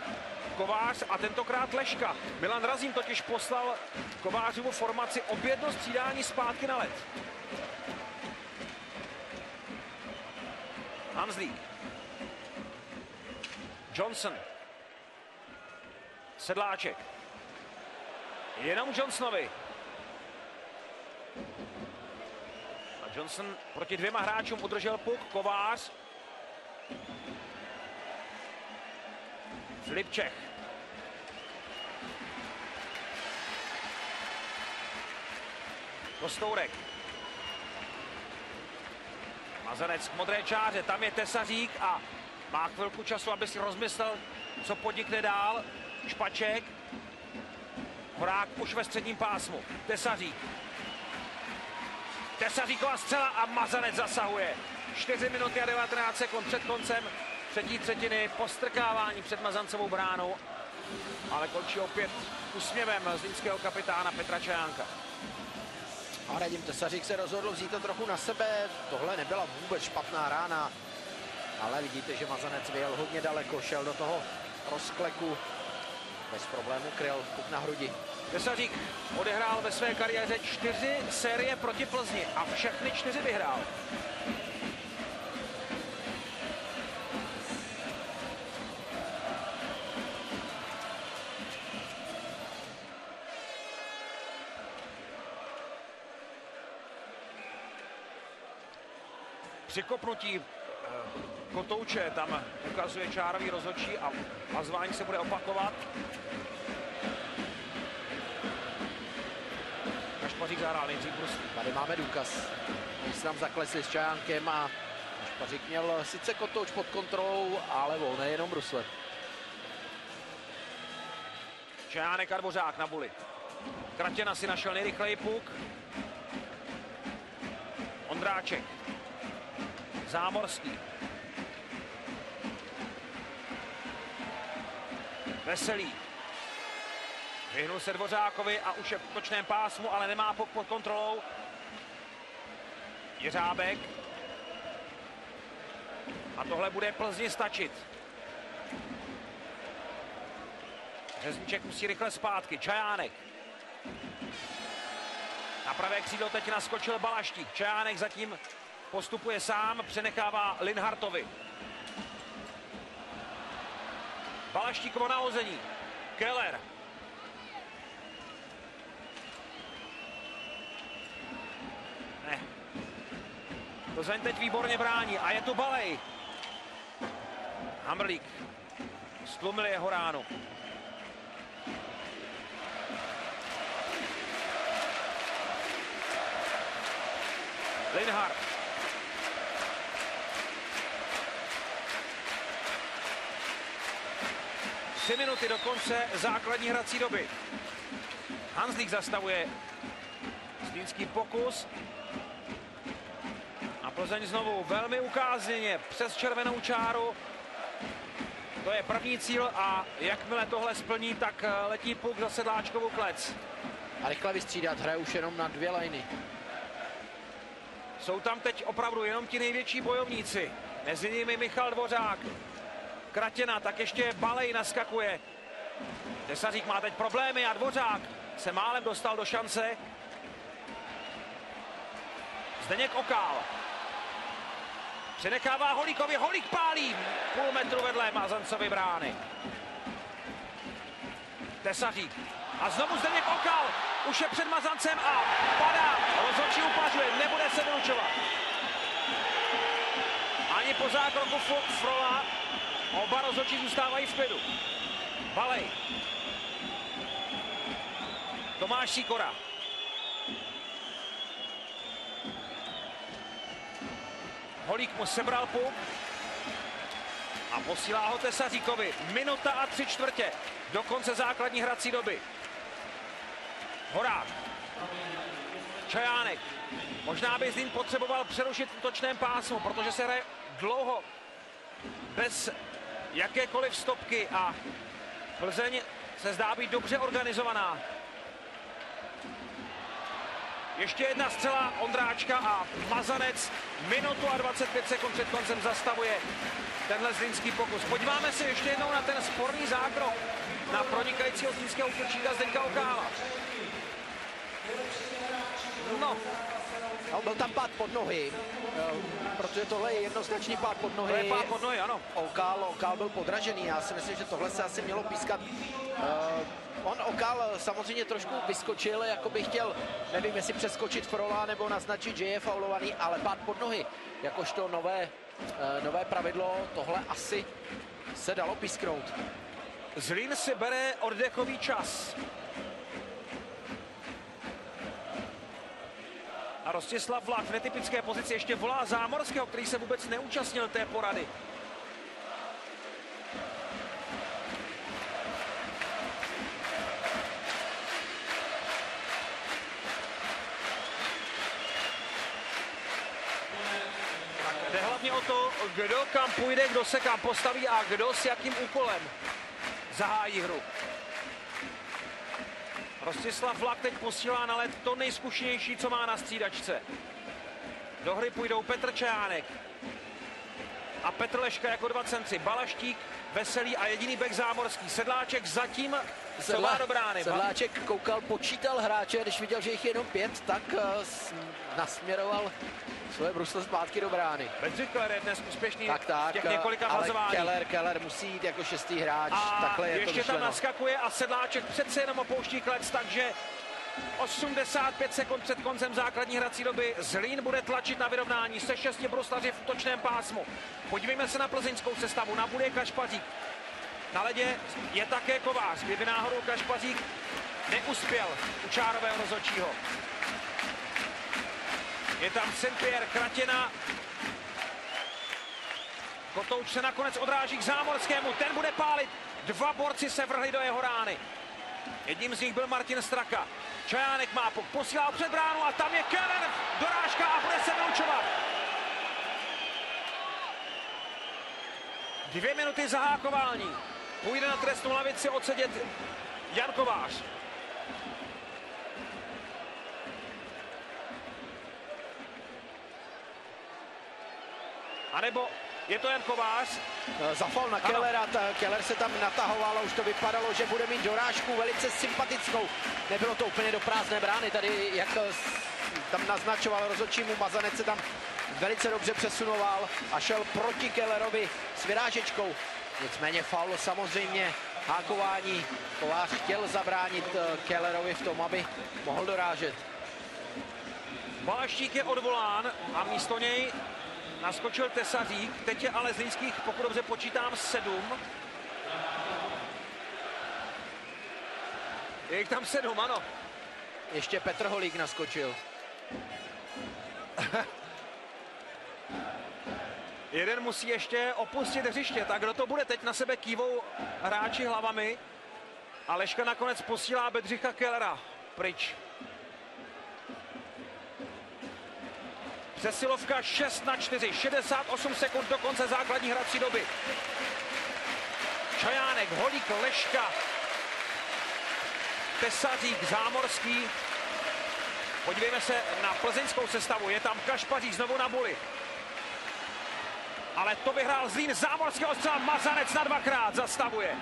Kovář a tentokrát Leška. Milan Razím totiž poslal Kovářovu formaci opět střídání zpátky na led. Hanslík. Johnson. Sedláček. Jenom Johnsonovi. A Johnson proti dvěma hráčům udržel puk. Kovář. Filip Čech. Kostourek. Mazanec k modré čáře, tam je Tesařík a má chvilku času, aby si rozmyslel, co podnikne dál. Špaček. Horák už ve středním pásmu. Tesařík. Tesaříková střela a Mazanec zasahuje. 4 minuty a 19 sekund před koncem třetí třetiny postrkávání před Mazancovou bránou, ale končí opět úsměvem zlínského kapitána Petra Čajánka. A Radim Tesařík se rozhodl vzít to trochu na sebe. Tohle nebyla vůbec špatná rána, ale vidíte, že Mazanec vyjel hodně daleko, šel do toho rozkleku. Bez problému kryl puk na hrudi. Tesařík odehrál ve své kariéře čtyři série proti Plzni a všechny čtyři vyhrál. Přikopnutí eh, Kotouče, tam ukazuje čárový rozhodčí a hazování se bude opakovat. Kašpařík zahrál nejdřív bruslí. Tady máme důkaz. Oni se tam zaklesli s Čajánkem a Kašpařík měl sice Kotouč pod kontrolou, ale volné jenom brusle. Čajánek a Dvořák na buli. Kratěna si našel nejrychleji puk. Ondráček Zámorský. Veselý. Vyhnul se Dvořákovi a už je v točném pásmu, ale nemá pod, kontrolou. Jeřábek. A tohle bude Plzni stačit. Řezníček musí rychle zpátky. Čajánek. Na pravé křídlo teď naskočil Balaštík. Čajánek zatím postupuje sám, přenechává Linhartovi. Balaštíkovo nahození. Keller. Ne. Plzeň teď výborně brání a je tu Balej. Hamrlík. Stlumil jeho ránu. Linhart. Tři minuty do konce základní hrací doby. Hanslík zastavuje Zlínský pokus. A Plzeň znovu velmi ukázněně přes červenou čáru. To je první cíl a jakmile tohle splní, tak eh, letí puk za sedláčkovou klec. A rychle vystřídat, hraje už jenom na dvě lajny. Jsou tam teď opravdu jenom ti největší bojovníci. Mezi nimi Michal Dvořák, Kratěna, tak ještě Balej naskakuje. Tesařík má teď problémy a Dvořák se málem dostal do šance. Zdeněk Okál. Přenechává Holíkovi, Holík pálí půl metru vedle Mazancovi brány. Tesařík. A znovu Zdeněk Okal. Už je před Mazancem a padá. Rozhodčí upařuje, nebude se vylučovat. Ani po zákroku Frola. Oba rozhodčí zůstávají v klidu. Balej. Tomáš Sikora. Holík mu sebral puk a posílá ho Tesaříkovi. Minuta a tři čtvrtě do konce základní hrací doby. Horák. Čajánek. Možná by Zlín potřeboval přerušit v útočném pásmu, protože se hraje dlouho bez jakékoliv stopky a Plzeň se zdá být dobře organizovaná. Ještě jedna střela Ondráčka a Mazanec minutu a 25 sekund před koncem zastavuje tenhle zlínský pokus. Podíváme se ještě jednou na ten sporný zákrok na pronikajícího zlínského útočníka Zdeňka Okála. No, no, byl tam pád pod nohy, eh, protože tohle je jednoznačný pád pod nohy. To je pád pod nohy, ano. Okál, Okál byl podražený, já si myslím, že tohle se asi mělo pískat. Uh, on Okal samozřejmě trošku vyskočil, jako by chtěl, nevím, jestli přeskočit Frola nebo naznačit, že je faulovaný, ale pád pod nohy, jakožto nové, nové pravidlo, tohle asi se dalo písknout. Zlín si bere oddechový čas. A Rostislav Vlach v netypické pozici ještě volá Zámorského, který se vůbec neúčastnil té porady. O to, kdo kam půjde, kdo se kam postaví a kdo s jakým úkolem zahájí hru. Rostislav Vlak teď posílá na led to nejzkušenější, co má na střídačce. Do hry půjdou Petr Čajánek a Petr Leška jako dva centři. Balaštík, Veselý a jediný bek zámorský. Sedláček zatím se má do brány. Sedláček koukal, počítal hráče, když viděl, že jich je jenom pět, tak uh, nasměroval svoje brusle zpátky do brány. Bedřich Keller je dnes úspěšný tak, tak, těch několika ale vazování. Keller, Keller musí jít jako šestý hráč, a takhle je ještě to tam naskakuje a Sedláček přece jenom opouští klec, takže 85 sekund před koncem základní hrací doby. Zlín bude tlačit na vyrovnání se šesti bruslaři v útočném pásmu. Podívejme se na plzeňskou sestavu. Na bude Kašpařík. Na ledě je také Kovář. Kdyby náhodou Kašpařík neuspěl u čárového rozhodčího. Je tam Saint-Pierre, Kratěna. Kotouč se nakonec odráží k Zámorskému. Ten bude pálit. Dva borci se vrhli do jeho rány. Jedním z nich byl Martin Straka. Čajánek má puk, posílá před bránu a tam je Keller, dorážka a bude se vyučovat. Dvě minuty zahákování. Půjde na trestnou lavici odsedět Jan Kovář. A nebo je to Jan Kovář? Zafal na Kellera, Keller se tam natahoval a už to vypadalo, že bude mít dorážku velice sympatickou. Nebylo to úplně do prázdné brány, tady jak tam naznačoval rozhodčímu, Mazanec se tam velice dobře přesunoval a šel proti Kellerovi s vyrážečkou. Nicméně faul samozřejmě hákování. Kovář chtěl zabránit Kellerovi v tom, aby mohl dorážet. Balaštík je odvolán a místo něj naskočil Tesařík, teď je ale Zlínských, pokud dobře počítám, sedm. Je jich tam sedm, ano. Ještě Petr Holík naskočil. Jeden musí ještě opustit hřiště, tak kdo to bude? Teď na sebe kývou hráči hlavami. A Leška nakonec posílá Bedřicha Kellera pryč. Přesilovka 6 na 4, 68 sekund do konce základní hrací doby. Čajánek, Holík, Leška, Tesařík, Zámorský. Podívejme se na plzeňskou sestavu. Je tam Kašpařík znovu na buli. Ale to vyhrál Zlín Zámorského střela. Mazanec na dvakrát zastavuje.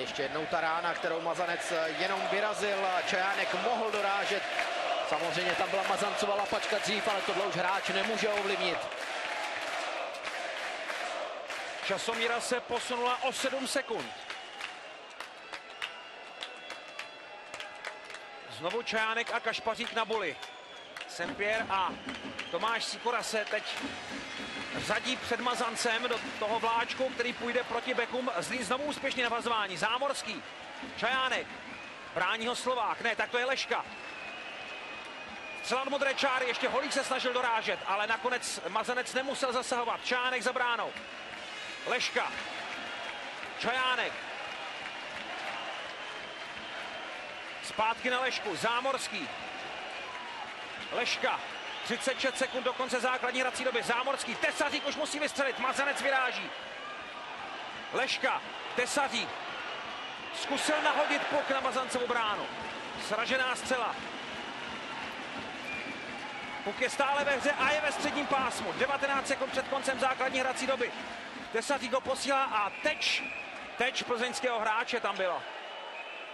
Ještě jednou ta rána, kterou Mazanec jenom vyrazil. Čajánek mohl dorážet. Samozřejmě tam byla Mazancova lapačka dřív, ale tohle už hráč nemůže ovlivnit. Časomíra se posunula o 7 sekund. Znovu Čajánek a Kašpařík na boli. Sempierre a Tomáš Sikora se teď řadí před Mazancem do toho vláčku, který půjde proti Bekům. Zlý znovu úspěšně navazování. Zámorský, Čajánek, brání ho Slovák. Ne, tak to je Leška. Střela modré čáry, ještě Holík se snažil dorážet, ale nakonec Mazanec nemusel zasahovat. Čajánek za bránou. Leška. Čajánek. Zpátky na Lešku. Zámorský. Leška. 36 sekund do konce základní hrací doby. Zámorský. Tesařík už musí vystřelit. Mazanec vyráží. Leška. Tesařík. Zkusil nahodit puk na Mazancovu bránu. Sražená střela. Puk je stále ve hře a je ve středním pásmu. 19 sekund před koncem základní hrací doby. Tesařík ho posílá a teč, teč plzeňského hráče tam byla.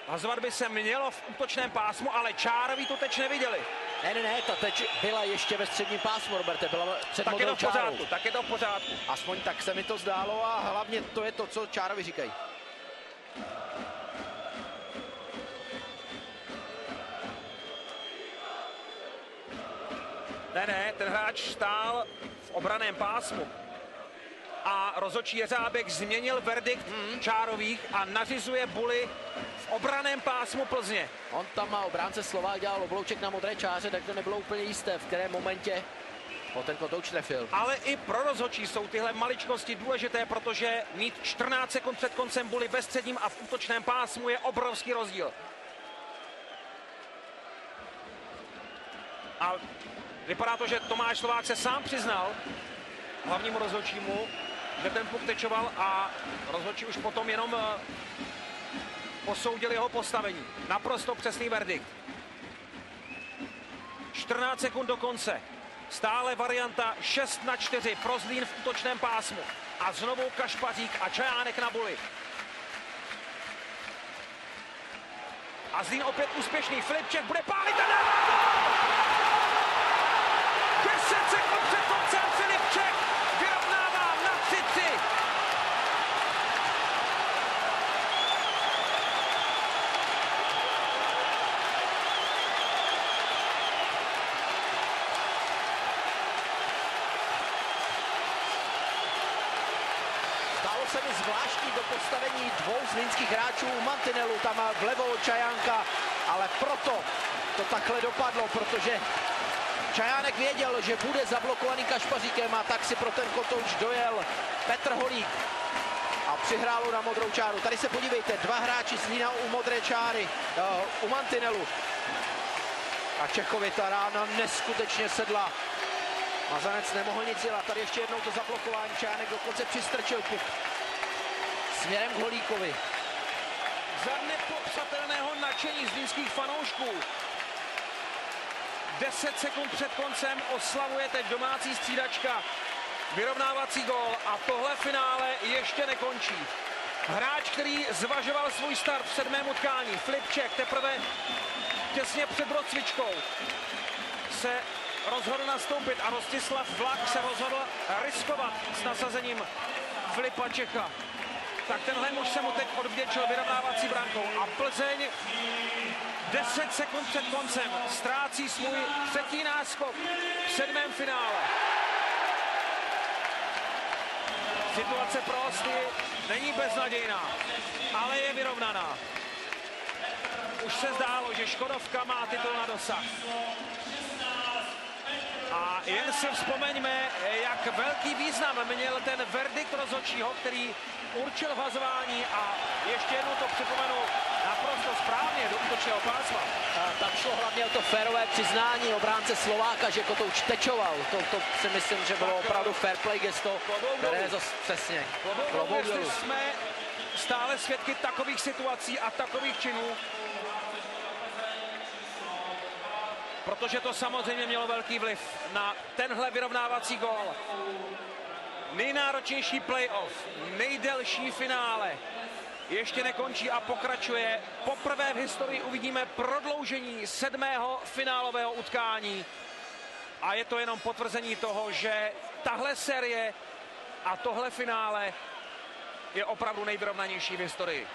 Hazovat by se mělo v útočném pásmu, ale Čároví tu teč neviděli. Ne, ne, ne, ta teč byla ještě ve středním pásmu, Roberte, byla před Tak je to v čárou. pořádku, tak je to v pořádku. Aspoň tak se mi to zdálo a hlavně to je to, co Čárovi říkají. Ne, ne, ten hráč stál v obraném pásmu. A rozočí Jeřábek změnil verdikt Čárových a nařizuje buly v obraném pásmu Plzně. On tam má obránce Slovák dělal oblouček na modré čáře, tak to nebylo úplně jisté, v kterém momentě ho ten kotouč trefil. Ale i pro rozhodčí jsou tyhle maličkosti důležité, protože mít 14 sekund před koncem buly ve středním a v útočném pásmu je obrovský rozdíl. A vypadá to, že Tomáš Slovák se sám přiznal hlavnímu rozhodčímu, že ten puk tečoval a rozhodčí už potom jenom eh, posoudil jeho postavení. Naprosto přesný verdikt. 14 sekund do konce. Stále varianta 6 na 4 pro Zlín v útočném pásmu. A znovu Kašpařík a Čajánek na buli. A Zlín opět úspěšný. Filipček bude pálit a dává! 10 se mi zvláštní do postavení dvou zlínských hráčů u mantinelu, tam má vlevo Čajánka, ale proto to takhle dopadlo, protože Čajánek věděl, že bude zablokovaný Kašpaříkem a tak si pro ten kotouč dojel Petr Holík a přihrál na modrou čáru. Tady se podívejte, dva hráči z Lína u modré čáry, uh, u mantinelu. A Čechovi ta rána neskutečně sedla. Mazanec nemohl nic dělat. Tady ještě jednou to zablokování. Čánek dokonce přistrčil puk směrem k Holíkovi. Za nepopsatelného nadšení zlínských fanoušků. 10 sekund před koncem oslavuje teď domácí střídačka vyrovnávací gól a tohle finále ještě nekončí. Hráč, který zvažoval svůj start v sedmém utkání, Flipček, teprve těsně před rozcvičkou se rozhodl nastoupit a Rostislav Vlak se rozhodl riskovat s nasazením Filipa Čecha. Tak tenhle muž se mu teď odvděčil vyrovnávací brankou a Plzeň 10 sekund před koncem ztrácí svůj třetí náskok v sedmém finále. Situace pro Osty není beznadějná, ale je vyrovnaná. Už se zdálo, že Škodovka má titul na dosah. A jen si vzpomeňme, jak velký význam měl ten verdikt rozhodčího, který určil hlasování a ještě jednou to připomenu naprosto správně do útočného pásma. A tam šlo hlavně o to férové přiznání obránce Slováka, že Kotouč tečoval. To, to si myslím, že bylo opravdu fair play gesto, které dolů. zas přesně. Klobouk dolů. jsme stále svědky takových situací a takových činů, protože to samozřejmě mělo velký vliv na tenhle vyrovnávací gól. Nejnáročnější playoff, nejdelší finále ještě nekončí a pokračuje. Poprvé v historii uvidíme prodloužení sedmého finálového utkání. A je to jenom potvrzení toho, že tahle série a tohle finále je opravdu nejvyrovnanější v historii.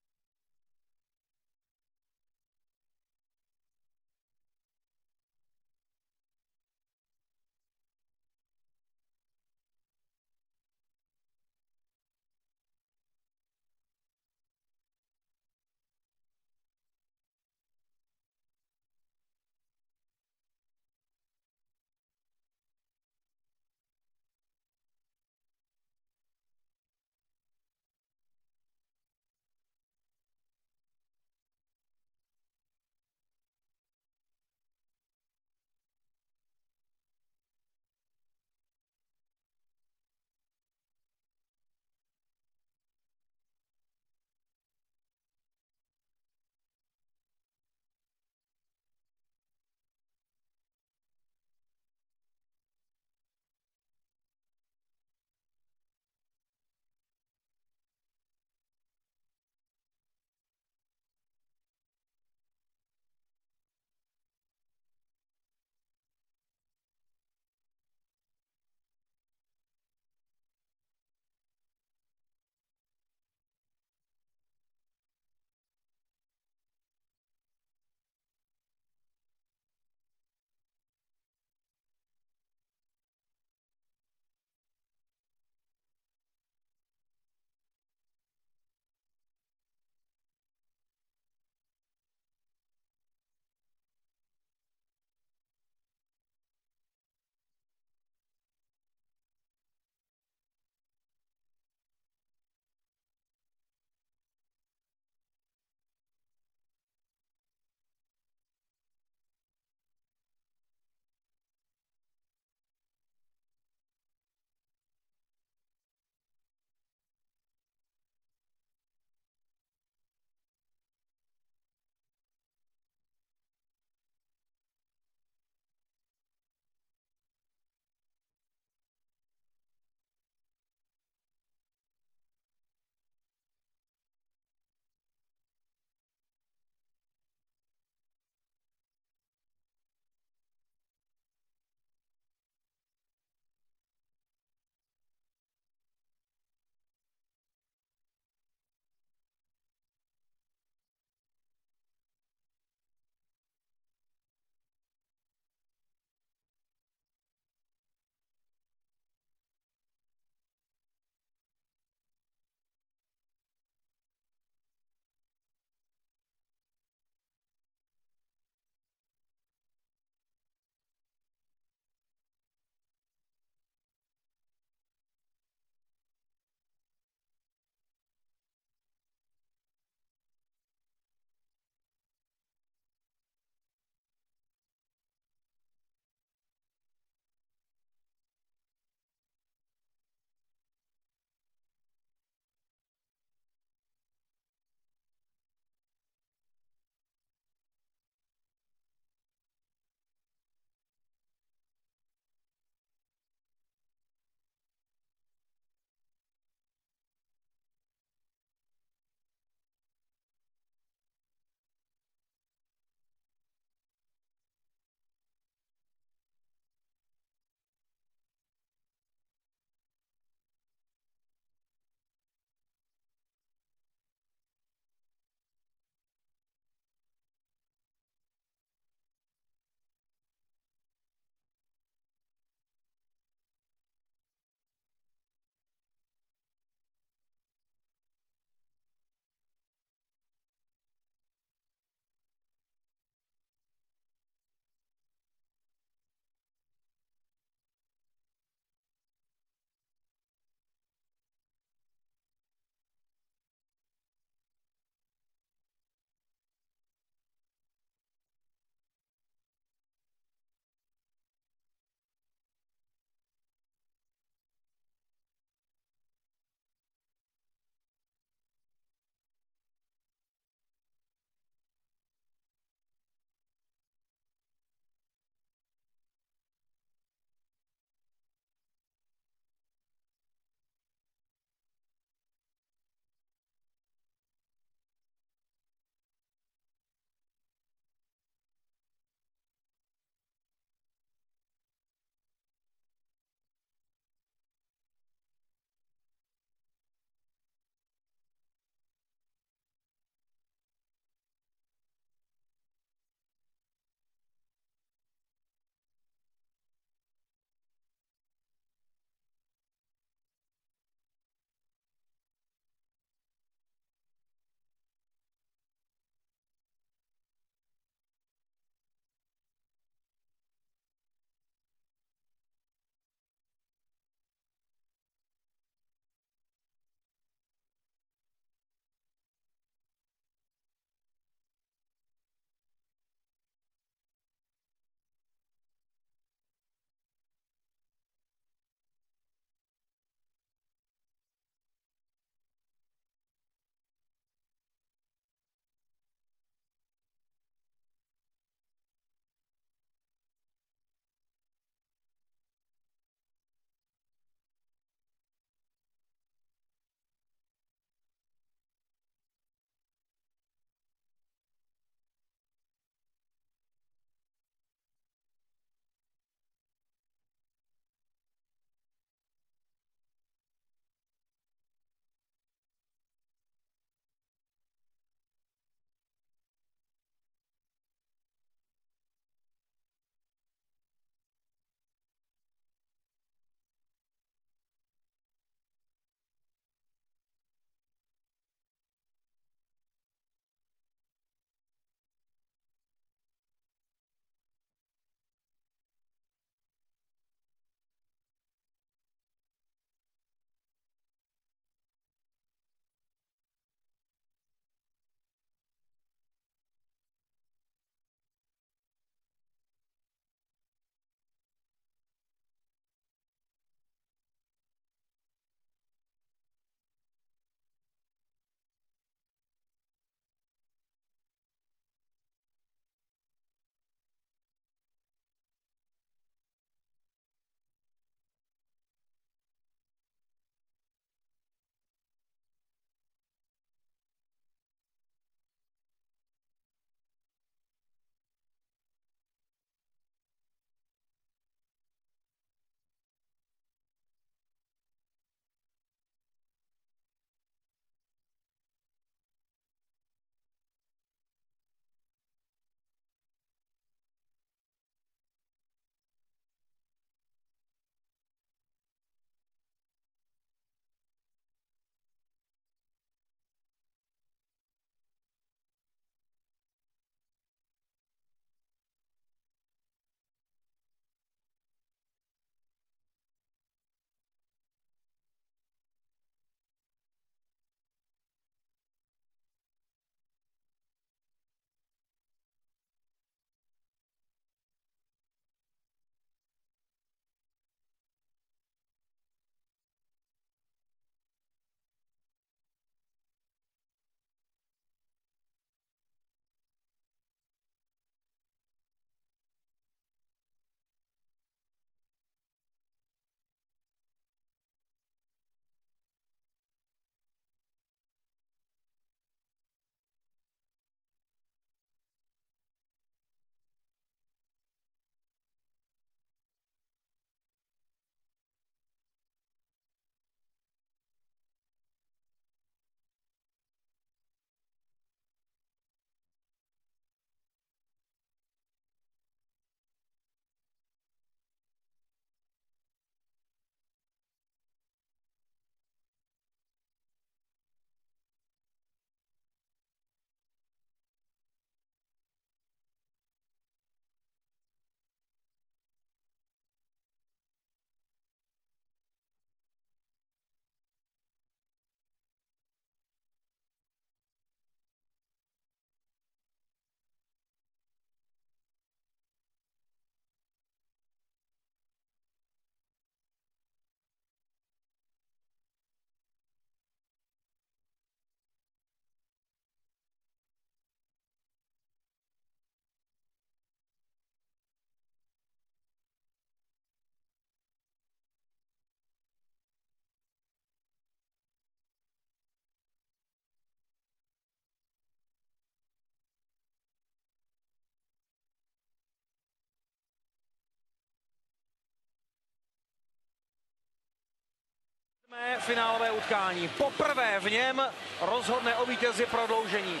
Finálové utkání. Poprvé v něm rozhodne o vítězi prodloužení.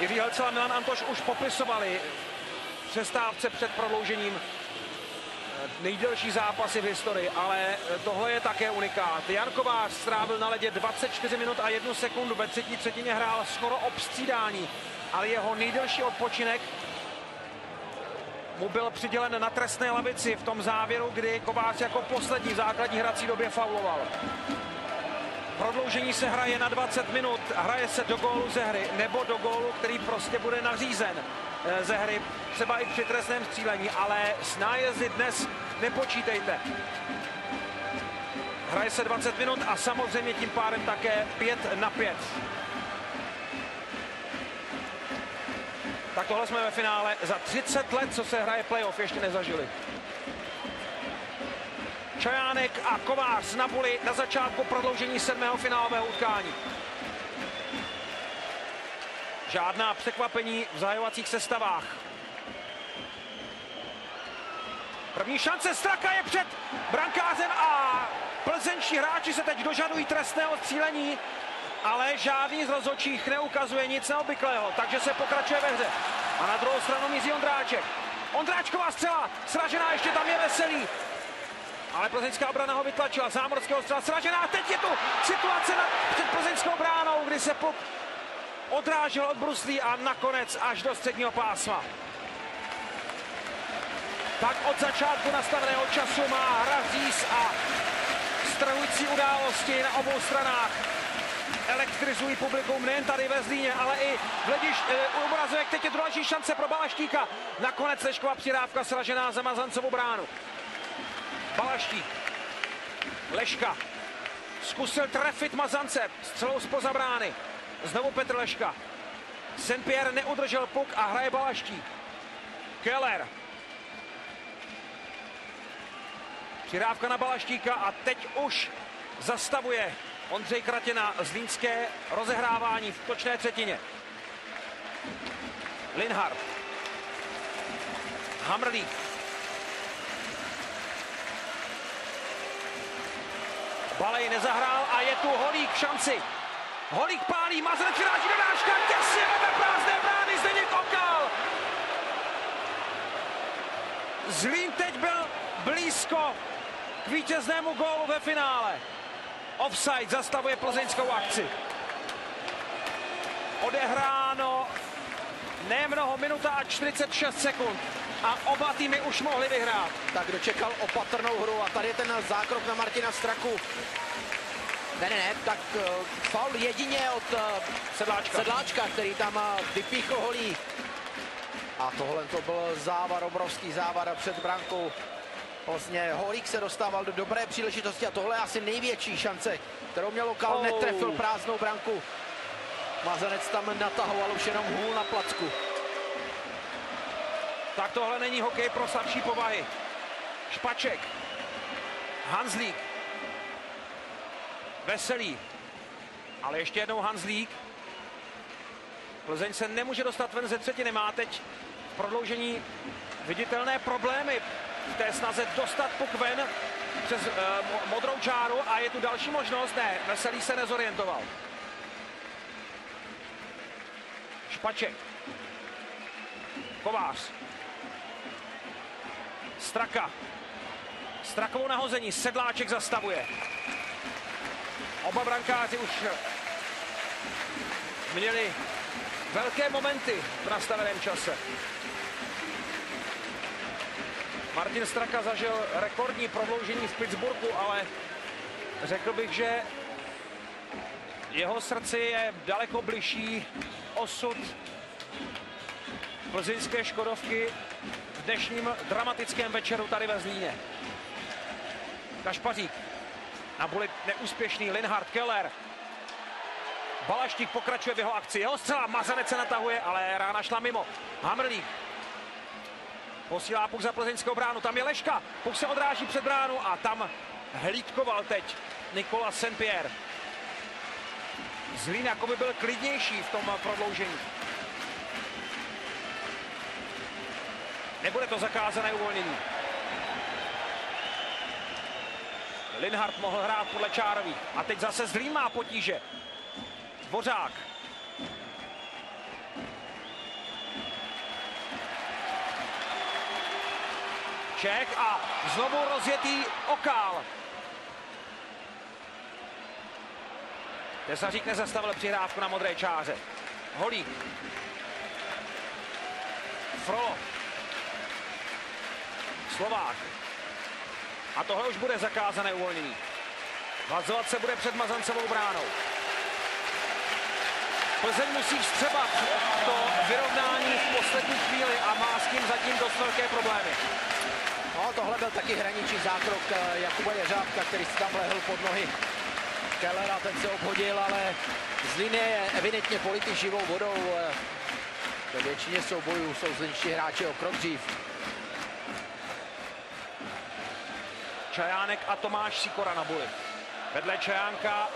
I Výhelcel a Milan Antoš už popisovali přestávce před prodloužením nejdelší zápasy v historii, ale tohle je také unikát. Jan Kovář strávil na ledě 24 minut a jednu sekundu, ve třetí třetině hrál skoro obstřídání, ale jeho nejdelší odpočinek mu byl přidělen na trestné lavici v tom závěru, kdy Kovář jako poslední v základní hrací době fauloval. Prodloužení se hraje na 20 minut, hraje se do gólu ze hry, nebo do gólu, který prostě bude nařízen eh, ze hry, třeba i při trestném střílení, ale s nájezdy dnes nepočítejte. Hraje se 20 minut a samozřejmě tím pádem také 5 na 5. Tak tohle jsme ve finále za 30 let, co se hraje playoff, ještě nezažili. Čajánek a Kovář na buli na začátku prodloužení sedmého finálového utkání. Žádná překvapení v zahajovacích sestavách. První šance Straka je před brankářem a plzeňští hráči se teď dožadují trestného střílení, ale žádný z rozhodčích neukazuje nic neobvyklého, takže se pokračuje ve hře. A na druhou stranu mizí Ondráček. Ondráčková střela, sražená ještě tam je veselý. Ale plzeňská obrana ho vytlačila. Zámorského střela sražená. Teď je tu situace nad, před plzeňskou bránou, kdy se puk odrážel od bruslí a nakonec až do středního pásma. Tak od začátku nastaveného času má hra a strhující události na obou stranách elektrizují publikum nejen tady ve Zlíně, ale i v hlediš, e, u obrazovek. Teď je další šance pro Balaštíka. Nakonec Lešková přirávka sražená za Mazancovou bránu. Balaštík. Leška. Zkusil trefit Mazance střelou spoza brány. Znovu Petr Leška. Saint-Pierre neudržel puk a hraje Balaštík. Keller. Přirávka na Balaštíka a teď už zastavuje Ondřej Kratěna Zlínské rozehrávání v točné třetině. Linhard. Hamrlík. Balej nezahrál a je tu Holík v šanci. Holík pálí, Mazrek přiráží do dáška, těsně vedle prázdné brány, Zdeněk Okal. Zlín teď byl blízko k vítěznému gólu ve finále. Offside zastavuje plzeňskou akci. Odehráno ne mnoho minuta a 46 sekund a oba týmy už mohli vyhrát. Tak dočekal opatrnou hru a tady je ten zákrok na Martina Straku. Ne, ne, ne, tak uh, faul jedině od uh, Sedláčka. Sedláčka, který tam uh, vypíchl holí. A tohle to byl závar, obrovský závar před brankou Vlastně Holík se dostával do dobré příležitosti a tohle je asi největší šance, kterou měl Lokal, oh. netrefil prázdnou branku. Mazanec tam natahoval už jenom hůl na placku. Tak tohle není hokej pro slabší povahy. Špaček. Hanzlík. Veselý. Ale ještě jednou Hanzlík. Plzeň se nemůže dostat ven ze třetiny. Má teď v prodloužení viditelné problémy v té snaze dostat puk ven přes uh, modrou čáru a je tu další možnost. Ne, Veselý se nezorientoval. Špaček. Kovář. Straka. Strakovou nahození. Sedláček zastavuje. Oba brankáři už měli velké momenty v nastaveném čase. Martin Straka zažil rekordní prodloužení v Pittsburghu, ale řekl bych, že jeho srdci je daleko bližší osud plzeňské Škodovky v dnešním dramatickém večeru tady ve Zlíně. Kašpařík na buli neúspěšný Linhard Keller. Balaštík pokračuje v jeho akci. Jeho střela Mazanec se natahuje, ale rána šla mimo. Hamrlík Posílá puk za plzeňskou bránu, tam je Leška, puk se odráží před bránu a tam hlídkoval teď Nikola Saint-Pierre. Zlín jako by byl klidnější v tom prodloužení. Nebude to zakázané uvolnění. Linhart mohl hrát podle Čárový. A teď zase Zlín má potíže. Dvořák. Čech a znovu rozjetý Okál. Tesařík nezastavil přihrávku na modré čáře. Holík. Frolo. Slovák. A tohle už bude zakázané uvolnění. Vazovat se bude před Mazancovou bránou. Plzeň musí vstřebat to vyrovnání v poslední chvíli a má s tím zatím dost velké problémy. No, tohle byl taky hraniční zákrok eh, Jakuba Jeřábka, který si tam lehl pod nohy Kellera, ten se obhodil, ale Zlín je evidentně polity živou vodou. eh, Ve většině soubojů jsou zlínští hráči o krok dřív. Čajánek a Tomáš Sikora na buli. Vedle Čajánka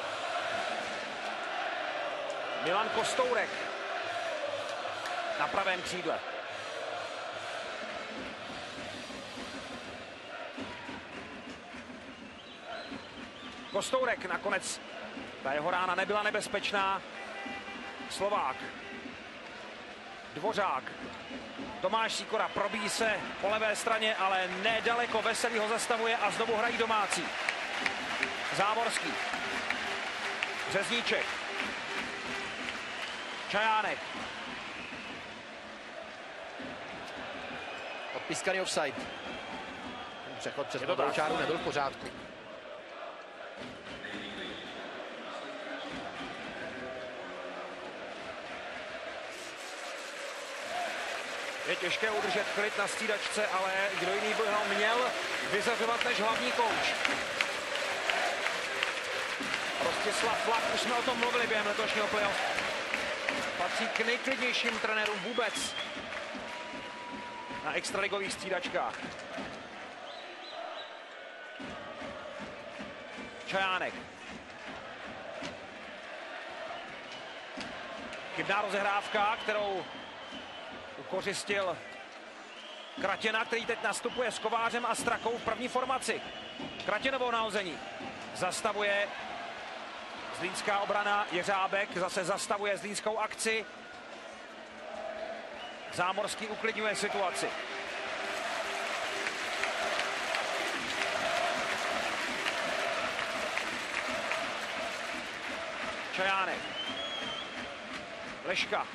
Milan Kostourek na pravém křídle. Kostourek nakonec, ta jeho rána nebyla nebezpečná. Slovák. Dvořák. Tomáš Sikora probíjí se po levé straně, ale nedaleko. Veselý ho zastavuje a znovu hrají domácí. Závorský. Řezníček. Čajánek. Odpískaný offside. Přechod přes čáru nebyl v pořádku. Je těžké udržet klid na střídačce, ale kdo jiný by ho měl vyzařovat než hlavní kouč. Rostislav Flak, už jsme o tom mluvili během letošního playoff. Patří k nejklidnějším trenérům vůbec na extraligových střídačkách. Čajánek. Chybná rozehrávka, kterou ukořistil Kratěna, který teď nastupuje s Kovářem a Strakou v první formaci. Kratěnovou nahození. Zastavuje Zlínská obrana Jeřábek, zase zastavuje Zlínskou akci. Zámorský uklidňuje situaci. Čajánek. Leška.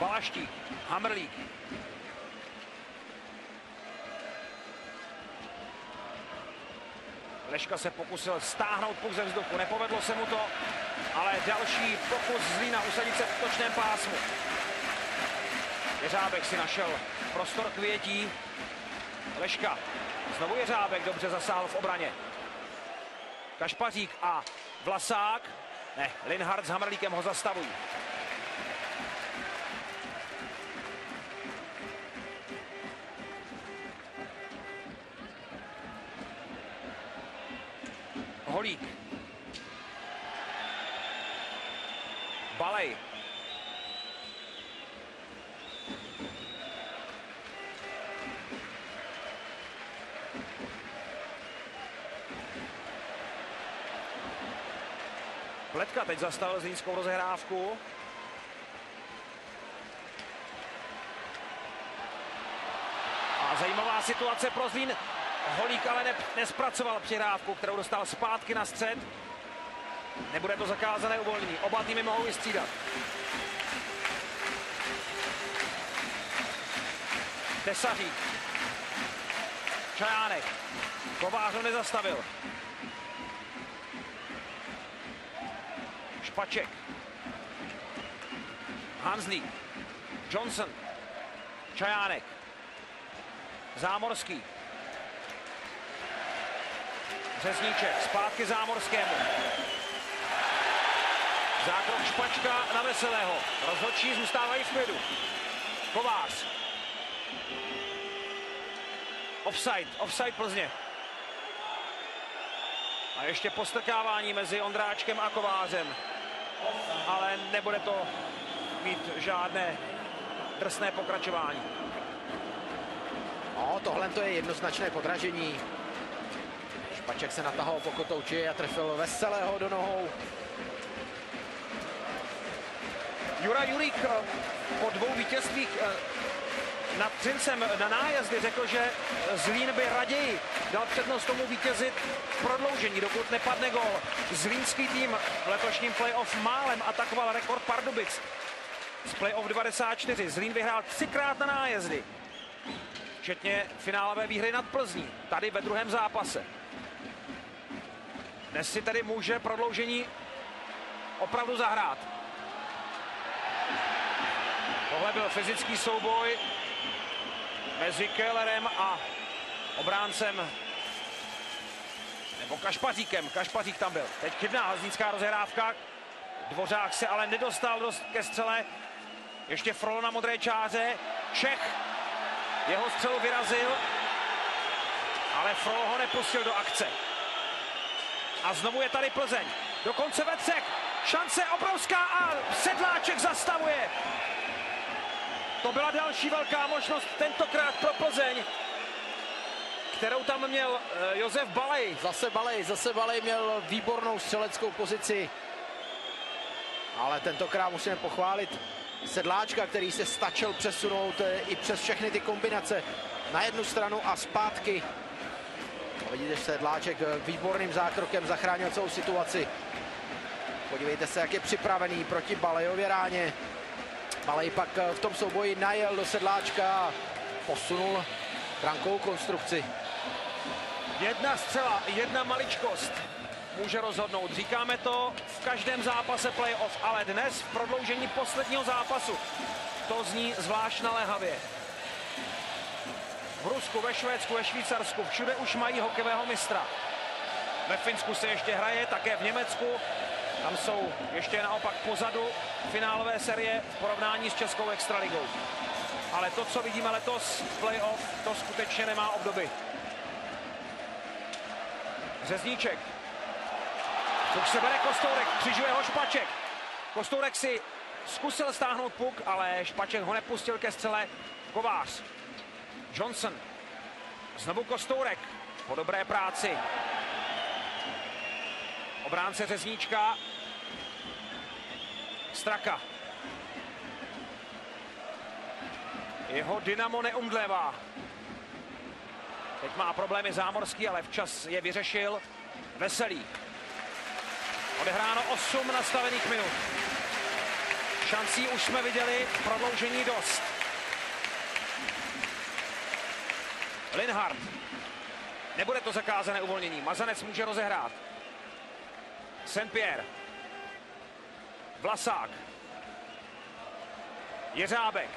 Balaštík, Hamrlík. Leška se pokusil stáhnout puk ze vzduchu, nepovedlo se mu to, ale další pokus Zlína usadit se v točném pásmu. Jeřábek si našel prostor k větí. Leška, znovu Jeřábek dobře zasáhl v obraně. Kašpařík a Vlasák, ne, Linhard s Hamrlíkem ho zastavují. Holík. Balej. Pletka teď zastavil zlínskou rozehrávku. A zajímavá situace pro Zlín. Holík ale ne, nespracoval přihrávku, kterou dostal zpátky na střed. Nebude to zakázané uvolnění. Oba týmy mohou vystřídat. Tesařík. Čajánek. Kovář ho nezastavil. Špaček. Hanslík. Johnson. Čajánek. Zámorský. Řezníček zpátky Zámorskému. Zákrok Špačka na Veselého. Rozhodčí zůstávají v klidu. Kovář. Offside, offside Plzně. A ještě postrkávání mezi Ondráčkem a Kovářem. Ale nebude to mít žádné drsné pokračování. No, tohle to je jednoznačné podražení. Špaček se natahal po kotouči a trefil veselého do nohou. Jura Jurík eh, po dvou vítězstvích eh, nad Třincem na nájezdy řekl, že Zlín by raději dal přednost tomu vítězit v prodloužení, dokud nepadne gol. Zlínský tým v letošním playoff málem atakoval rekord Pardubic. Z playoff 94 Zlín vyhrál třikrát na nájezdy. Včetně finálové výhry nad Plzní, tady ve druhém zápase. Dnes si tedy může prodloužení opravdu zahrát. Tohle byl fyzický souboj mezi Kellerem a obráncem nebo Kašpaříkem. Kašpařík tam byl. Teď chybná haznická rozhrávka. Dvořák se ale nedostal dost ke střele. Ještě Frolo na modré čáře. Čech jeho střelu vyrazil, ale Frolo ho nepustil do akce. A znovu je tady Plzeň. Dokonce Vecek. Šance obrovská a Sedláček zastavuje. To byla další velká možnost, tentokrát pro Plzeň, kterou tam měl eh, Josef Balej. Zase Balej, zase Balej měl výbornou střeleckou pozici. Ale tentokrát musíme pochválit Sedláčka, který se stačil přesunout eh, i přes všechny ty kombinace na jednu stranu a zpátky. Vidíte, že Sedláček eh, výborným zákrokem zachránil celou situaci. Podívejte se, jak je připravený proti Balejově ráně. Malej pak eh, v tom souboji najel do sedláčka a posunul brankovou konstrukci. Jedna střela, jedna maličkost může rozhodnout. Říkáme to v každém zápase playoff, ale dnes v prodloužení posledního zápasu to zní zvlášť naléhavě. V Rusku, ve Švédsku, ve Švýcarsku, všude už mají hokejového mistra. Ve Finsku se ještě hraje, také v Německu. Tam jsou ještě naopak pozadu finálové série v porovnání s Českou extraligou. Ale to, co vidíme letos v playoff, to skutečně nemá obdoby. Řezníček. Puk se bere Kostourek, křižuje ho Špaček. Kostourek si zkusil stáhnout puk, ale Špaček ho nepustil ke střele. Kovář. Johnson. Znovu Kostourek. Po dobré práci. Obránce Řezníčka Straka. Jeho Dynamo neumdlévá. Teď má problémy zámorský, ale včas je vyřešil. Veselý. Odehráno 8 nastavených minut. Šancí už jsme viděli, prodloužení dost. Linhard. Nebude to zakázané uvolnění. Mazanec může rozehrát. Saint-Pierre. Vlasák. Jeřábek.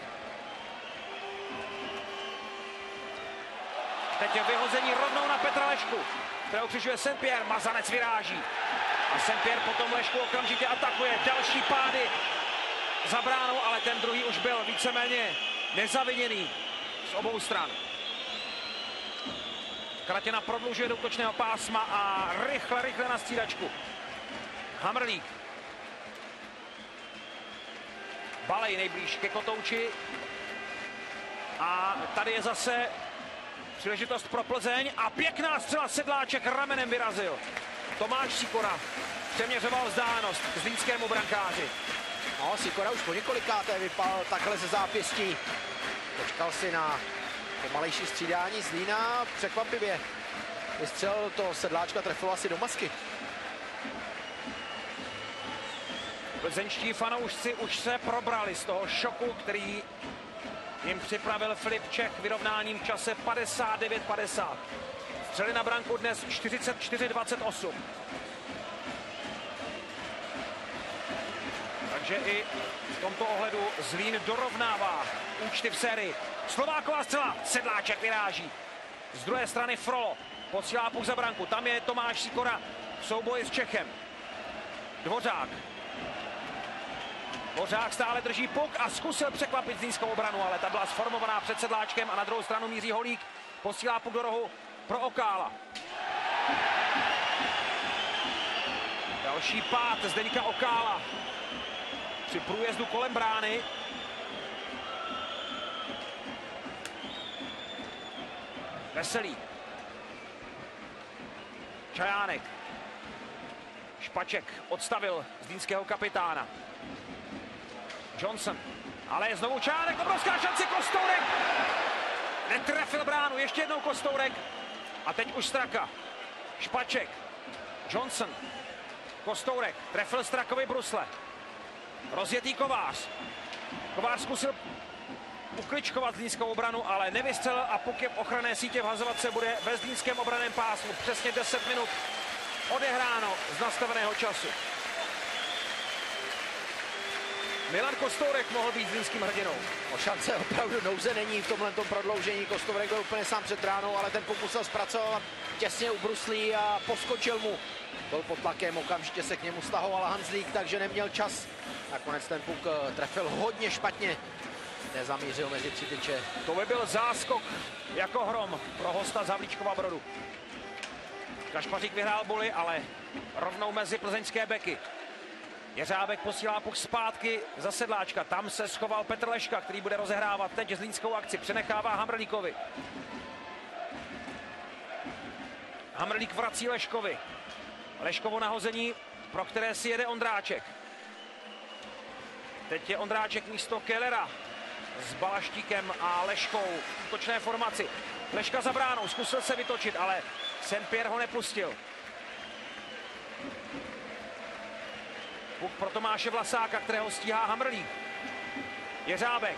Teď je vyhození rovnou na Petra Lešku, kterou křižuje Saint-Pierre. Mazanec vyráží. A Saint-Pierre potom Lešku okamžitě atakuje. Další pády za bránou, ale ten druhý už byl víceméně nezaviněný z obou stran. Kratěna prodlužuje do útočného pásma a rychle, rychle na střídačku. Hamrlík. Balej nejblíž ke Kotouči. A tady je zase příležitost pro Plzeň a pěkná střela Sedláček ramenem vyrazil. Tomáš Sikora přeměřoval vzdálenost k zlínskému brankáři. No, Sikora už po několikáté vypal takhle ze zápěstí. Počkal si na pomalejší střídání Zlína. Překvapivě vystřelil to Sedláčka, trefil asi do masky. Plzeňští fanoušci už se probrali z toho šoku, který jim připravil Filip Čech vyrovnáním v čase 59-50. Střeli na branku dnes 44-28. Takže i v tomto ohledu Zlín dorovnává účty v sérii. Slováková střela, Sedláček vyráží. Z druhé strany Frolo posílá puk za branku. Tam je Tomáš Sikora v souboji s Čechem. Dvořák Dvořák stále drží puk a zkusil překvapit získou obranu, ale ta byla sformovaná před sedláčkem a na druhou stranu míří Holík. Posílá puk do rohu pro Okála. Další pád Zdeňka Okála při průjezdu kolem brány. Veselý. Čajánek. Špaček odstavil zlínského kapitána. Johnson. Ale je znovu Čánek, obrovská šance, Kostourek. Netrefil bránu, ještě jednou Kostourek. A teď už Straka. Špaček. Johnson. Kostourek. Trefil Strakovi brusle. Rozjetý Kovář. Kovář zkusil ukličkovat zlínskou obranu, ale nevystřelil a puk je v ochranné sítě vhazovat se bude ve zlínském obraném pásmu. Přesně 10 minut odehráno z nastaveného času. Milan Kostourek mohl být zlínským hrdinou. O šance opravdu nouze není v tomhle prodloužení. Kostourek byl úplně sám před bránou, ale ten pokusil zpracovat těsně u bruslí a poskočil mu. Byl pod tlakem, okamžitě se k němu stahoval Hanzlík, takže neměl čas. Nakonec ten puk eh, trefil hodně špatně. Nezamířil mezi tři tyče. To by byl záskok jako hrom pro hosta z Havlíčkova Brodu. Kašpařík vyhrál boli, ale rovnou mezi plzeňské beky. Jeřábek posílá puk zpátky za sedláčka. Tam se schoval Petr Leška, který bude rozehrávat teď zlínskou akci. Přenechává Hamrlíkovi. Hamrlík vrací Leškovi. Leškovo nahození, pro které si jede Ondráček. Teď je Ondráček místo Kellera s Balaštíkem a Leškou v útočné formaci. Leška za bránou, zkusil se vytočit, ale Saint-Pierre ho nepustil. Puk pro Tomáše Vlasáka, kterého stíhá Hamrlík. Jeřábek.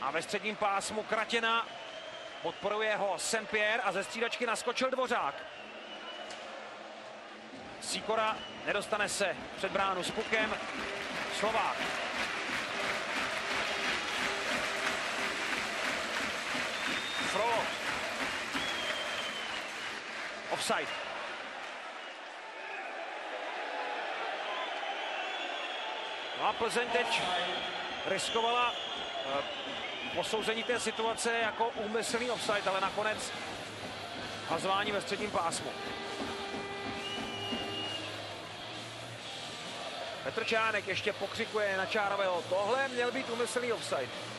A ve středním pásmu Kratěna podporuje ho Saint-Pierre a ze střídačky naskočil Dvořák. Sikora nedostane se před bránu s pukem. Slovák. Frollo. Offside. No a Plzeň teď riskovala eh, posouzení té situace jako úmyslný offside, ale nakonec hazování ve středním pásmu. Petr Čánek ještě pokřikuje na Čárového. Tohle měl být úmyslný offside.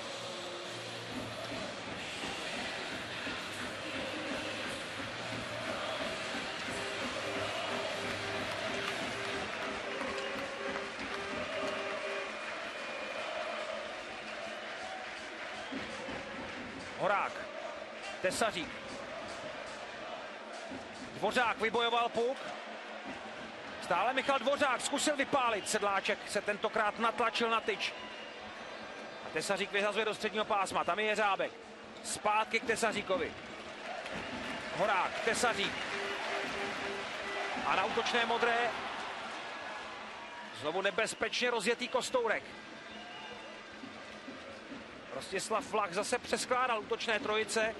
Tesařík. Dvořák vybojoval puk. Stále Michal Dvořák zkusil vypálit. Sedláček se tentokrát natlačil na tyč. A Tesařík vyhazuje do středního pásma. Tam je Jeřábek. Zpátky k Tesaříkovi. Horák, Tesařík. A na útočné modré znovu nebezpečně rozjetý Kostourek. Rostislav Flach zase přeskládal útočné trojice.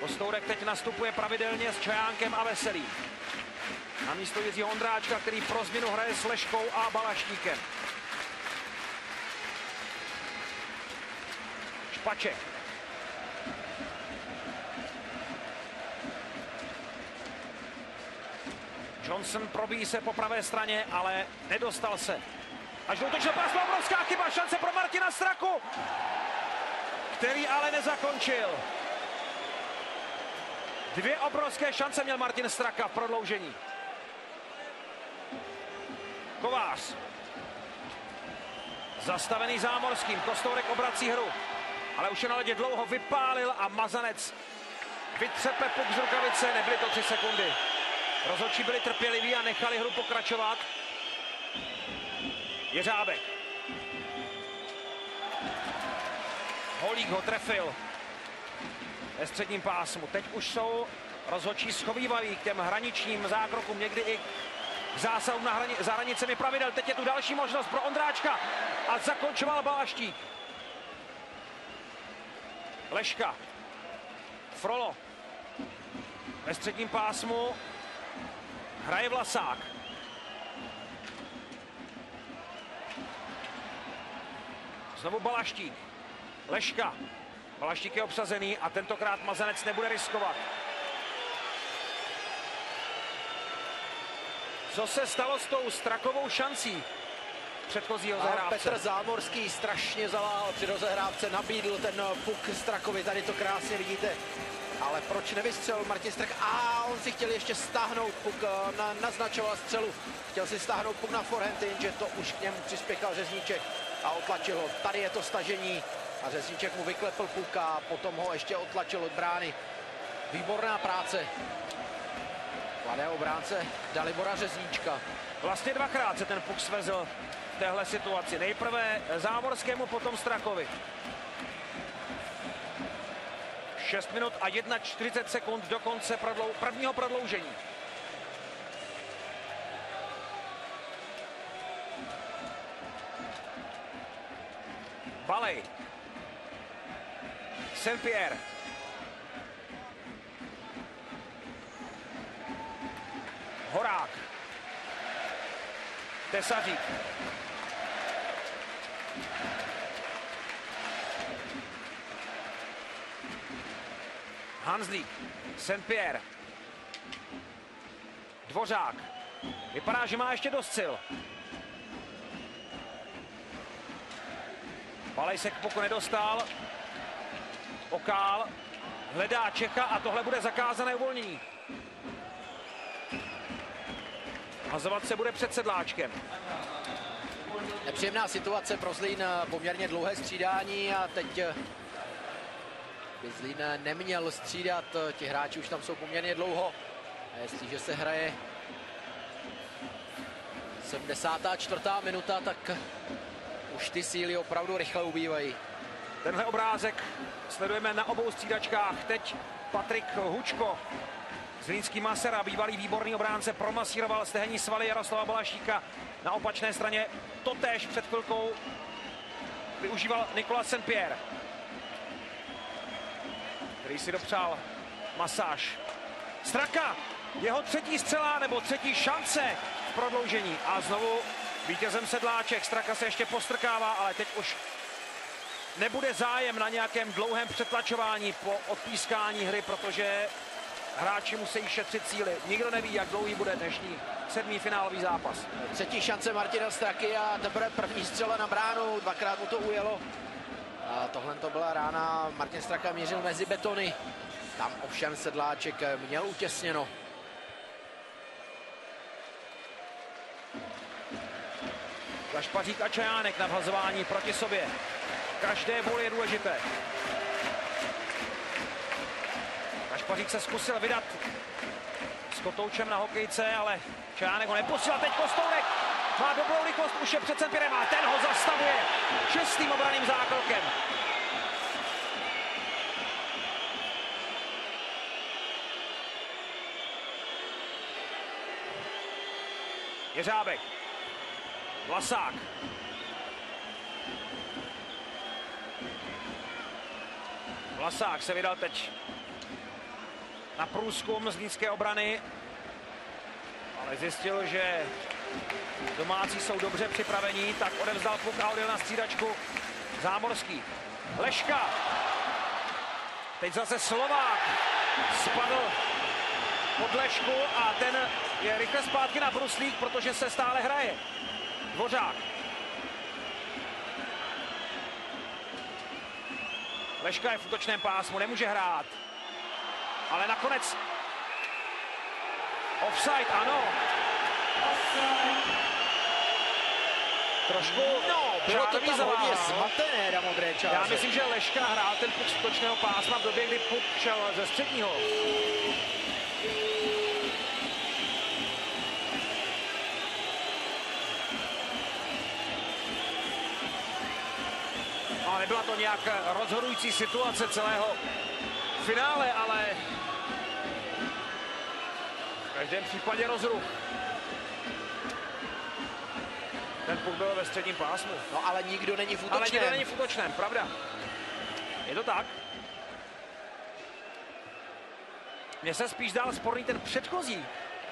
Kostourek teď nastupuje pravidelně s Čajánkem a Veselý. Na místo Jiřího Ondráčka, který pro změnu hraje s Leškou a Balaštíkem. Špaček. Johnson probíjí se po pravé straně, ale nedostal se. Až do útočného pásma obrovská chyba, šance pro Martina Straku, který ale nezakončil. Dvě obrovské šance měl Martin Straka v prodloužení. Kovář. Zastavený zámorským, Kostourek obrací hru. Ale už je na ledě dlouho, vypálil a Mazanec vytřepe puk z rukavice, nebyly to tři sekundy. Rozhodčí byli trpěliví a nechali hru pokračovat. Jeřábek. Holík ho trefil ve středním pásmu. Teď už jsou rozhodčí schovývaví k těm hraničním zákrokům, někdy i k zásahům na hrani- za hranicemi pravidel. Teď je tu další možnost pro Ondráčka a zakončoval Balaštík. Leška. Frolo. Ve středním pásmu hraje Vlasák. Znovu Balaštík. Leška. Balaštík je obsazený a tentokrát Mazanec nebude riskovat. Co se stalo s tou strakovou šancí předchozího zahrávce? Petr Zámorský strašně zalál při rozehrávce, nabídl ten puk Strakovi, tady to krásně vidíte. Ale proč nevystřelil Martin Strach? A on si chtěl ještě stáhnout puk, eh, na, naznačoval střelu. Chtěl si stáhnout puk na forehand, že to už k němu přispěchal Řezníček a otlačil ho. Tady je to stažení a Řezníček mu vyklepl puk a potom ho ještě otlačil od brány. Výborná práce. Mladého obránce Dalibora Řezníčka. Vlastně dvakrát se ten puk svezl v téhle situaci. Nejprve Zámorskému, potom Strakovi. 6 minut a 1,40 sekund do konce prodlou, prvního prodloužení. Balej. Saint-Pierre. Horák. Tesařík. Hanzlík. Saint-Pierre. Dvořák. Vypadá, že má ještě dost sil. Balej se k puku nedostal. Okál hledá Čecha a tohle bude zakázané uvolnění. Hazovat se bude před sedláčkem. Nepříjemná situace pro Zlín, poměrně dlouhé střídání a teď eh, by Zlín neměl střídat, ti hráči už tam jsou poměrně dlouho. A jestliže se hraje 74. minuta, tak už ty síly opravdu rychle ubývají. Tenhle obrázek sledujeme na obou střídačkách. Teď Patrik Hučko, Zlínský Masera, bývalý výborný obránce, promasíroval stehenní svaly Jaroslava Balašíka. Na opačné straně totéž před chvilkou využíval Nikola Saint-Pierre, který si dopřál masáž. Straka, jeho třetí střela nebo třetí šance v prodloužení. A znovu vítězem sedláček. Straka se ještě postrkává, ale teď už nebude zájem na nějakém dlouhém přetlačování po odpískání hry, protože hráči musí šetřit síly. Nikdo neví, jak dlouhý bude dnešní sedmý finálový zápas. Třetí šance Martina Straky a teprve první střela na bránu, dvakrát mu to ujelo. A tohle to byla rána, Martin Straka mířil mezi betony. Tam ovšem Sedláček měl utěsněno. Kašpařík a Čajánek na vhazování proti sobě. Každé bol je důležité. Kašpařík se zkusil vydat s Kotoučem na hokejce, ale Čajánek ho neposílal. Teď Kostounek má dobrou rychlost, už je před Sempirem a ten ho zastavuje šestým obraným zákrokem. Jeřábek. Vlasák. Vlasák se vydal teď na průzkum z nízké obrany, ale zjistil, že domácí jsou dobře připravení, tak odevzdal puk a odjel na střídačku Zámorský. Leška. Teď zase Slovák spadl pod Lešku a ten je rychle zpátky na bruslík, protože se stále hraje. Dvořák. Leška je v útočném pásmu, nemůže hrát. Ale nakonec offside, ano. Trošku No, bylo to tam hodně zavál. zmatené na modré čáře. Já myslím, že Leška hrál ten puk z útočného pásma v době, kdy puk šel ze středního. Nebyla to nějak rozhodující situace celého finále, ale v každém případě rozruch. Ten puk byl ve středním pásmu. No ale nikdo není v Ale útočném. nikdo není v útočném, pravda. Je to tak? Mně se spíš dál sporný ten předchozí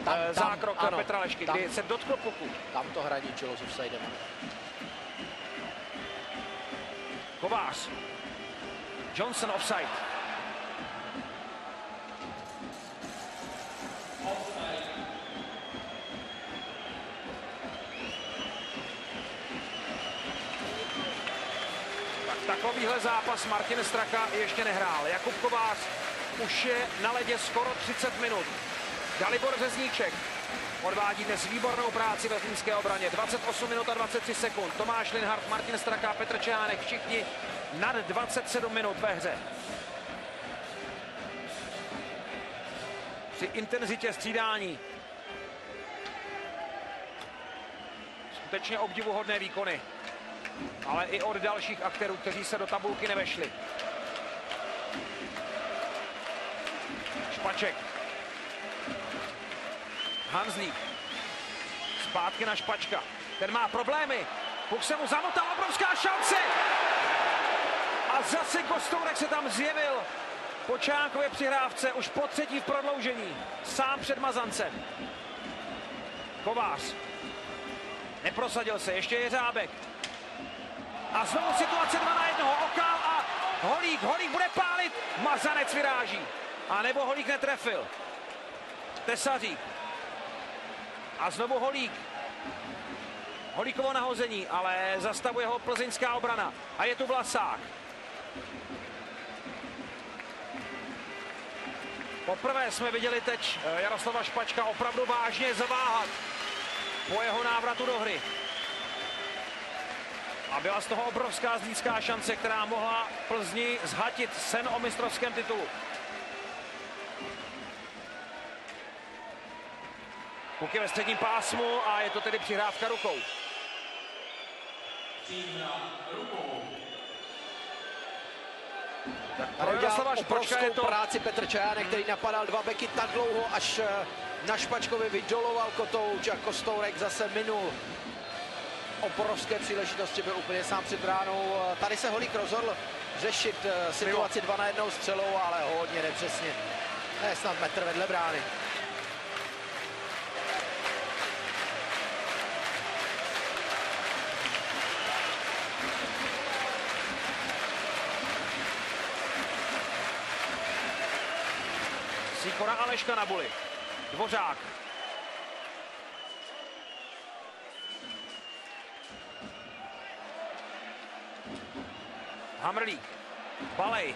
Tam, eh, tam, zákrok ano, Petra Lešky, tam. kdy se dotkl puku. Tam to hraničilo s offsidem. Kovář. Johnson offside. Tak takovýhle zápas Martin Straka ještě nehrál. Jakub Kovář už je na ledě skoro 30 minut. Dalibor Řezníček odvádí dnes výbornou práci ve zlínské obraně. 28 minut a 23 sekund. Tomáš Linhart, Martin Straka, Petr Čehánek, všichni nad 27 minut ve hře. Při intenzitě střídání. Skutečně obdivuhodné výkony. Ale i od dalších aktérů, kteří se do tabulky nevešli. Špaček. Hanzlík. Zpátky na Špačka. Ten má problémy. Puk se mu zamotal, obrovská šance. A zase Kostourek se tam zjevil po Čánkově přihrávce už po třetí v prodloužení. Sám před Mazancem. Kovář. Neprosadil se, ještě je Řábek. A znovu situace 2 na 1. Okál a Holík. Holík bude pálit. Mazanec vyráží. A nebo Holík netrefil. Tesařík. A znovu Holík. Holíkovo nahození, ale zastavuje ho plzeňská obrana. A je tu Vlasák. Poprvé jsme viděli teď eh, Jaroslava Špačka opravdu vážně zaváhat po jeho návratu do hry. A byla z toho obrovská zlíská šance, která mohla Plzni zhatit sen o mistrovském titulu. Puk je ve středním pásmu a je to tedy přihrávka rukou. Tak pro Jaroslava Špačka je to... práci Petr Čajánek, který napadal dva beky tak dlouho, až eh, na Špačkovi vydoloval Kotouč a Kostourek zase minul. Obrovské příležitosti byl úplně sám před bránou. Tady se Holík rozhodl řešit eh, situaci dva na jednou střelou, ale hodně nepřesně. Ne, snad metr vedle brány. Sikora Aleška na buli. Dvořák. Hamrlík. Balej.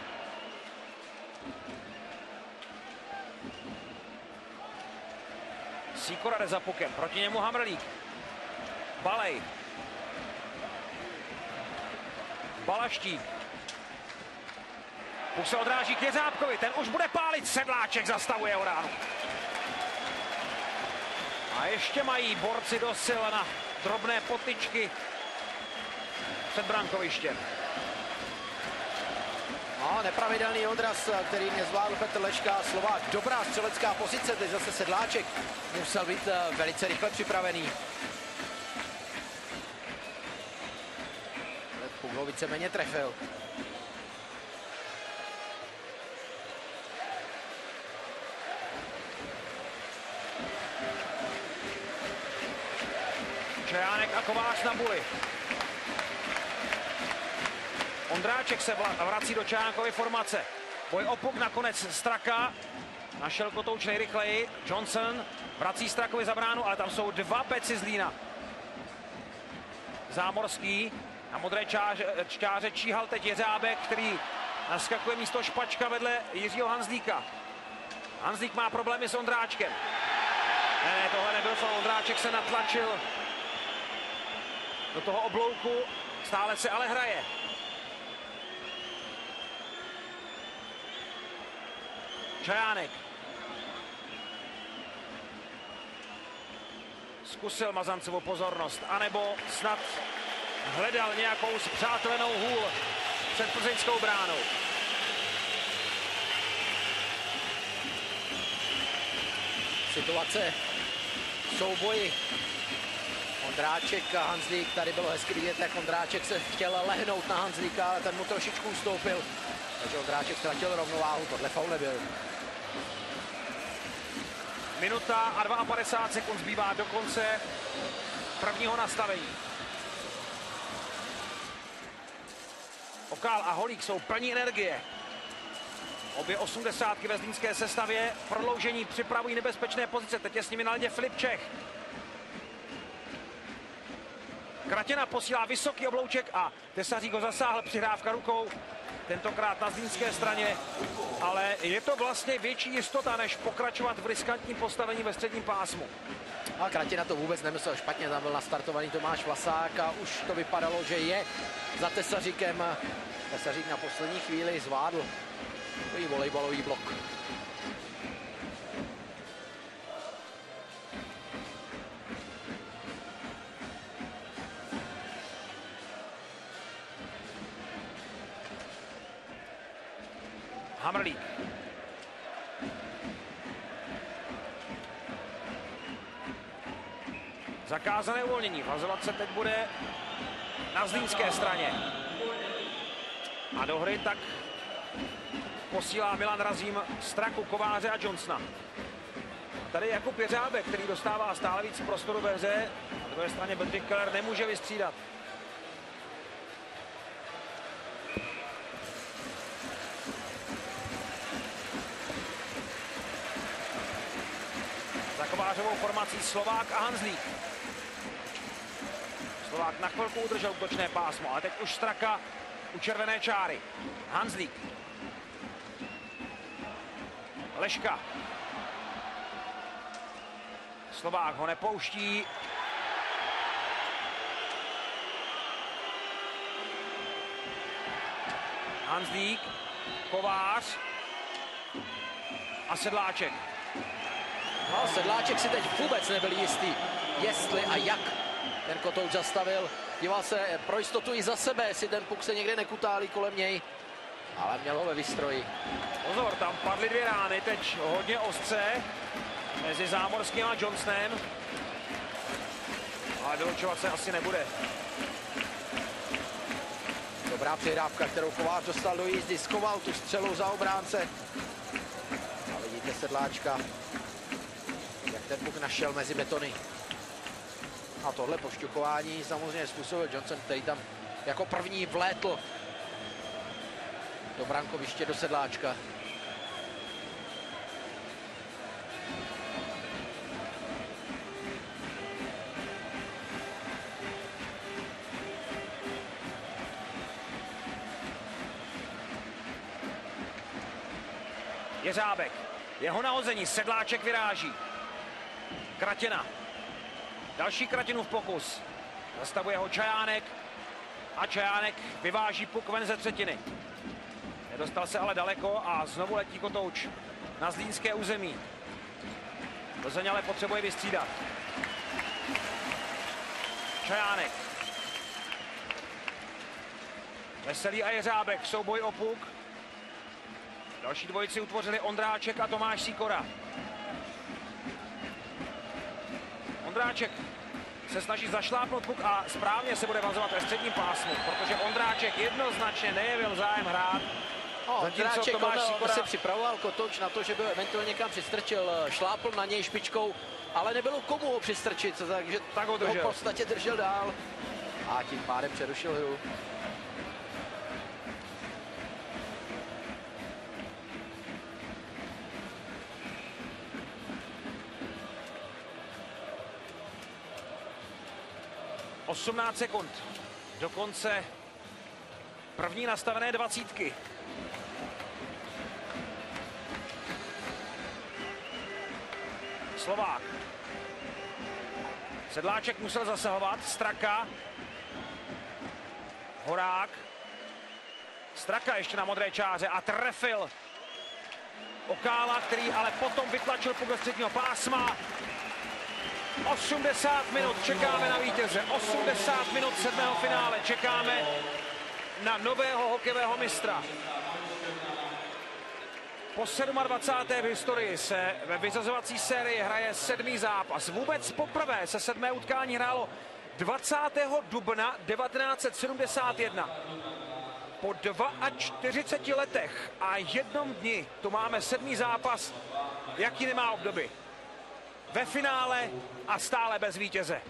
Sikora jde za pukem. Proti němu Hamrlík. Balej. Balaštík. Puk se odráží k Jeřábkovi, ten už bude pálit, Sedláček zastavuje Oránu. A ještě mají borci do sil na drobné potyčky před brankovištěm. No, nepravidelný odraz, který nezvládl Petr Leška. Slovák, dobrá střelecká pozice, teď zase Sedláček musel být eh, velice rychle připravený. Puk ho víceméně trefil. Čajánek a Kovář na buli. Ondráček se vrací do Čajánkovy formace. Boj opuk nakonec Straka. Našel Kotouč nejrychleji. Johnson vrací Strakovi za bránu, ale tam jsou dva peci z Lína. Zámorský na modré čáře, čáře číhal teď Jeřábek, který naskakuje místo Špačka vedle Jiřího Hanzlíka. Hanzlík má problémy s Ondráčkem. Ne, ne, tohle nebyl. Ondráček se natlačil do toho oblouku. Stále se ale hraje. Čajánek. Zkusil Mazancovou pozornost, anebo snad hledal nějakou zpřátelenou hůl před plzeňskou bránou. Situace souboji Ondráček a Hanzlík, tady bylo hezky vidět, jak Ondráček se chtěl lehnout na Hanzlíka, ale ten mu trošičku ustoupil. Takže Ondráček ztratil rovnováhu, tohle faul nebyl. Minuta a 52 sekund zbývá do konce prvního nastavení. Okál a Holík jsou plní energie. Obě osmdesátky ve zlínské sestavě prodloužení připravují nebezpečné pozice. Teď je s nimi na ledě Filip Čech. Kratěna posílá vysoký oblouček a Tesařík ho zasáhl přihrávka rukou. tentokrát na zlínské straně, ale je to vlastně větší jistota, než pokračovat v riskantním postavení ve středním pásmu. A Kratina to vůbec nemyslel špatně, tam byl nastartovaný Tomáš Vlasák a už to vypadalo, že je za Tesaříkem. Tesařík na poslední chvíli zvládl takový volejbalový blok. Hamrlík. Zakázané uvolnění. Vazovat se teď bude na zlínské straně. A do hry tak posílá Milan Razím Straku, Kováře a Johnsona. Tady jako Pěřábek, který dostává stále víc prostoru ve hře. Na druhé straně Bedřich Keller nemůže vystřídat. Za Kovářovou formací Slovák a Hanzlík. Slovák na chvilku udržel útočné pásmo, ale teď už Straka u červené čáry. Hanzlík. Leška. Slovák ho nepouští. Hanzlík, Kovář a Sedláček. No, Sedláček si teď vůbec nebyl jistý, jestli a jak ten kotouč zastavil. Díval se pro jistotu i za sebe, jestli ten puk se někde nekutálí kolem něj. Ale měl ho ve výstroji. Pozor, tam padly dvě rány, teď hodně ostře mezi Zámorským a Johnsonem. Ale vylučovat se asi nebude. Dobrá přihrávka, kterou Kovář dostal do jízdy, skoval tu střelu za obránce. A vidíte sedláčka, ten puk našel mezi betony. A tohle pošťuchování samozřejmě způsobil Johnson, který tam jako první vlétl do brankoviště do sedláčka. Jeřábek. Jeho nahození. Sedláček vyráží. Kratěna. Další Kratinu v pokus. Zastavuje ho Čajánek. A Čajánek vyváží puk ven ze třetiny. Nedostal se ale daleko a znovu letí kotouč na zlínské území. Plzeň ale potřebuje vystřídat. Čajánek. Veselý a Jeřábek, souboj o puk. Další dvojici utvořili Ondráček a Tomáš Sikora. Ondráček se snaží zašlápnout puk a správně se bude vazovat ve středním pásmu, protože Ondráček jednoznačně nejevil zájem hrát. No, Ondráček Tomáš Sikora- se připravoval kotouč na to, že by eventuálně někam přistrčil, šlápl na něj špičkou, ale nebylo komu ho přistrčit, takže Tak ho ho držel. v podstatě držel dál a tím pádem přerušil hru. – 18 sekund do konce první nastavené dvacítky. Slovák. Sedláček musel zasahovat, Straka. Horák. Straka ještě na modré čáře a trefil Okála, který ale potom vytlačil puk do středního pásma. 80 minut čekáme na vítěze. 80 minut sedmého finále čekáme na nového hokejového mistra. Po 27. v historii se ve vyřazovací sérii hraje sedmý zápas. Vůbec poprvé se sedmé utkání hrálo 20. dubna 1971. Po 42 letech a jednom dni tu máme sedmý zápas, jaký nemá obdoby. Ve finále a stále bez vítěze.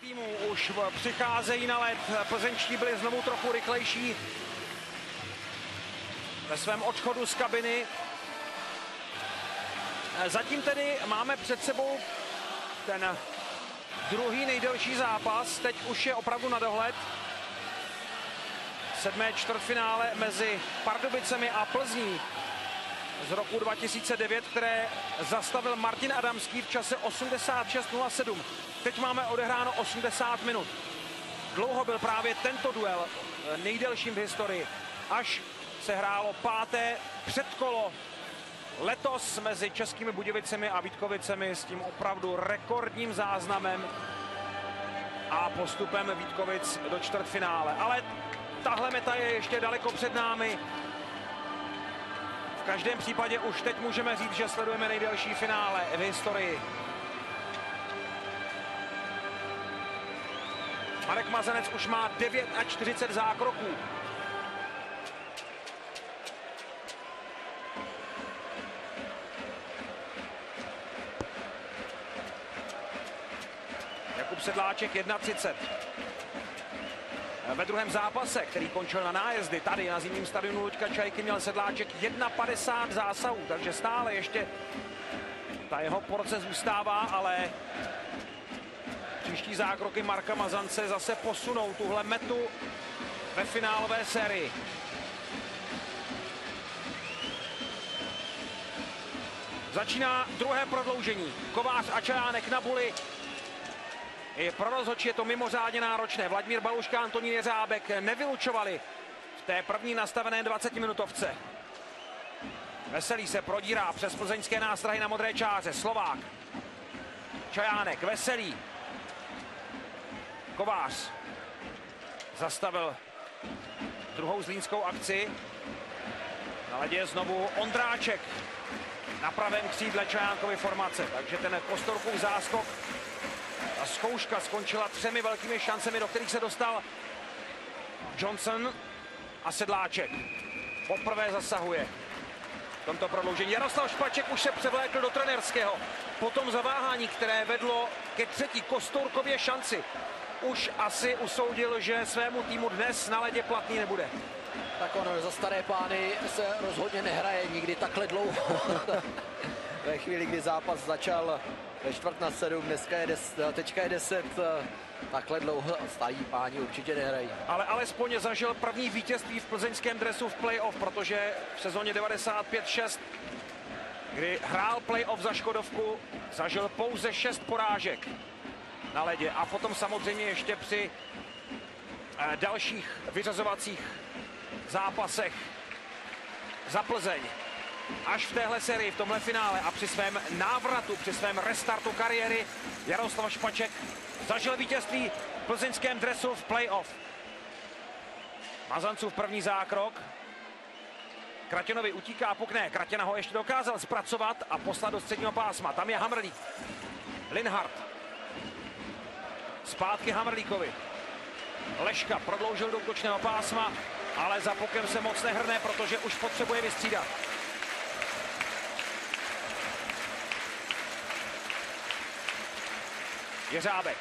Týmů už přicházejí na led. Plzeňští byli znovu trochu rychlejší ve svém odchodu z kabiny. Zatím tedy máme před sebou ten druhý nejdelší zápas. Teď už je opravdu na dohled. Sedmé čtvrtfinále mezi Pardubicemi a Plzní z roku 2009, které zastavil Martin Adamský v čase 86.07. Teď máme odehráno 80 minut. Dlouho byl právě tento duel nejdelším v historii, až se hrálo páté předkolo letos mezi Českými Budějovicemi a Vítkovicemi s tím opravdu rekordním záznamem a postupem Vítkovic do čtvrtfinále. Ale tahle meta je ještě daleko před námi. V každém případě už teď můžeme říct, že sledujeme nejdelší finále v historii. Marek Mazanec už má 49 zákroků. Jakub Sedláček 1,30. Ve druhém zápase, který končil na nájezdy, tady na zimním stadionu Luďka Čajky měl Sedláček 1,50 zásahů, takže stále ještě ta jeho porce zůstává, ale příští zákroky Marka Mazance zase posunou tuhle metu ve finálové sérii. Začíná druhé prodloužení. Kovář a Čajánek na buli. I pro rozhodčí je to mimořádně náročné. Vladimír Baluška a Antonín Jeřábek nevylučovali v té první nastavené 20-minutovce. Veselý se prodírá přes plzeňské nástrahy na modré čáře. Slovák. Čajánek, Veselý. Kovář. Zastavil druhou zlínskou akci. Na ledě znovu Ondráček na pravém křídle Čajánkovy formace. Takže ten Kostorkův záskok a zkouška skončila třemi velkými šancemi, do kterých se dostal Johnson a Sedláček. Poprvé zasahuje v tomto prodloužení. Jaroslav Špaček už se převlékl do trenerského. Potom zaváhání, které vedlo ke třetí Kostourkově šanci. Už asi usoudil, že svému týmu dnes na ledě platný nebude. Tak ono za staré pány se rozhodně nehraje nikdy takhle dlouho. Ve chvíli, kdy zápas začal ve čtvrt na sedm, dneska je des, teďka je deset, takhle dlouho starí páni určitě nehrají. Ale alespoň zažil první vítězství v plzeňském dresu v playoff, protože v sezóně 95-6, kdy hrál playoff za Škodovku, zažil pouze šest porážek na ledě a potom samozřejmě ještě při eh, dalších vyřazovacích zápasech za Plzeň. Až v téhle sérii, v tomhle finále a při svém návratu, při svém restartu kariéry Jaroslav Špaček zažil vítězství v plzeňském dresu v playoff. Mazancův první zákrok. Kratěnovi utíká pukne. Kratěna ho ještě dokázal zpracovat a poslat do středního pásma. Tam je Hamrlík. Linhardt. Zpátky Hamrlíkovi. Leška prodloužil do útočného pásma, ale za pukem se moc nehrne, protože už potřebuje vystřídat. Jeřábek.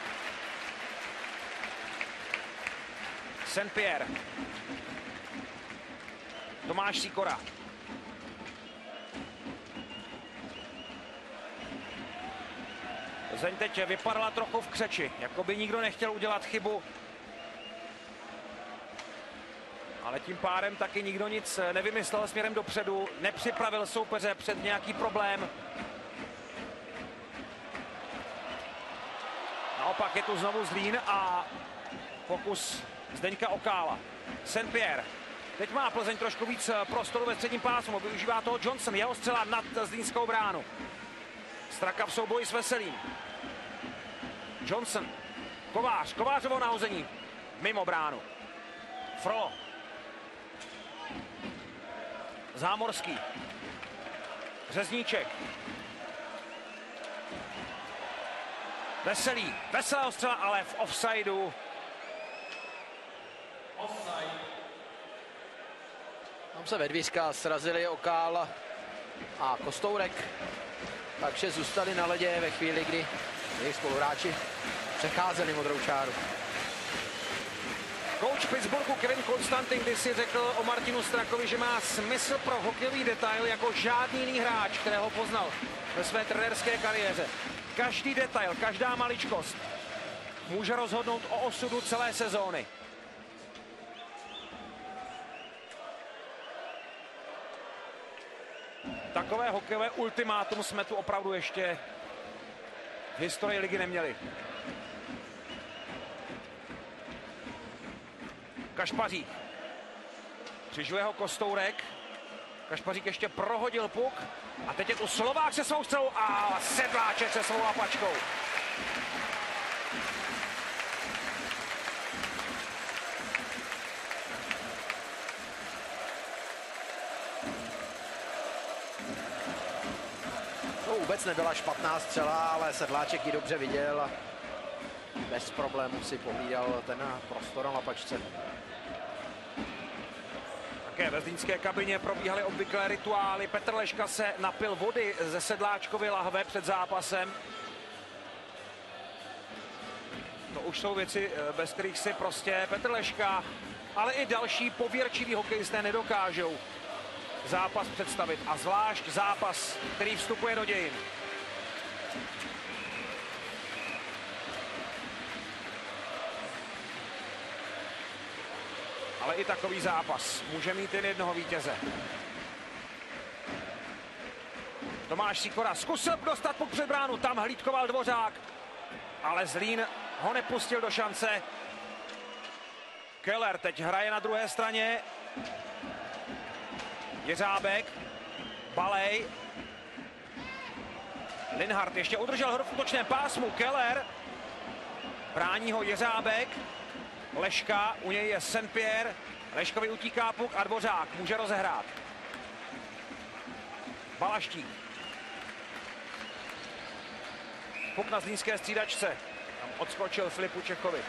Saint-Pierre. Tomáš Sikora. Zeň teď vypadala trochu v křeči, jako by nikdo nechtěl udělat chybu. Ale tím pádem taky nikdo nic nevymyslel směrem dopředu, nepřipravil soupeře před nějaký problém. Naopak je tu znovu Zlín a pokus Zdeňka Okála. Saint-Pierre. Teď má Plzeň trošku víc prostoru ve středním pásmu. Využívá toho Johnson. Jeho střela nad Zlínskou bránu. Straka v souboji s Veselým. Johnson. Kovář. Kovářovo nahození. Mimo bránu. Frolo. Zámorský. Řezníček. Veselý. Veselého střela, ale v offsideu. Tam se ve dvířka srazili Okál a Kostourek, takže zůstali na ledě ve chvíli, kdy jejich spoluhráči přecházeli modrou čáru. Coach Pittsburghu Kevin Konstantin když si řekl o Martinu Strakovi, že má smysl pro hokejový detail jako žádný jiný hráč, kterého poznal ve své trenérské kariéře. Každý detail, každá maličkost může rozhodnout o osudu celé sezóny. Takové hokejové ultimátum jsme tu opravdu ještě v historii ligy neměli. Kašpařík. Přižuje ho Kostourek. Kašpařík ještě prohodil puk. A teď je tu Slovák se svou střelou a Sedláček se svou lapačkou. To vůbec nebyla špatná střela, ale Sedláček ji dobře viděl a bez problémů si pohlídal ten prostor na lapačce. Také ve zlínské kabině probíhaly obvyklé rituály. Petr Leška se napil vody ze sedláčkovy lahve před zápasem. To už jsou věci, eh, bez kterých si prostě Petr Leška, ale i další pověrčiví hokejisté nedokážou zápas představit. A zvlášť zápas, který vstupuje do dějin. Ale i takový zápas může mít jen jednoho vítěze. Tomáš Sikora zkusil dostat puk před bránu, tam hlídkoval Dvořák, ale Zlín ho nepustil do šance. Keller teď hraje na druhé straně. Jeřábek, Balej. Linhart ještě udržel hru v útočném pásmu. Keller brání ho Jeřábek. Leška, u něj je Saint-Pierre, Leškovi utíká puk a Dvořák může rozehrát. Balaštík. Puk na zlínské střídačce. Tam odskočil Filipu Čechovi.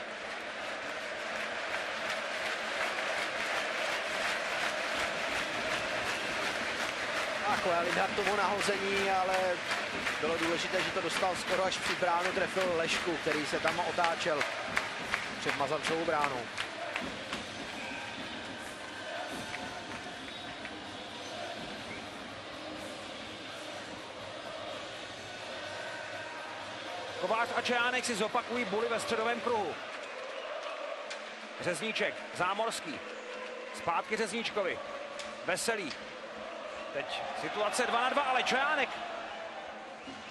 Takové Linhartovo nahození, ale bylo důležité, že to dostal skoro až při bránu, trefil Lešku, který se tam otáčel před Mazancovou bránou. Kovář a Čejánek si zopakují buly ve středovém kruhu. Řezníček, Zámorský. Zpátky Řezníčkovi. Veselý. Teď situace 2 na 2, ale Čejánek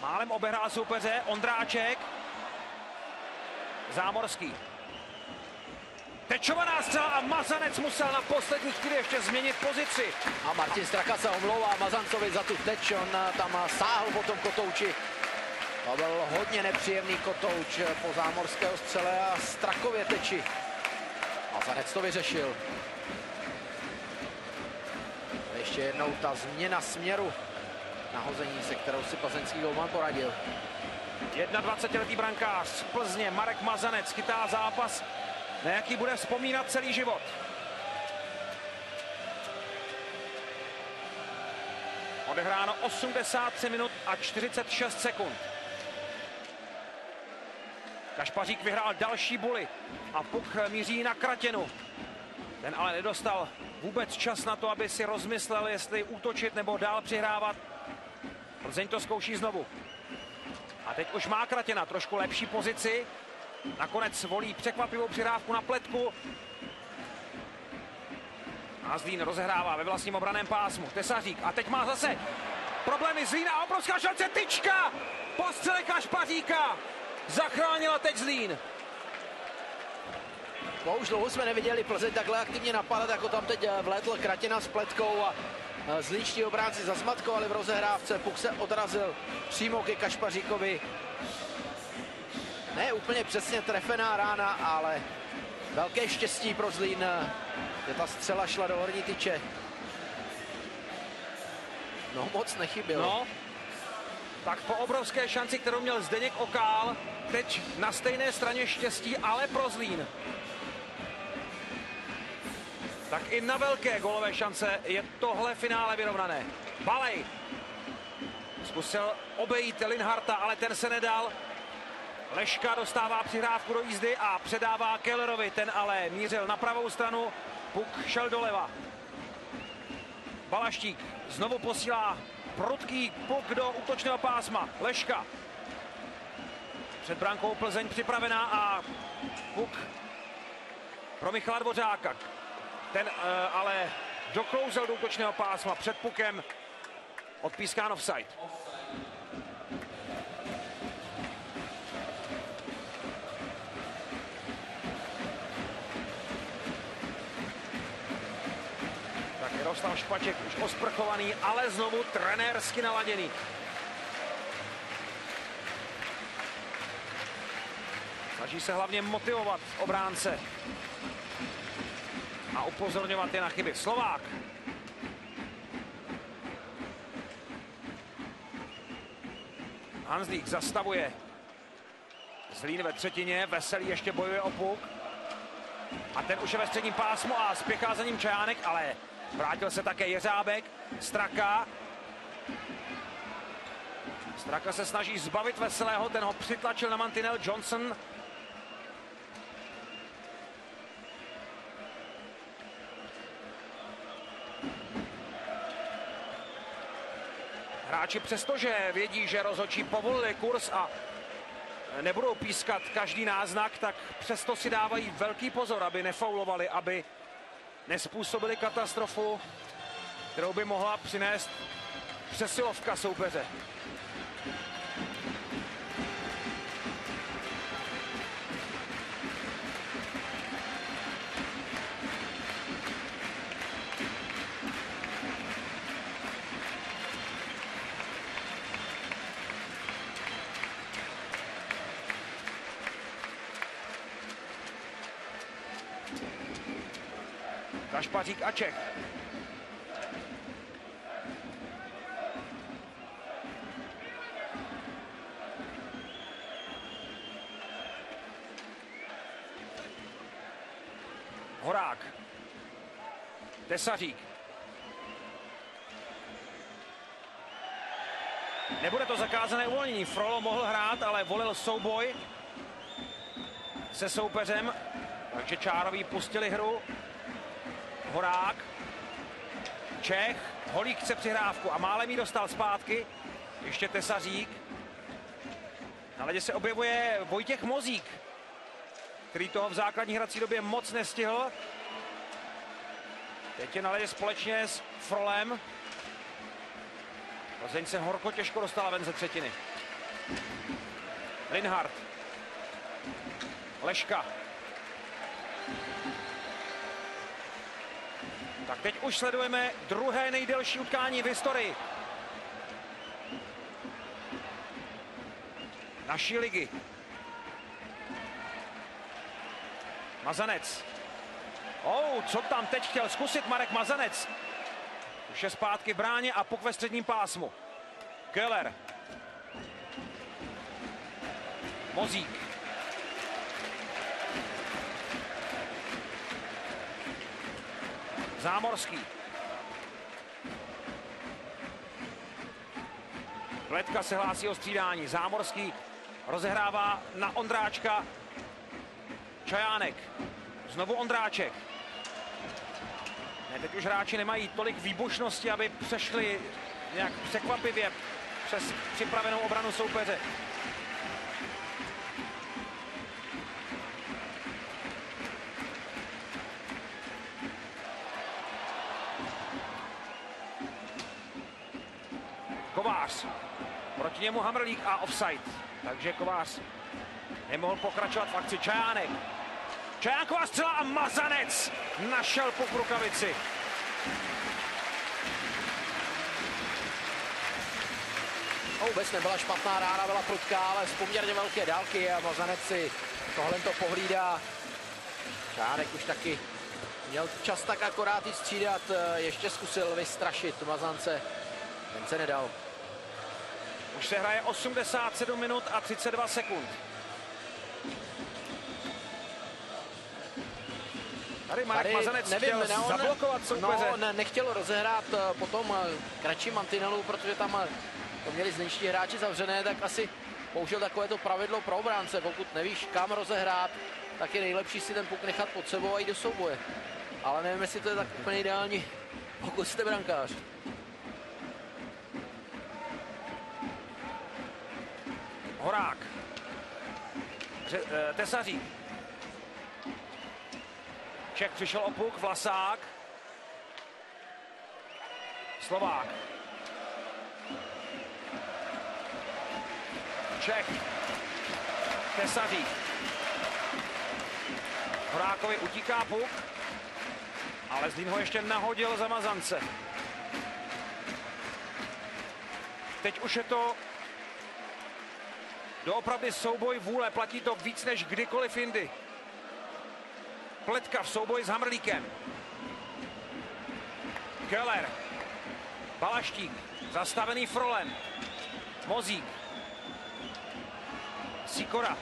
málem obehrál soupeře. Ondráček. Zámorský. Tečovaná střela a Mazanec musel na poslední chvíli ještě změnit pozici. A Martin Straka se omlouvá Mazancovi za tu teč, on tam sáhl po tom kotouči. To byl hodně nepříjemný kotouč po zámorského střele a Strakově teči. Mazanec to vyřešil. A ještě jednou ta změna směru nahození, se kterou si plzeňský golman poradil. 21-letý brankář z Plzně Marek Mazanec chytá zápas na jaký bude vzpomínat celý život. Odehráno 83 minut a 46 sekund. Kašpařík vyhrál další buly a puk míří na Kratěnu. Ten ale nedostal vůbec čas na to, aby si rozmyslel, jestli útočit nebo dál přihrávat. Plzeň to zkouší znovu. A teď už má Kratěna trošku lepší pozici. Nakonec volí překvapivou přirávku na pletku. A Zlín rozehrává ve vlastním obraném pásmu. Tesařík. A teď má zase problémy Zlína a obrovská šance. Tyčka! Postřele Kašpaříka! Zachránila teď Zlín. No, už dlouho jsme neviděli Plzeň takhle aktivně napadat, jako tam teď eh, vlétl Kratina s pletkou a eh, zlínští obránci zazmatkovali v rozehrávce. Puk se odrazil přímo ke Kašpaříkovi ne úplně přesně trefená rána, ale velké štěstí pro Zlín, že ta střela šla do horní tyče. No moc nechybělo. No, tak po obrovské šanci, kterou měl Zdeněk Okál, teď na stejné straně štěstí, ale pro Zlín. Tak i na velké golové šance je tohle finále vyrovnané. Balej zkusil obejít Linharta, ale ten se nedal. Leška dostává přihrávku do jízdy a předává Kellerovi. Ten ale mířil na pravou stranu, puk šel doleva. Balaštík znovu posílá prudký puk do útočného pásma. Leška. Před brankou Plzeň připravená a puk pro Michala Dvořáka. Ten uh, ale doklouzel do útočného pásma před pukem odpískán offside. Jaroslav Špaček už osprchovaný, ale znovu trenérsky naladěný. Snaží se hlavně motivovat obránce a upozorňovat je na chyby. Slovák. Hanslík zastavuje. Zlín ve třetině, Veselý ještě bojuje o puk. A ten už je ve středním pásmu a spěchá za ním Čajánek, ale vrátil se také Jeřábek, Straka. Straka se snaží zbavit Veselého, ten ho přitlačil na mantinel Johnson. Hráči přestože vědí, že rozhodčí povolili kurz a nebudou pískat každý náznak, tak přesto si dávají velký pozor, aby nefaulovali, aby nespůsobili katastrofu, kterou by mohla přinést přesilovka soupeře. Kašpařík a Čech. Horák. Tesařík. Nebude to zakázané uvolnění. Frolo mohl hrát, ale volil souboj se soupeřem, takže Čároví pustili hru. Horák. Čech. Holík chce přihrávku a málem ji dostal zpátky. Ještě Tesařík. Na ledě se objevuje Vojtěch Mozík, který toho v základní hrací době moc nestihl. Teď je na ledě společně s Frolem. Plzeň se horko těžko dostala ven ze třetiny. Linhardt. Leška. Tak teď už sledujeme druhé nejdelší utkání v historii. Naší ligy. Mazanec. Oh, co tam teď chtěl zkusit Marek Mazanec? Už je zpátky v bráně a puk ve středním pásmu. Keller. Mozík. Zámorský. Letka se hlásí o střídání. Zámorský rozehrává na Ondráčka. Čajánek. Znovu Ondráček. Ne, teď už hráči nemají tolik výbušnosti, aby přešli nějak překvapivě přes připravenou obranu soupeře. Kovář. Proti němu Hamrlík a offside. Takže Kovář nemohl pokračovat v akci. Čajánek. Čajánková střela a Mazanec našel v rukavici. No, vůbec nebyla špatná rána, byla prudká, ale z poměrně velké dálky a Mazanec si tohle to pohlídá. Čánek už taky měl čas tak akorát i střídat, ještě zkusil vystrašit Mazance, ten se nedal. Už se hraje 87 minut a 32 sekund. Tady Marek Tady Mazanec nevím, chtěl ne, on- zablokovat soupeře. No, ne, nechtěl rozehrát eh, potom eh, kratší mantinelu, protože tam eh, to měli zničtí hráči zavřené, tak asi použil takové to pravidlo pro obránce. Pokud nevíš, kam rozehrát, tak je nejlepší si ten puk nechat pod sebou a jít do souboje. Ale nevím, jestli to je tak úplně ideální, pokud jste brankář. Horák. Ře- eh, Tesařík. Čech přišel o puk, Vlasák. Slovák. Čech. Tesařík. Horákovi utíká puk, ale Zlín ho ještě nahodil za Mazance. Teď už je to doopravdy souboj vůle, platí to víc než kdykoliv jindy. Pletka v souboji s Hamrlíkem. Keller. Balaštík. Zastavený Frolem. Mozík. Sikora.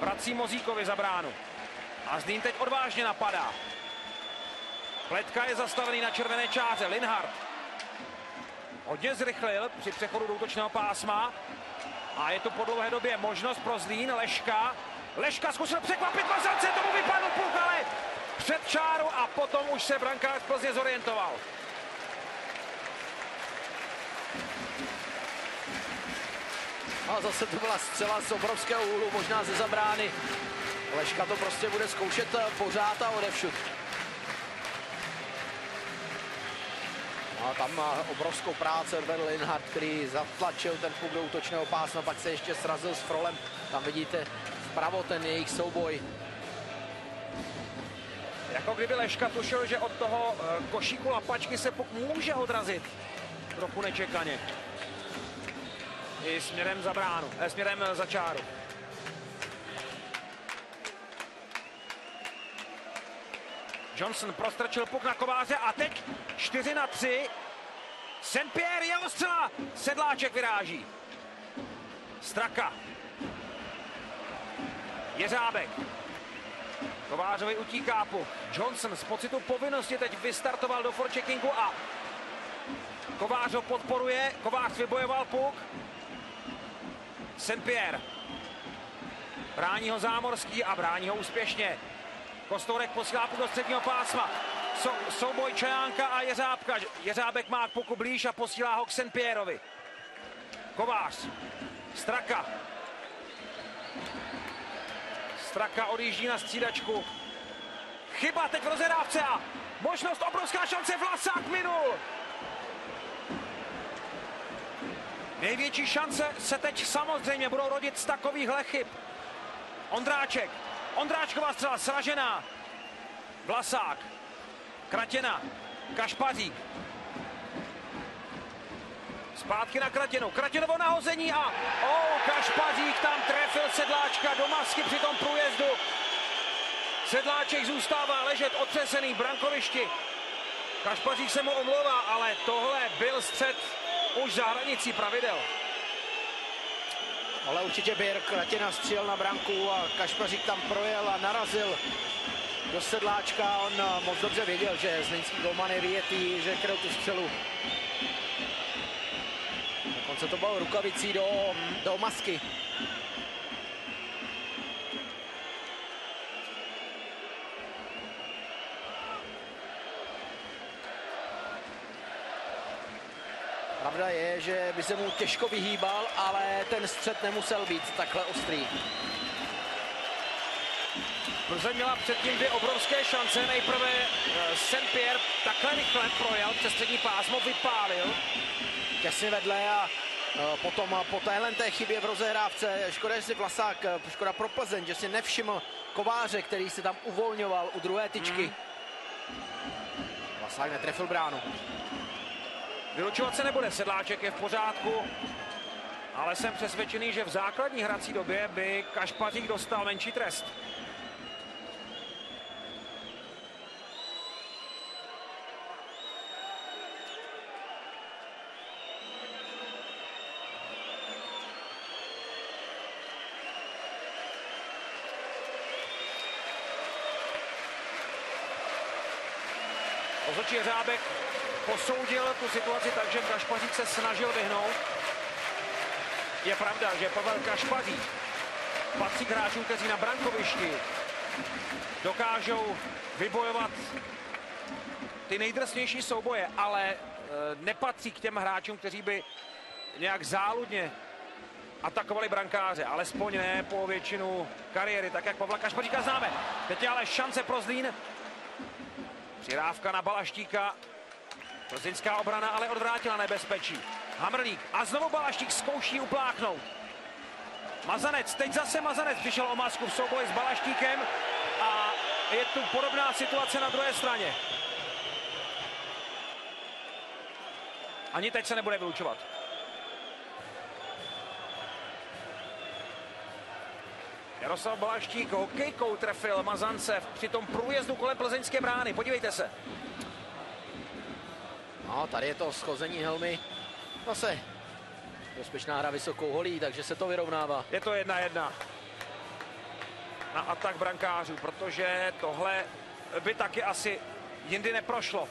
Vrací Mozíkovi za bránu. A Zlín teď odvážně napadá. Pletka je zastavený na červené čáře. Linhard. Hodně zrychlil při přechodu do útočného pásma. A je to po dlouhé době možnost pro Zlín. Leška. Leška zkusil překvapit Mazance, tomu vypadl puk, ale před čáru a potom už se brankář Plzně zorientoval. A zase to byla střela z obrovského úhlu, možná ze zabrány. Leška to prostě bude zkoušet eh, pořád a odevšud. A tam obrovskou práci odvedl Linhard, který zatlačil ten puk do útočného pásma, pak se ještě srazil s Frolem. Tam vidíte vpravo ten jejich souboj. Jako kdyby Leška tušil, že od toho eh, košíku lapačky se puk může odrazit. Trochu nečekaně. I směrem za bránu, eh, směrem za čáru. Johnson prostrčil puk na kováře a teď 4 na 3. St. Pierre je ostřela. Sedláček vyráží. Straka. Jeřábek. Kovářovi utíká puk. Johnson z pocitu povinnosti teď vystartoval do forecheckingu a Kovář ho podporuje. Kovář vybojoval puk. St. Pierre. Brání ho Zámorský a brání ho úspěšně. Kostourek posílá do středního pásma. So, souboj Čajánka a Jeřábka. Jeřábek má puku blíž a posílá ho k St. Pierreovi. Kovář. Straka. Straka odjíždí na střídačku. Chyba teď v rozhrávce a možnost, obrovská šance, Vlasák minul. Největší šance se teď samozřejmě budou rodit z takovýchhle chyb. Ondráček. Ondráčková střela sražená. Vlasák. Kratěna. Kašpařík. Zpátky na Kratěnu. Kratěnovo nahození a oh, Kašpařík tam trefil sedláčka do masky při tom průjezdu. Sedláček zůstává ležet otřesený brankovišti. Kašpařík se mu omlouvá, ale tohle byl střed už za hranicí pravidel. Ale určitě Birk Kratěna střel na branku a Kašpařík tam projel a narazil do sedláčka. On moc dobře věděl, že zlínský golman je vyjetý, že kryl tu střelu. Dokonce to bylo rukavicí do, do masky. Pravda je, že by se mu těžko vyhýbal, ale ten střed nemusel být takhle ostrý. Plzeň měla předtím dvě obrovské šance. Nejprve eh, St. Pierre takhle rychle projel přes střední pásmo, vypálil. Těsně vedle a eh, potom eh, po téhle té chybě v rozehrávce, škoda, že si Vlasák, škoda pro Plzeň, že si nevšiml Kováře, který se tam uvolňoval u druhé tyčky. Hmm. Vlasák netrefil bránu. Vylučovat se nebude, Sedláček je v pořádku, ale jsem přesvědčený, že v základní hrací době by Kašpařík dostal menší trest. Ozočí Řábek posoudil tu situaci tak, že Kašpařík se snažil vyhnout Je pravda, že Pavel Kašpaří patří k hráčům, kteří na brankovišti dokážou vybojovat ty nejdrsnější souboje, ale e, nepatří k těm hráčům, kteří by nějak záludně atakovali brankáře, alespoň ne po většinu kariéry, tak jak Pavla Kašpaříka známe. Teď je ale šance pro Zlín. Přirávka na Balaštíka. Plzeňská obrana ale odvrátila nebezpečí. Hamrlík a znovu Balaštík zkouší upláchnout. Mazanec, teď zase Mazanec přišel o masku v souboji s Balaštíkem a je tu podobná situace na druhé straně. Ani teď se nebude vylučovat. Jaroslav Balaštík hokejkou trefil Mazance při tom průjezdu kolem plzeňské brány. Podívejte se. No, tady je to schození helmy. Zase bezpečná hra vysokou holí, takže se to vyrovnává. Je to jedna jedna na atak brankářů, protože tohle by taky asi jindy neprošlo.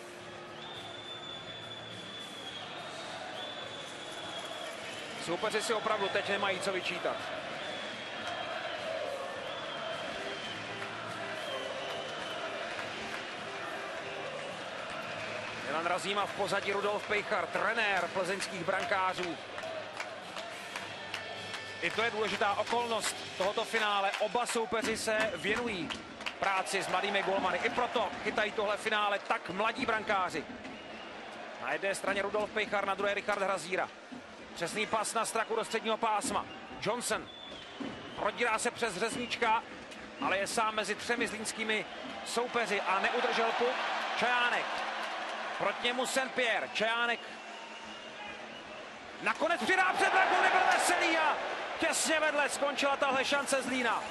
Soupeři si opravdu teď nemají co vyčítat. Milan Razíma v pozadí Rudolf Pejchar, trenér plzeňských brankářů. I to je důležitá okolnost tohoto finále. Oba soupeři se věnují práci s mladými golmany. I proto chytají tohle finále tak mladí brankáři. Na jedné straně Rudolf Pejchar, na druhé Richard Hrazíra. Přesný pas na straku do středního pásma. Johnson prodírá se přes řeznička, ale je sám mezi třemi zlínskými soupeři a neudržel puk. Čajánek. Proti němu Saint-Pierre. Čajánek nakonec přidá před Drakou, nebyl veselý a těsně vedle skončila tahle šance Zlína.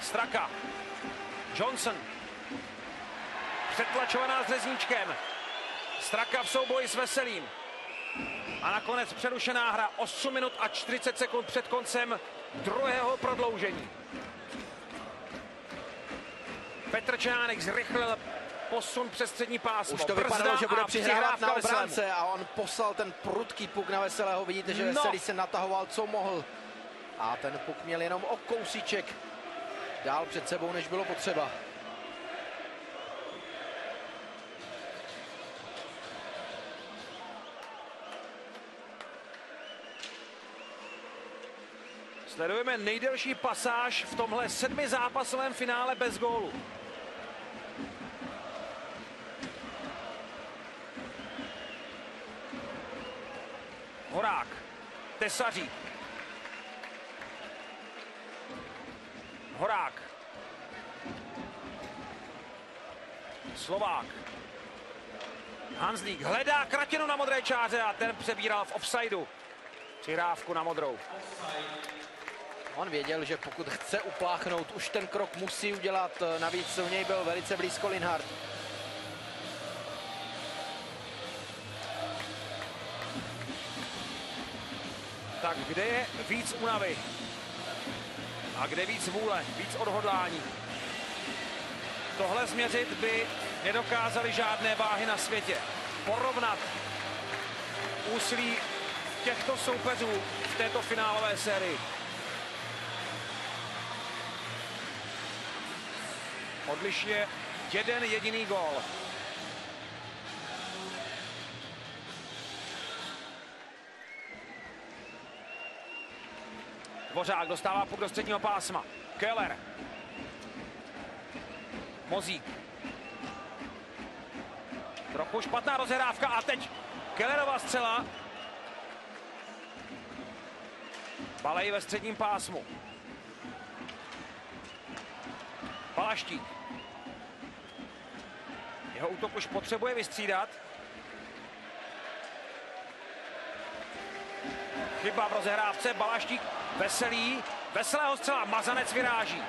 Straka. Johnson. Přetlačovaná s řezničkem. Straka v souboji s Veselým. A nakonec přerušená hra 8 minut a 40 sekund před koncem druhého prodloužení. Petr Čánek zrychlil posun přes střední pásmo. Už to vypadalo, že bude přihrávat na obránce a on poslal ten prudký puk na Veselého. Vidíte, že Veselý no. se natahoval, co mohl. A ten puk měl jenom o kousíček dál před sebou, než bylo potřeba. Sledujeme nejdelší pasáž v tomhle sedmi zápasovém finále bez gólu. Horák, Tesařík. Horák. Slovák. Hanzlík hledá kratinu na modré čáře a ten přebíral v offsideu. Přihrávku na modrou. On věděl, že pokud chce upláchnout, už ten krok musí udělat. Navíc u něj byl velice blízko Linhard. Tak kde je víc únavy? A kde víc vůle, víc odhodlání? Tohle změřit by nedokázali žádné váhy na světě. Porovnat úsilí těchto soupeřů v této finálové sérii. Odlišuje jeden jediný gol. Dvořák dostává puk do středního pásma. Keller. Mozík. Trochu špatná rozhrávka a teď Kellerová střela. Balej ve středním pásmu. Balaštík. Jeho útok už potřebuje vystřídat. Chyba v rozehrávce, Balaštík Veselý, veselého střela, Mazanec vyráží.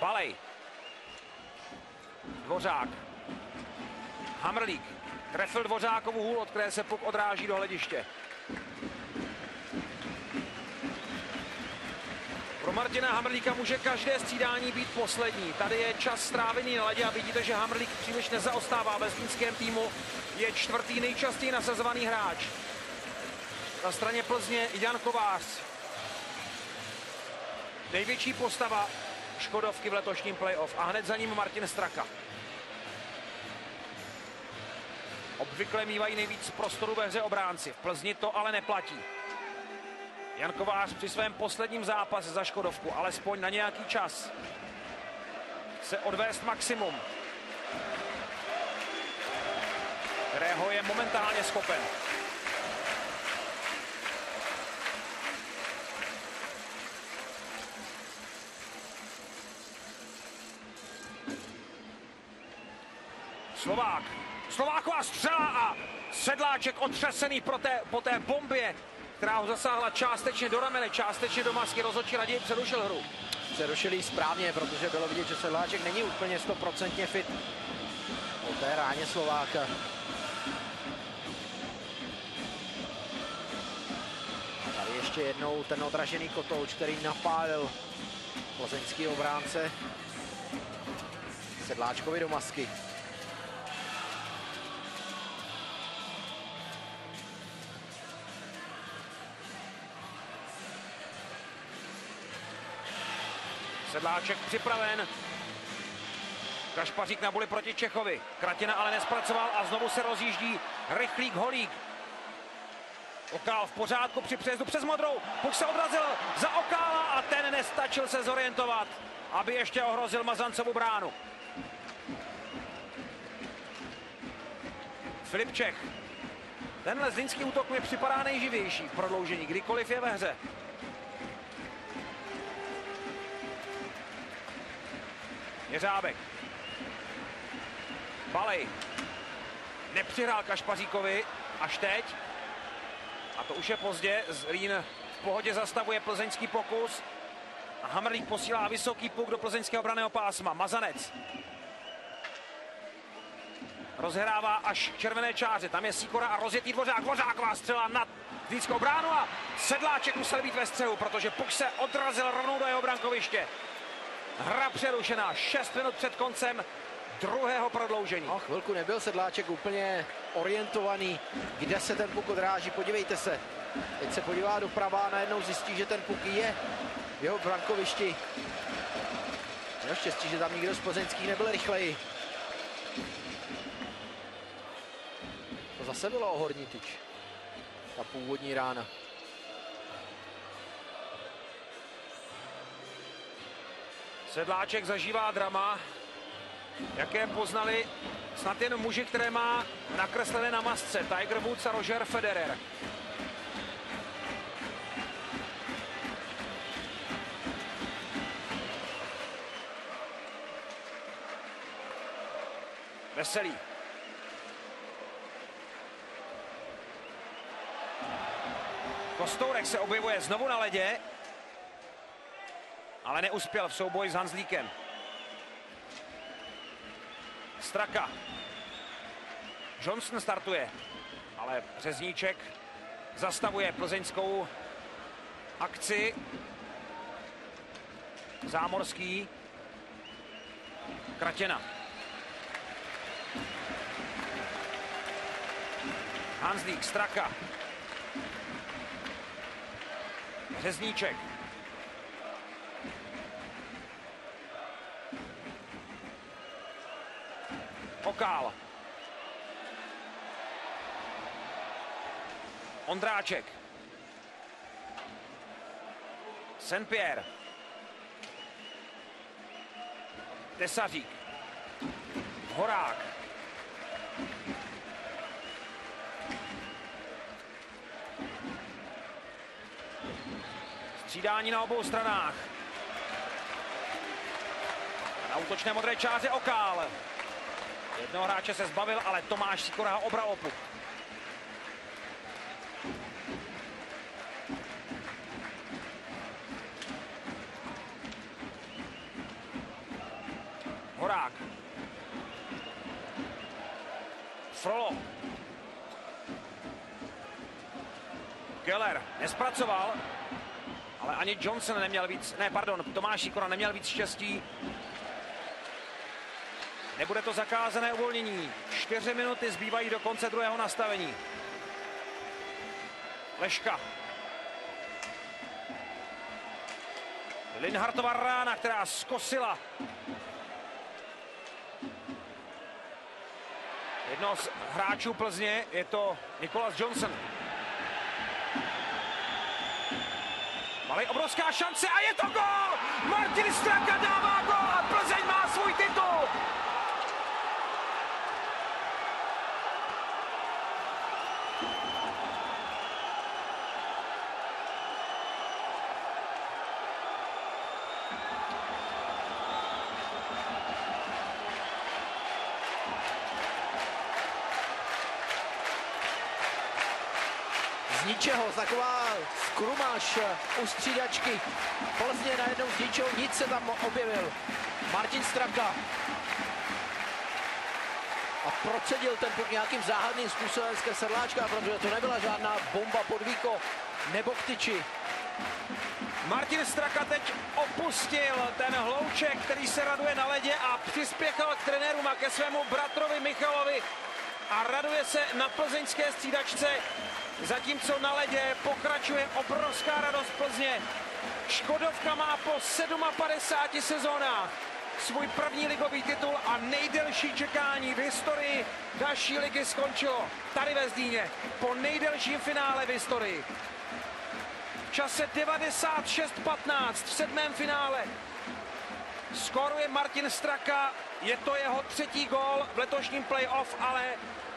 Balej. Dvořák. Hamrlík. Trefil Dvořákovu hůl, od které se puk odráží do hlediště. Pro Martina Hamrlíka může každé střídání být poslední. Tady je čas strávený na ledě a vidíte, že Hamrlík příliš nezaostává ve zlínském týmu. Je čtvrtý nejčastěji nasazovaný hráč. Na straně Plzně Jan Kovář. Největší postava Škodovky v letošním playoff a hned za ním Martin Straka. Obvykle mývají nejvíc prostoru ve hře obránci. V Plzni to ale neplatí. Jan Kovář při svém posledním zápase za Škodovku, alespoň na nějaký čas, chce odvést maximum, kterého je momentálně schopen. Slovák. Slováková střela a Sedláček otřesený pro té, po té bombě, která ho zasáhla částečně do ramene, částečně do masky. Rozhodčí raději přerušil hru. Přerušili správně, protože bylo vidět, že Sedláček není úplně stoprocentně fit po té ráně Slováka. Tady ještě jednou ten odražený kotouč, který napálil plzeňský obránce Sedláčkovi do masky. Sedláček připraven. Kašpařík na boli proti Čechovi. Kratina ale nespracoval a znovu se rozjíždí rychlík Holík. Okál v pořádku při přejezdu přes modrou. Puk se odrazil za Okála a ten nestačil se zorientovat, aby ještě ohrozil Mazancovu bránu. Filip Čech. Tenhle zlínský útok mi připadá nejživější v prodloužení, kdykoliv je ve hře. Jeřábek. Balej. Nepřihrál Kašpaříkovi až teď. A to už je pozdě. Zlín v pohodě zastavuje plzeňský pokus. A Hamrlík posílá vysoký puk do plzeňského obraného pásma. Mazanec. Rozhrává až červené čáře. Tam je Sikora a rozjetý Dvořák. Dvořáková střela nad zlínskou bránu a Sedláček musel být ve střehu, protože puk se odrazil rovnou do jeho brankoviště. Hra přerušená 6 minut před koncem druhého prodloužení. No, chvilku nebyl Sedláček úplně orientovaný, kde se ten puk odráží. Podívejte se. Teď se podívá doprava a najednou zjistí, že ten puk je v jeho brankovišti. Měl štěstí, že tam nikdo z plzeňských nebyl rychleji. To zase bylo o horní tyč. Ta původní rána. Sedláček zažívá drama, jaké poznali snad jen muži, které má nakreslené na masce. Tiger Woods a Roger Federer. Veselý. Kostourek se objevuje znovu na ledě ale neuspěl v souboji s Hanzlíkem. Straka. Johnson startuje, ale Řezníček zastavuje plzeňskou akci. Zámorský. Kratěna. Hanzlík, Straka. Řezníček. Okál. Ondráček. Saint-Pierre. Tesařík. Horák. Střídání na obou stranách. Na útočné modré čáře Okál. Jednoho hráče se zbavil, ale Tomáš Sikora obral opuk. Horák. Frolo. Geller nespracoval, ale ani Johnson neměl víc, ne, pardon, Tomáš Sikora neměl víc štěstí Nebude to zakázané uvolnění. Čtyři minuty zbývají do konce druhého nastavení. Leška. Linhartová rána, která skosila Jedno z hráčů Plzně je to Nikolas Johnson. Malý obrovská šance a je to gol! Martin Straka dává gol a Plzeň má svůj titul! Taková skrumáš u střídačky. Plzně najednou z ničeho nic se tam objevil. Martin Straka. A procedil ten pod nějakým záhadným způsobem skrz sedláčka, protože to nebyla žádná bomba pod víko nebo k tyči. Martin Straka teď opustil ten hlouček, který se raduje na ledě a přispěchal k trenérům a ke svému bratrovi Michalovi a raduje se na plzeňské střídačce. Zatímco na ledě pokračuje obrovská radost Plzně. Škodovka má po 57 sezónách svůj první ligový titul a nejdelší čekání v historii naší ligy skončilo tady ve Zdíně po nejdelším finále v historii. V čase 96-15 v sedmém finále skoruje Martin Straka, je to jeho třetí gol v letošním playoff, ale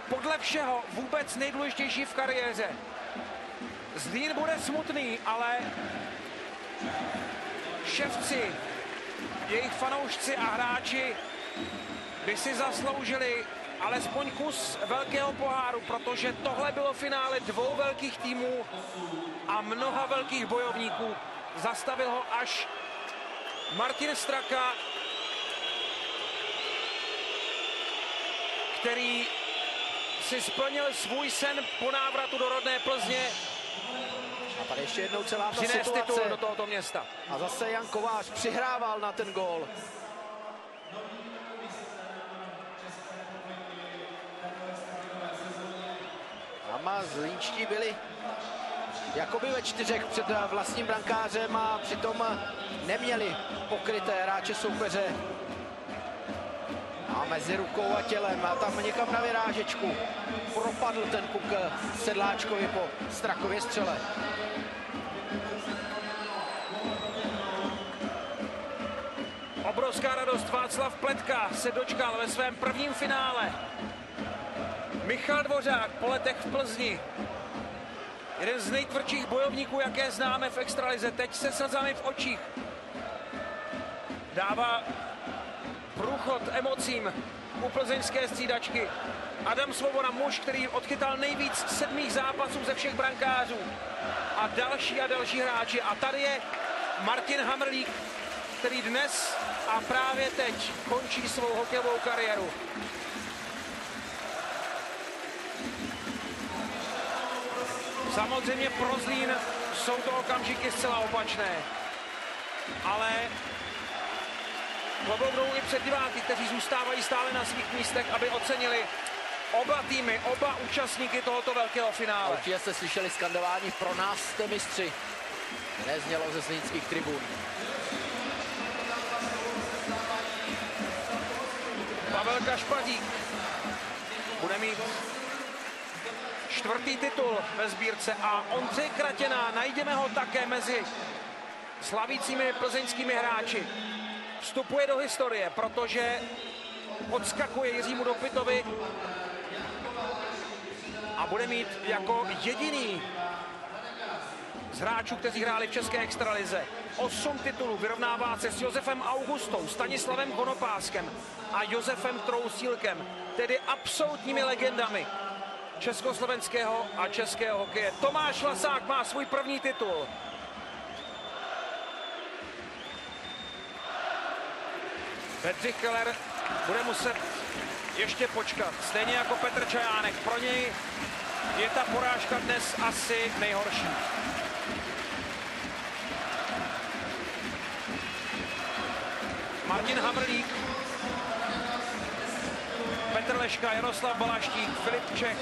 podle všeho vůbec nejdůležitější v kariéře. Zlín bude smutný, ale ševci, jejich fanoušci a hráči by si zasloužili alespoň kus velkého poháru, protože tohle bylo finále dvou velkých týmů a mnoha velkých bojovníků. Zastavil ho až Martin Straka, který si splnil svůj sen po návratu do rodné Plzně. A tady ještě jednou celá ta Přinést situace. titul do tohoto města. A zase Jan Kovář přihrával na ten gól. Tam zlínčtí byli jakoby ve čtyřech před vlastním brankářem a přitom neměli pokryté hráče soupeře. A mezi rukou a tělem a tam někam na vyrážečku propadl ten puk Sedláčkovi po Strakově střele. Obrovská radost Václav Pletka se dočkal ve svém prvním finále. Michal Dvořák po letech v Plzni. Jeden z nejtvrdších bojovníků, jaké známe v extralize. Teď se slzami v očích. Dává průchod emocím u plzeňské střídačky. Adam Svoboda, muž, který odchytal nejvíc sedmých zápasů ze všech brankářů. A další a další hráči. A tady je Martin Hamrlík, který dnes a právě teď končí svou hokejovou kariéru. Samozřejmě pro Zlín jsou to okamžiky zcela opačné. Ale klobouk dolů i před diváky, kteří zůstávají stále na svých místech, aby ocenili oba týmy, oba účastníky tohoto velkého finále. Určitě jste slyšeli skandování pro nás jste mistři, které znělo ze zlínských tribun. Pavel Kašpadík bude mít čtvrtý titul ve sbírce a Ondřej Kratěná, najdeme ho také mezi slavícími plzeňskými hráči. Vstupuje do historie, protože odskakuje Jiřímu Dopitovi a bude mít jako jediný z hráčů, kteří hráli v České extralize. Osm titulů vyrovnává se s Josefem Augustou, Stanislavem Konopáskem a Josefem Trousílkem, tedy absolutními legendami československého a českého hokeje. Tomáš Lasák má svůj první titul. Bedřich Keller bude muset ještě počkat, stejně jako Petr Čajánek. Pro něj je ta porážka dnes asi nejhorší. Martin Hamrlík, Petr Leška, Jaroslav Balaštík, Filip Čech.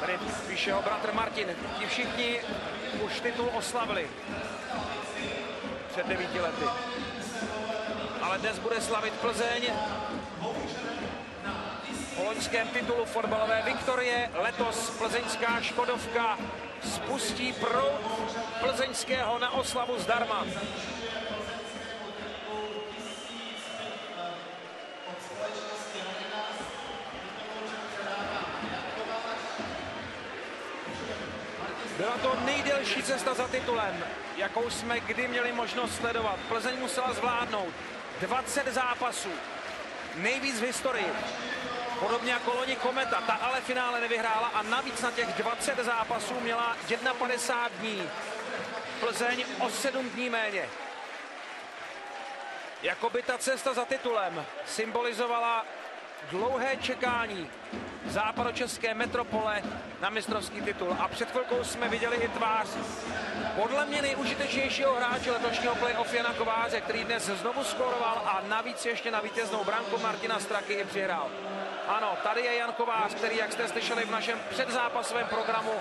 Tady píše ho bratr Martin. Ti všichni už titul oslavili před devíti lety. Ale dnes bude slavit Plzeň po loňském titulu fotbalové Viktorie. Letos plzeňská Škodovka spustí proud plzeňského na oslavu zdarma. Byla to nejdelší cesta za titulem, jakou jsme kdy měli možnost sledovat. Plzeň musela zvládnout 20 zápasů, nejvíc v historii. Podobně jako loni Kometa, ta ale finále nevyhrála a navíc na těch 20 zápasů měla 51 dní. Plzeň o 7 dní méně. Jakoby ta cesta za titulem symbolizovala dlouhé čekání západočeské metropole na mistrovský titul. A před chvilkou jsme viděli i tvář podle mě nejužitečnějšího hráče letošního playoff Jana Kováře, který dnes znovu skoroval a navíc ještě na vítěznou branku Martina Straky i přihrál. Ano, tady je Jan Kovář, který, jak jste slyšeli v našem předzápasovém programu,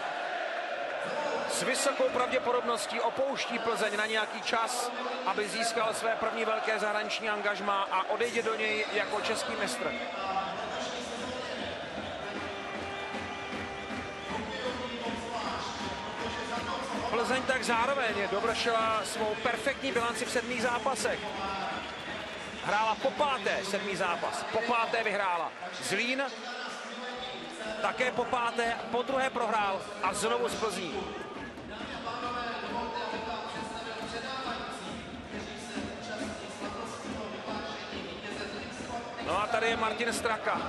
s vysokou pravděpodobností opouští Plzeň na nějaký čas, aby získal své první velké zahraniční angažma a odejde do něj jako český mistr. Plzeň tak zároveň dovršila svou perfektní bilanci v sedmých zápasech. Hrála po páté sedmý zápas, po páté vyhrála. Zlín také po páté, po druhé prohrál a znovu z Plzní. No a tady je Martin Straka.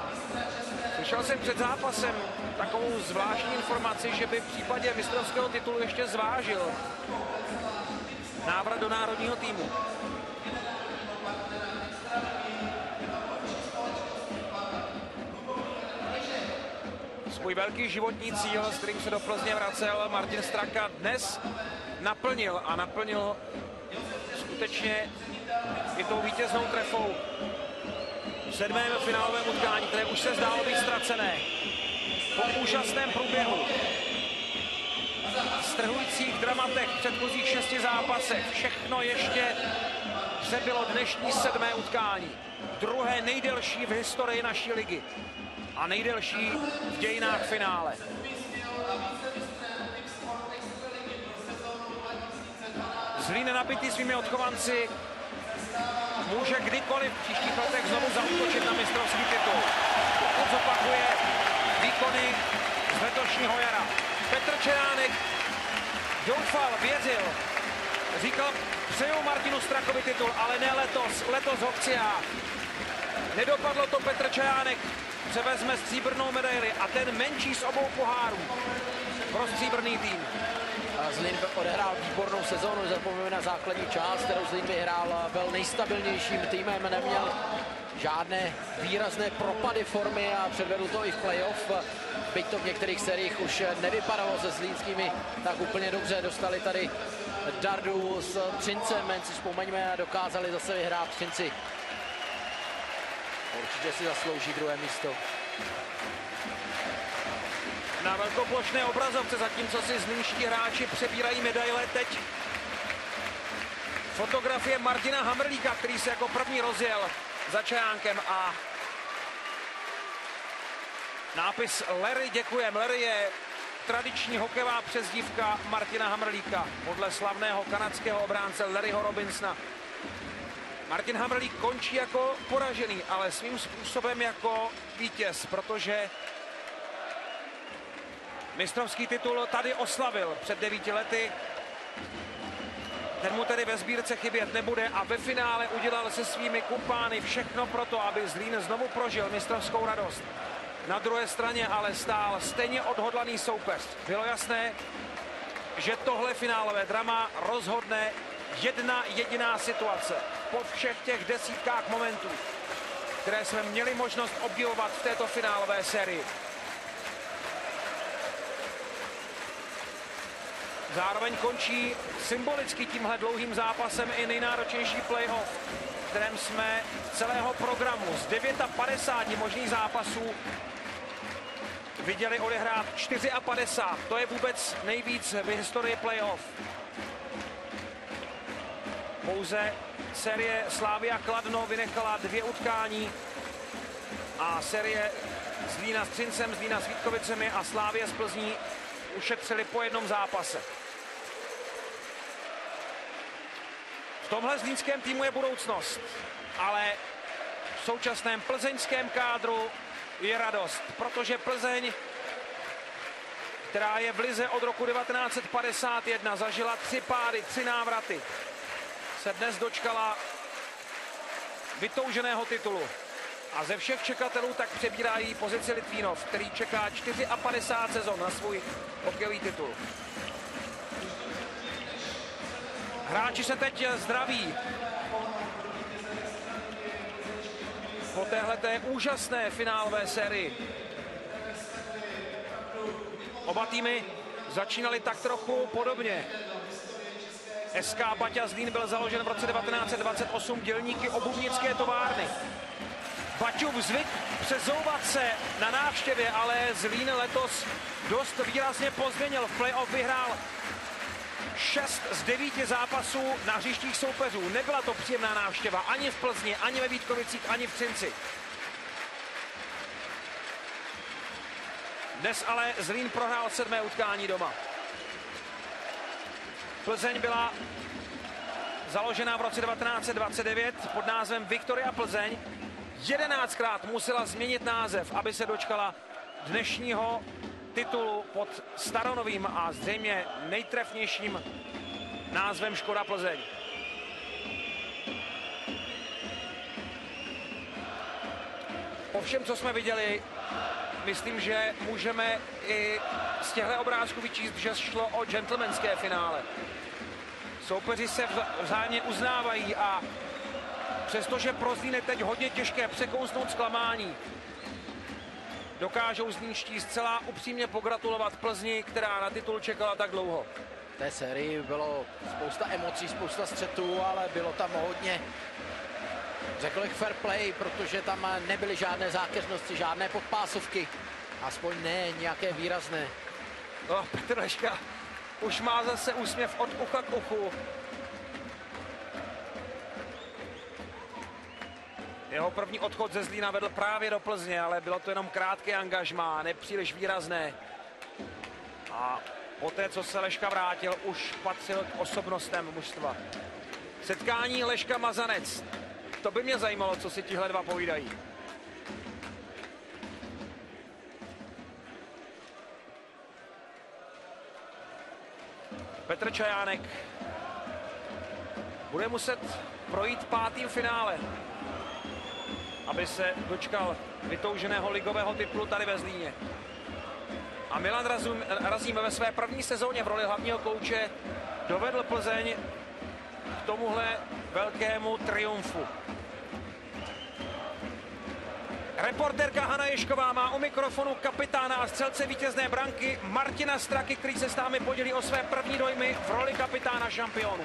Slyšel jsem před zápasem takovou zvláštní informaci, že by v případě mistrovského titulu ještě zvážil návrat do národního týmu. Svůj velký životní cíl, s kterým se do Plzně vracel Martin Straka, dnes naplnil a naplnil skutečně i tou vítěznou trefou v sedmém finálovém utkání, které už se zdálo být ztracené. Po úžasném průběhu, strhujících dramatech v předchozích šesti zápasech, všechno ještě přebylo dnešní sedmé utkání. Druhé nejdelší v historii naší ligy a nejdelší v dějinách finále. Zlín nabitý svými odchovanci může kdykoliv v příštích letech znovu zautočit na mistrovský titul. Pokud zopakuje výkony z letošního jara. Petr Čeránek doufal, věřil, říkal, přeju Martinu Strakovi titul, ale ne letos, letos ho chci já. Nedopadlo to Petr Čejánek, převezme stříbrnou medaili a ten menší z obou pohárů pro stříbrný tým. Zlín odehrál výbornou sezónu, zapomeňme na základní část, kterou Zlín vyhrál, byl nejstabilnějším týmem, neměl žádné výrazné propady formy a předvedl to i v playoff. Byť to v některých seriích už nevypadalo se Zlínskými tak úplně dobře. Dostali tady Dardu s Třincem, men si vzpomeňme, dokázali zase vyhrát Třinci. Určitě si zaslouží druhé místo na velkoplošné obrazovce, zatímco si zlínští hráči přebírají medaile teď. Fotografie Martina Hamrlíka, který se jako první rozjel za Čajánkem a nápis Larry děkujem. Larry je tradiční hokejová přezdívka Martina Hamrlíka podle slavného kanadského obránce Larryho Robinsona. Martin Hamrlík končí jako poražený, ale svým způsobem jako vítěz, protože mistrovský titul tady oslavil před devíti lety. Ten mu tedy ve sbírce chybět nebude a ve finále udělal se svými kupány všechno pro to, aby Zlín znovu prožil mistrovskou radost. Na druhé straně ale stál stejně odhodlaný soupeř. Bylo jasné, že tohle finálové drama rozhodne jedna jediná situace. Po všech těch desítkách momentů, které jsme měli možnost obdivovat v této finálové sérii. Zároveň končí symbolicky tímhle dlouhým zápasem i nejnáročnější playoff, v kterém jsme celého programu z 59 možných zápasů viděli odehrát 54. To je vůbec nejvíc v historii playoff. Pouze série Slávia Kladno vynechala dvě utkání a série Zlína s Třincem, Zlína s Vítkovicemi a Slávě z Plzní ušetřili po jednom zápase. V tomhle zlínském týmu je budoucnost, ale v současném plzeňském kádru je radost, protože Plzeň, která je v Lize od roku 1951, zažila tři pády, tři návraty, se dnes dočkala vytouženého titulu. A ze všech čekatelů tak přebírá její pozici Litvínov, který čeká 54 sezon na svůj hokejový titul. Hráči se teď zdraví. Po téhleté úžasné finálové sérii. Oba týmy začínali tak trochu podobně. SK Baťa Zlín byl založen v roce 1928 dělníky obuvnické továrny. Baťův zvyk přezouvat se na návštěvě, ale Zlín letos dost výrazně pozměnil. V playoff vyhrál 6 z 9 zápasů na hřištích soupeřů. Nebyla to příjemná návštěva ani v Plzni, ani ve Vítkovicích, ani v Třinci. Dnes ale Zlín prohrál sedmé utkání doma. Plzeň byla založena v roce 1929 pod názvem Viktoria Plzeň. Jedenáctkrát musela změnit název, aby se dočkala dnešního titulu pod staronovým a zřejmě nejtrefnějším názvem Škoda Plzeň. Po všem, co jsme viděli, myslím, že můžeme i z těchto obrázků vyčíst, že šlo o gentlemanské finále. Soupeři se vzájemně uznávají a přestože pro Zlín je teď hodně těžké překousnout zklamání, dokážou Zlínští zcela upřímně pogratulovat Plzni, která na titul čekala tak dlouho. V té sérii bylo spousta emocí, spousta střetů, ale bylo tam hodně řekl bych fair play, protože tam nebyly žádné zákeřnosti, žádné podpásovky. Aspoň ne nějaké výrazné. No, Petr Leška už má zase úsměv od ucha k uchu. Jeho první odchod ze Zlína vedl právě do Plzně, ale bylo to jenom krátké angažmá, nepříliš výrazné. A poté, co se Leška vrátil, už patřil k osobnostem mužstva. Setkání Leška Mazanec. To by mě zajímalo, co si tihle dva povídají. Petr Čajánek bude muset projít pátým finále, aby se dočkal vytouženého ligového titulu tady ve Zlíně. A Milan Razum, Razím ve své první sezóně v roli hlavního kouče dovedl Plzeň k tomuhle velkému triumfu. Reporterka Hana Ješková má u mikrofonu kapitána a střelce vítězné branky Martina Straky, který se s námi podělí o své první dojmy v roli kapitána šampionu.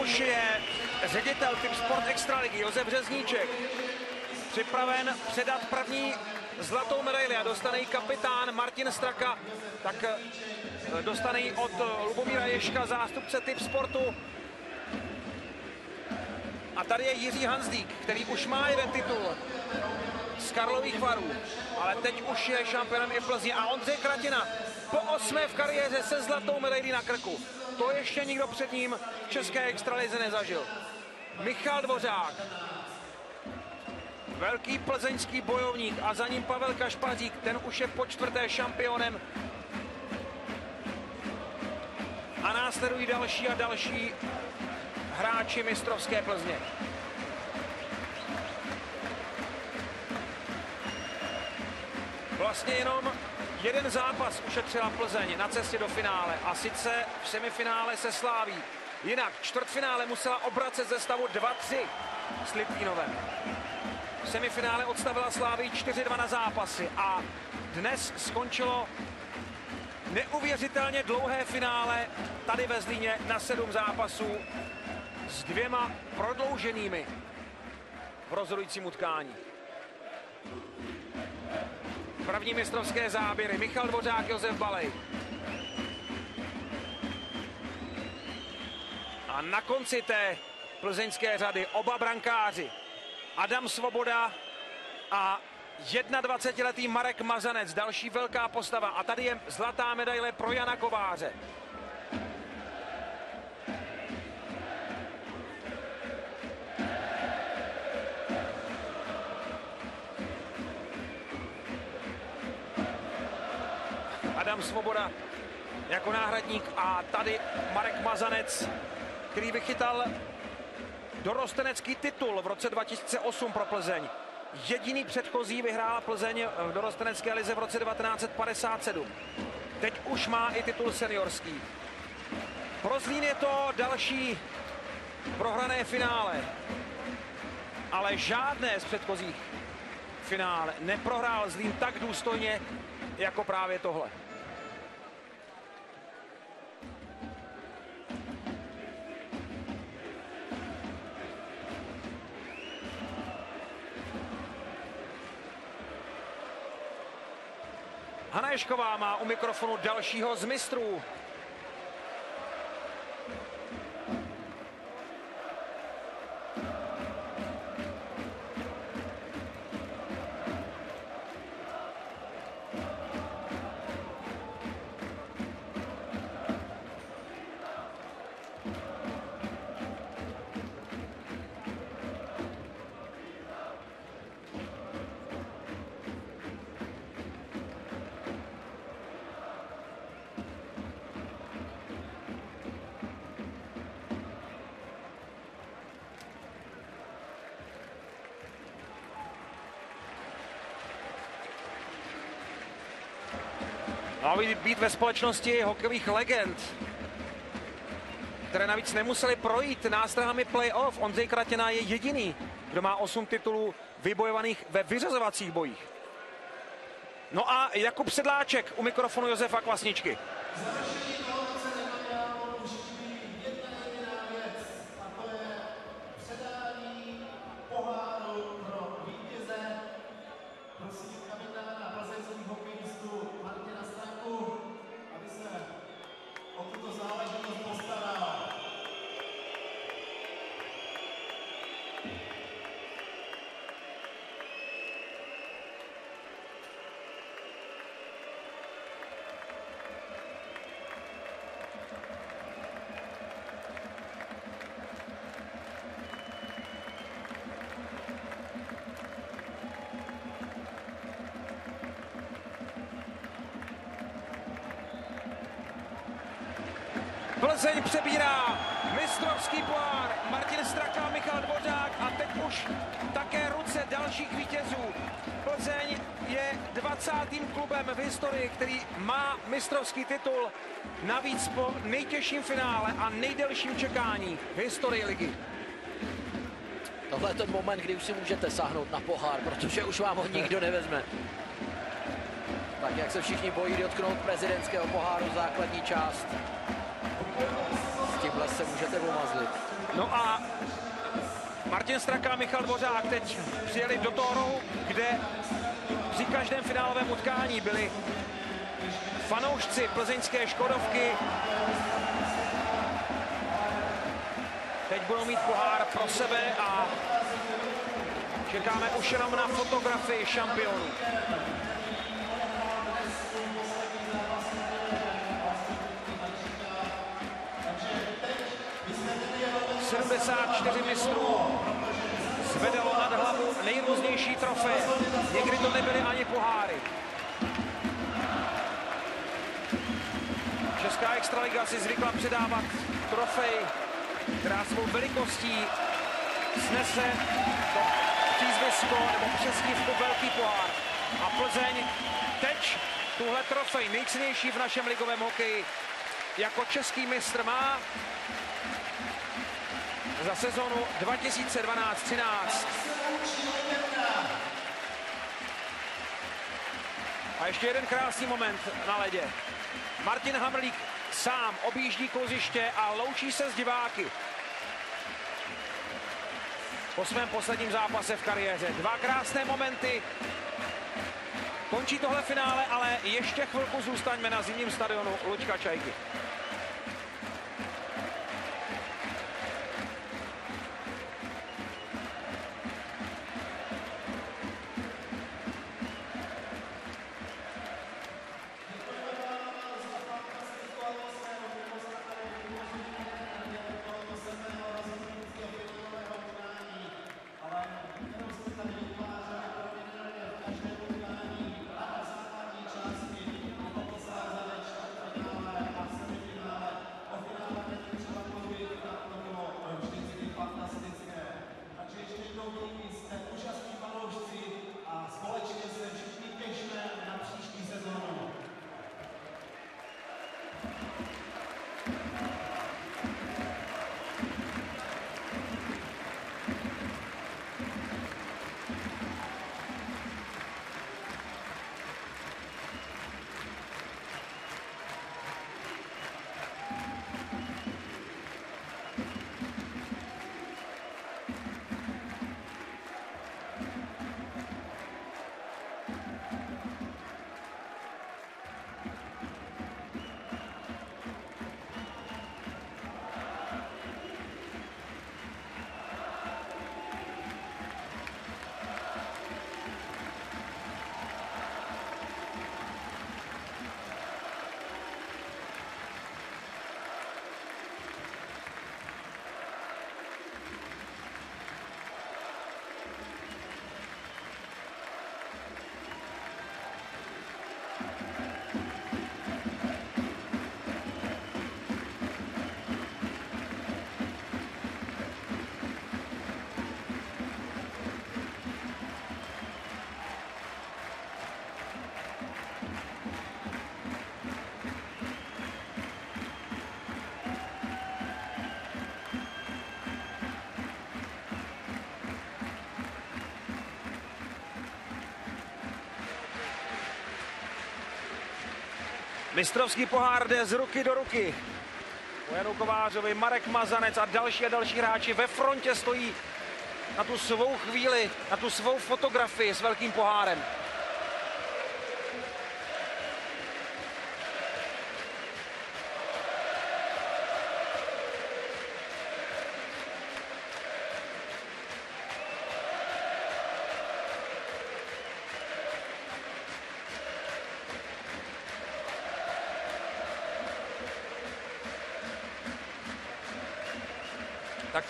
Už je ředitel Typ Sport Extraligy Josef Řezníček připraven předat první zlatou medaili a dostane ji kapitán Martin Straka, tak eh, dostane ji od Lubomíra Ješka, zástupce Typ Sportu. A tady je Jiří Hanzdík, který už má jeden titul z Karlových varů, ale teď už je šampionem i Plzně. A Ondřej Kratina po osmé v kariéře se zlatou medailí na krku. To ještě nikdo před ním České extralize nezažil. Michal Dvořák, velký plzeňský bojovník a za ním Pavel Kašpařík, ten už je po čtvrté šampionem. A následují další a další hráči mistrovské Plzně. Vlastně jenom jeden zápas ušetřila Plzeň na cestě do finále a sice v semifinále se sláví. Jinak čtvrtfinále musela obracet ze stavu 2-3 s Litvínovem. V semifinále odstavila Slávy 4-2 na zápasy a dnes skončilo neuvěřitelně dlouhé finále tady ve Zlíně na sedm zápasů s dvěma prodlouženými v rozhodujícím utkání. První mistrovské záběry. Michal Dvořák, Josef Balej. Na konci té plzeňské řady oba brankáři. Adam Svoboda a 21-letý Marek Mazanec, další velká postava. A tady je zlatá medaile pro Jana Kováře. Adam Svoboda jako náhradník a tady Marek Mazanec, který vychytal dorostenecký titul v roce 2008 pro Plzeň. Jediný předchozí vyhrála Plzeň v dorostenecké lize v roce 1957. Teď už má i titul seniorský. Pro Zlín je to další prohrané finále. Ale žádné z předchozích finále neprohrál Zlín tak důstojně jako právě tohle. Hana Ješková má u mikrofonu dalšího z mistrů. Být ve společnosti hokejových legend, které navíc nemuseli projít nástrahami playoff. Ondřej Kratěná je jediný, kdo má 8 titulů vybojovaných ve vyřazovacích bojích. No a Jakub Sedláček u mikrofonu Josefa Kvasničky. Plzeň přebírá mistrovský pohár Martin Straka Michal Dvořák a teď už také ruce dalších vítězů. Plzeň je 20. klubem v historii, který má mistrovský titul. Navíc po nejtěžším finále a nejdelším čekání v historii ligy. Tohle je ten moment, kdy už si můžete sáhnout na pohár, protože už vám ho nikdo nevezme. Tak jak se všichni bojí dotknout prezidentského poháru základní část. Se můžete omazlit. No a Martin Straka a Michal Dvořák teď přijeli do toho rohu, kde při každém finálovém utkání byli fanoušci plzeňské Škodovky. Teď budou mít pohár pro sebe a čekáme už jenom na fotografii šampionů. 74 mistrů zvedalo nad hlavu nejrůznější trofeje. Někdy to nebyly ani poháry. Česká extraliga si zvykla předávat trofej, která svou velikostí snese to přízvisko nebo přesnívku Velký pohár. A Plzeň teď tuhle trofej, nejcennější v našem ligovém hokeji, jako český mistr má za sezonu 2012-13. A ještě jeden krásný moment na ledě. Martin Hamrlík sám objíždí kluziště a loučí se s diváky. Po svém posledním zápase v kariéře. Dva krásné momenty. Končí tohle finále, ale ještě chvilku zůstaňme na zimním stadionu Lučka Čajky. Mistrovský pohár jde z ruky do ruky. Po Janu Kovářovi, Marek Mazanec a další a další hráči ve frontě stojí na tu svou chvíli, na tu svou fotografii s velkým pohárem.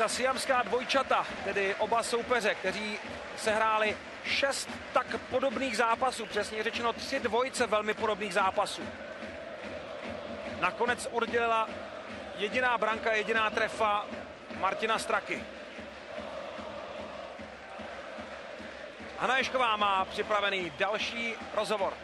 Ta siamská dvojčata, tedy oba soupeře, kteří sehráli šest tak podobných zápasů, přesně řečeno tři dvojce velmi podobných zápasů. Nakonec oddělila jediná branka, jediná trefa Martina Straky. Hanna Ješková má připravený další rozhovor.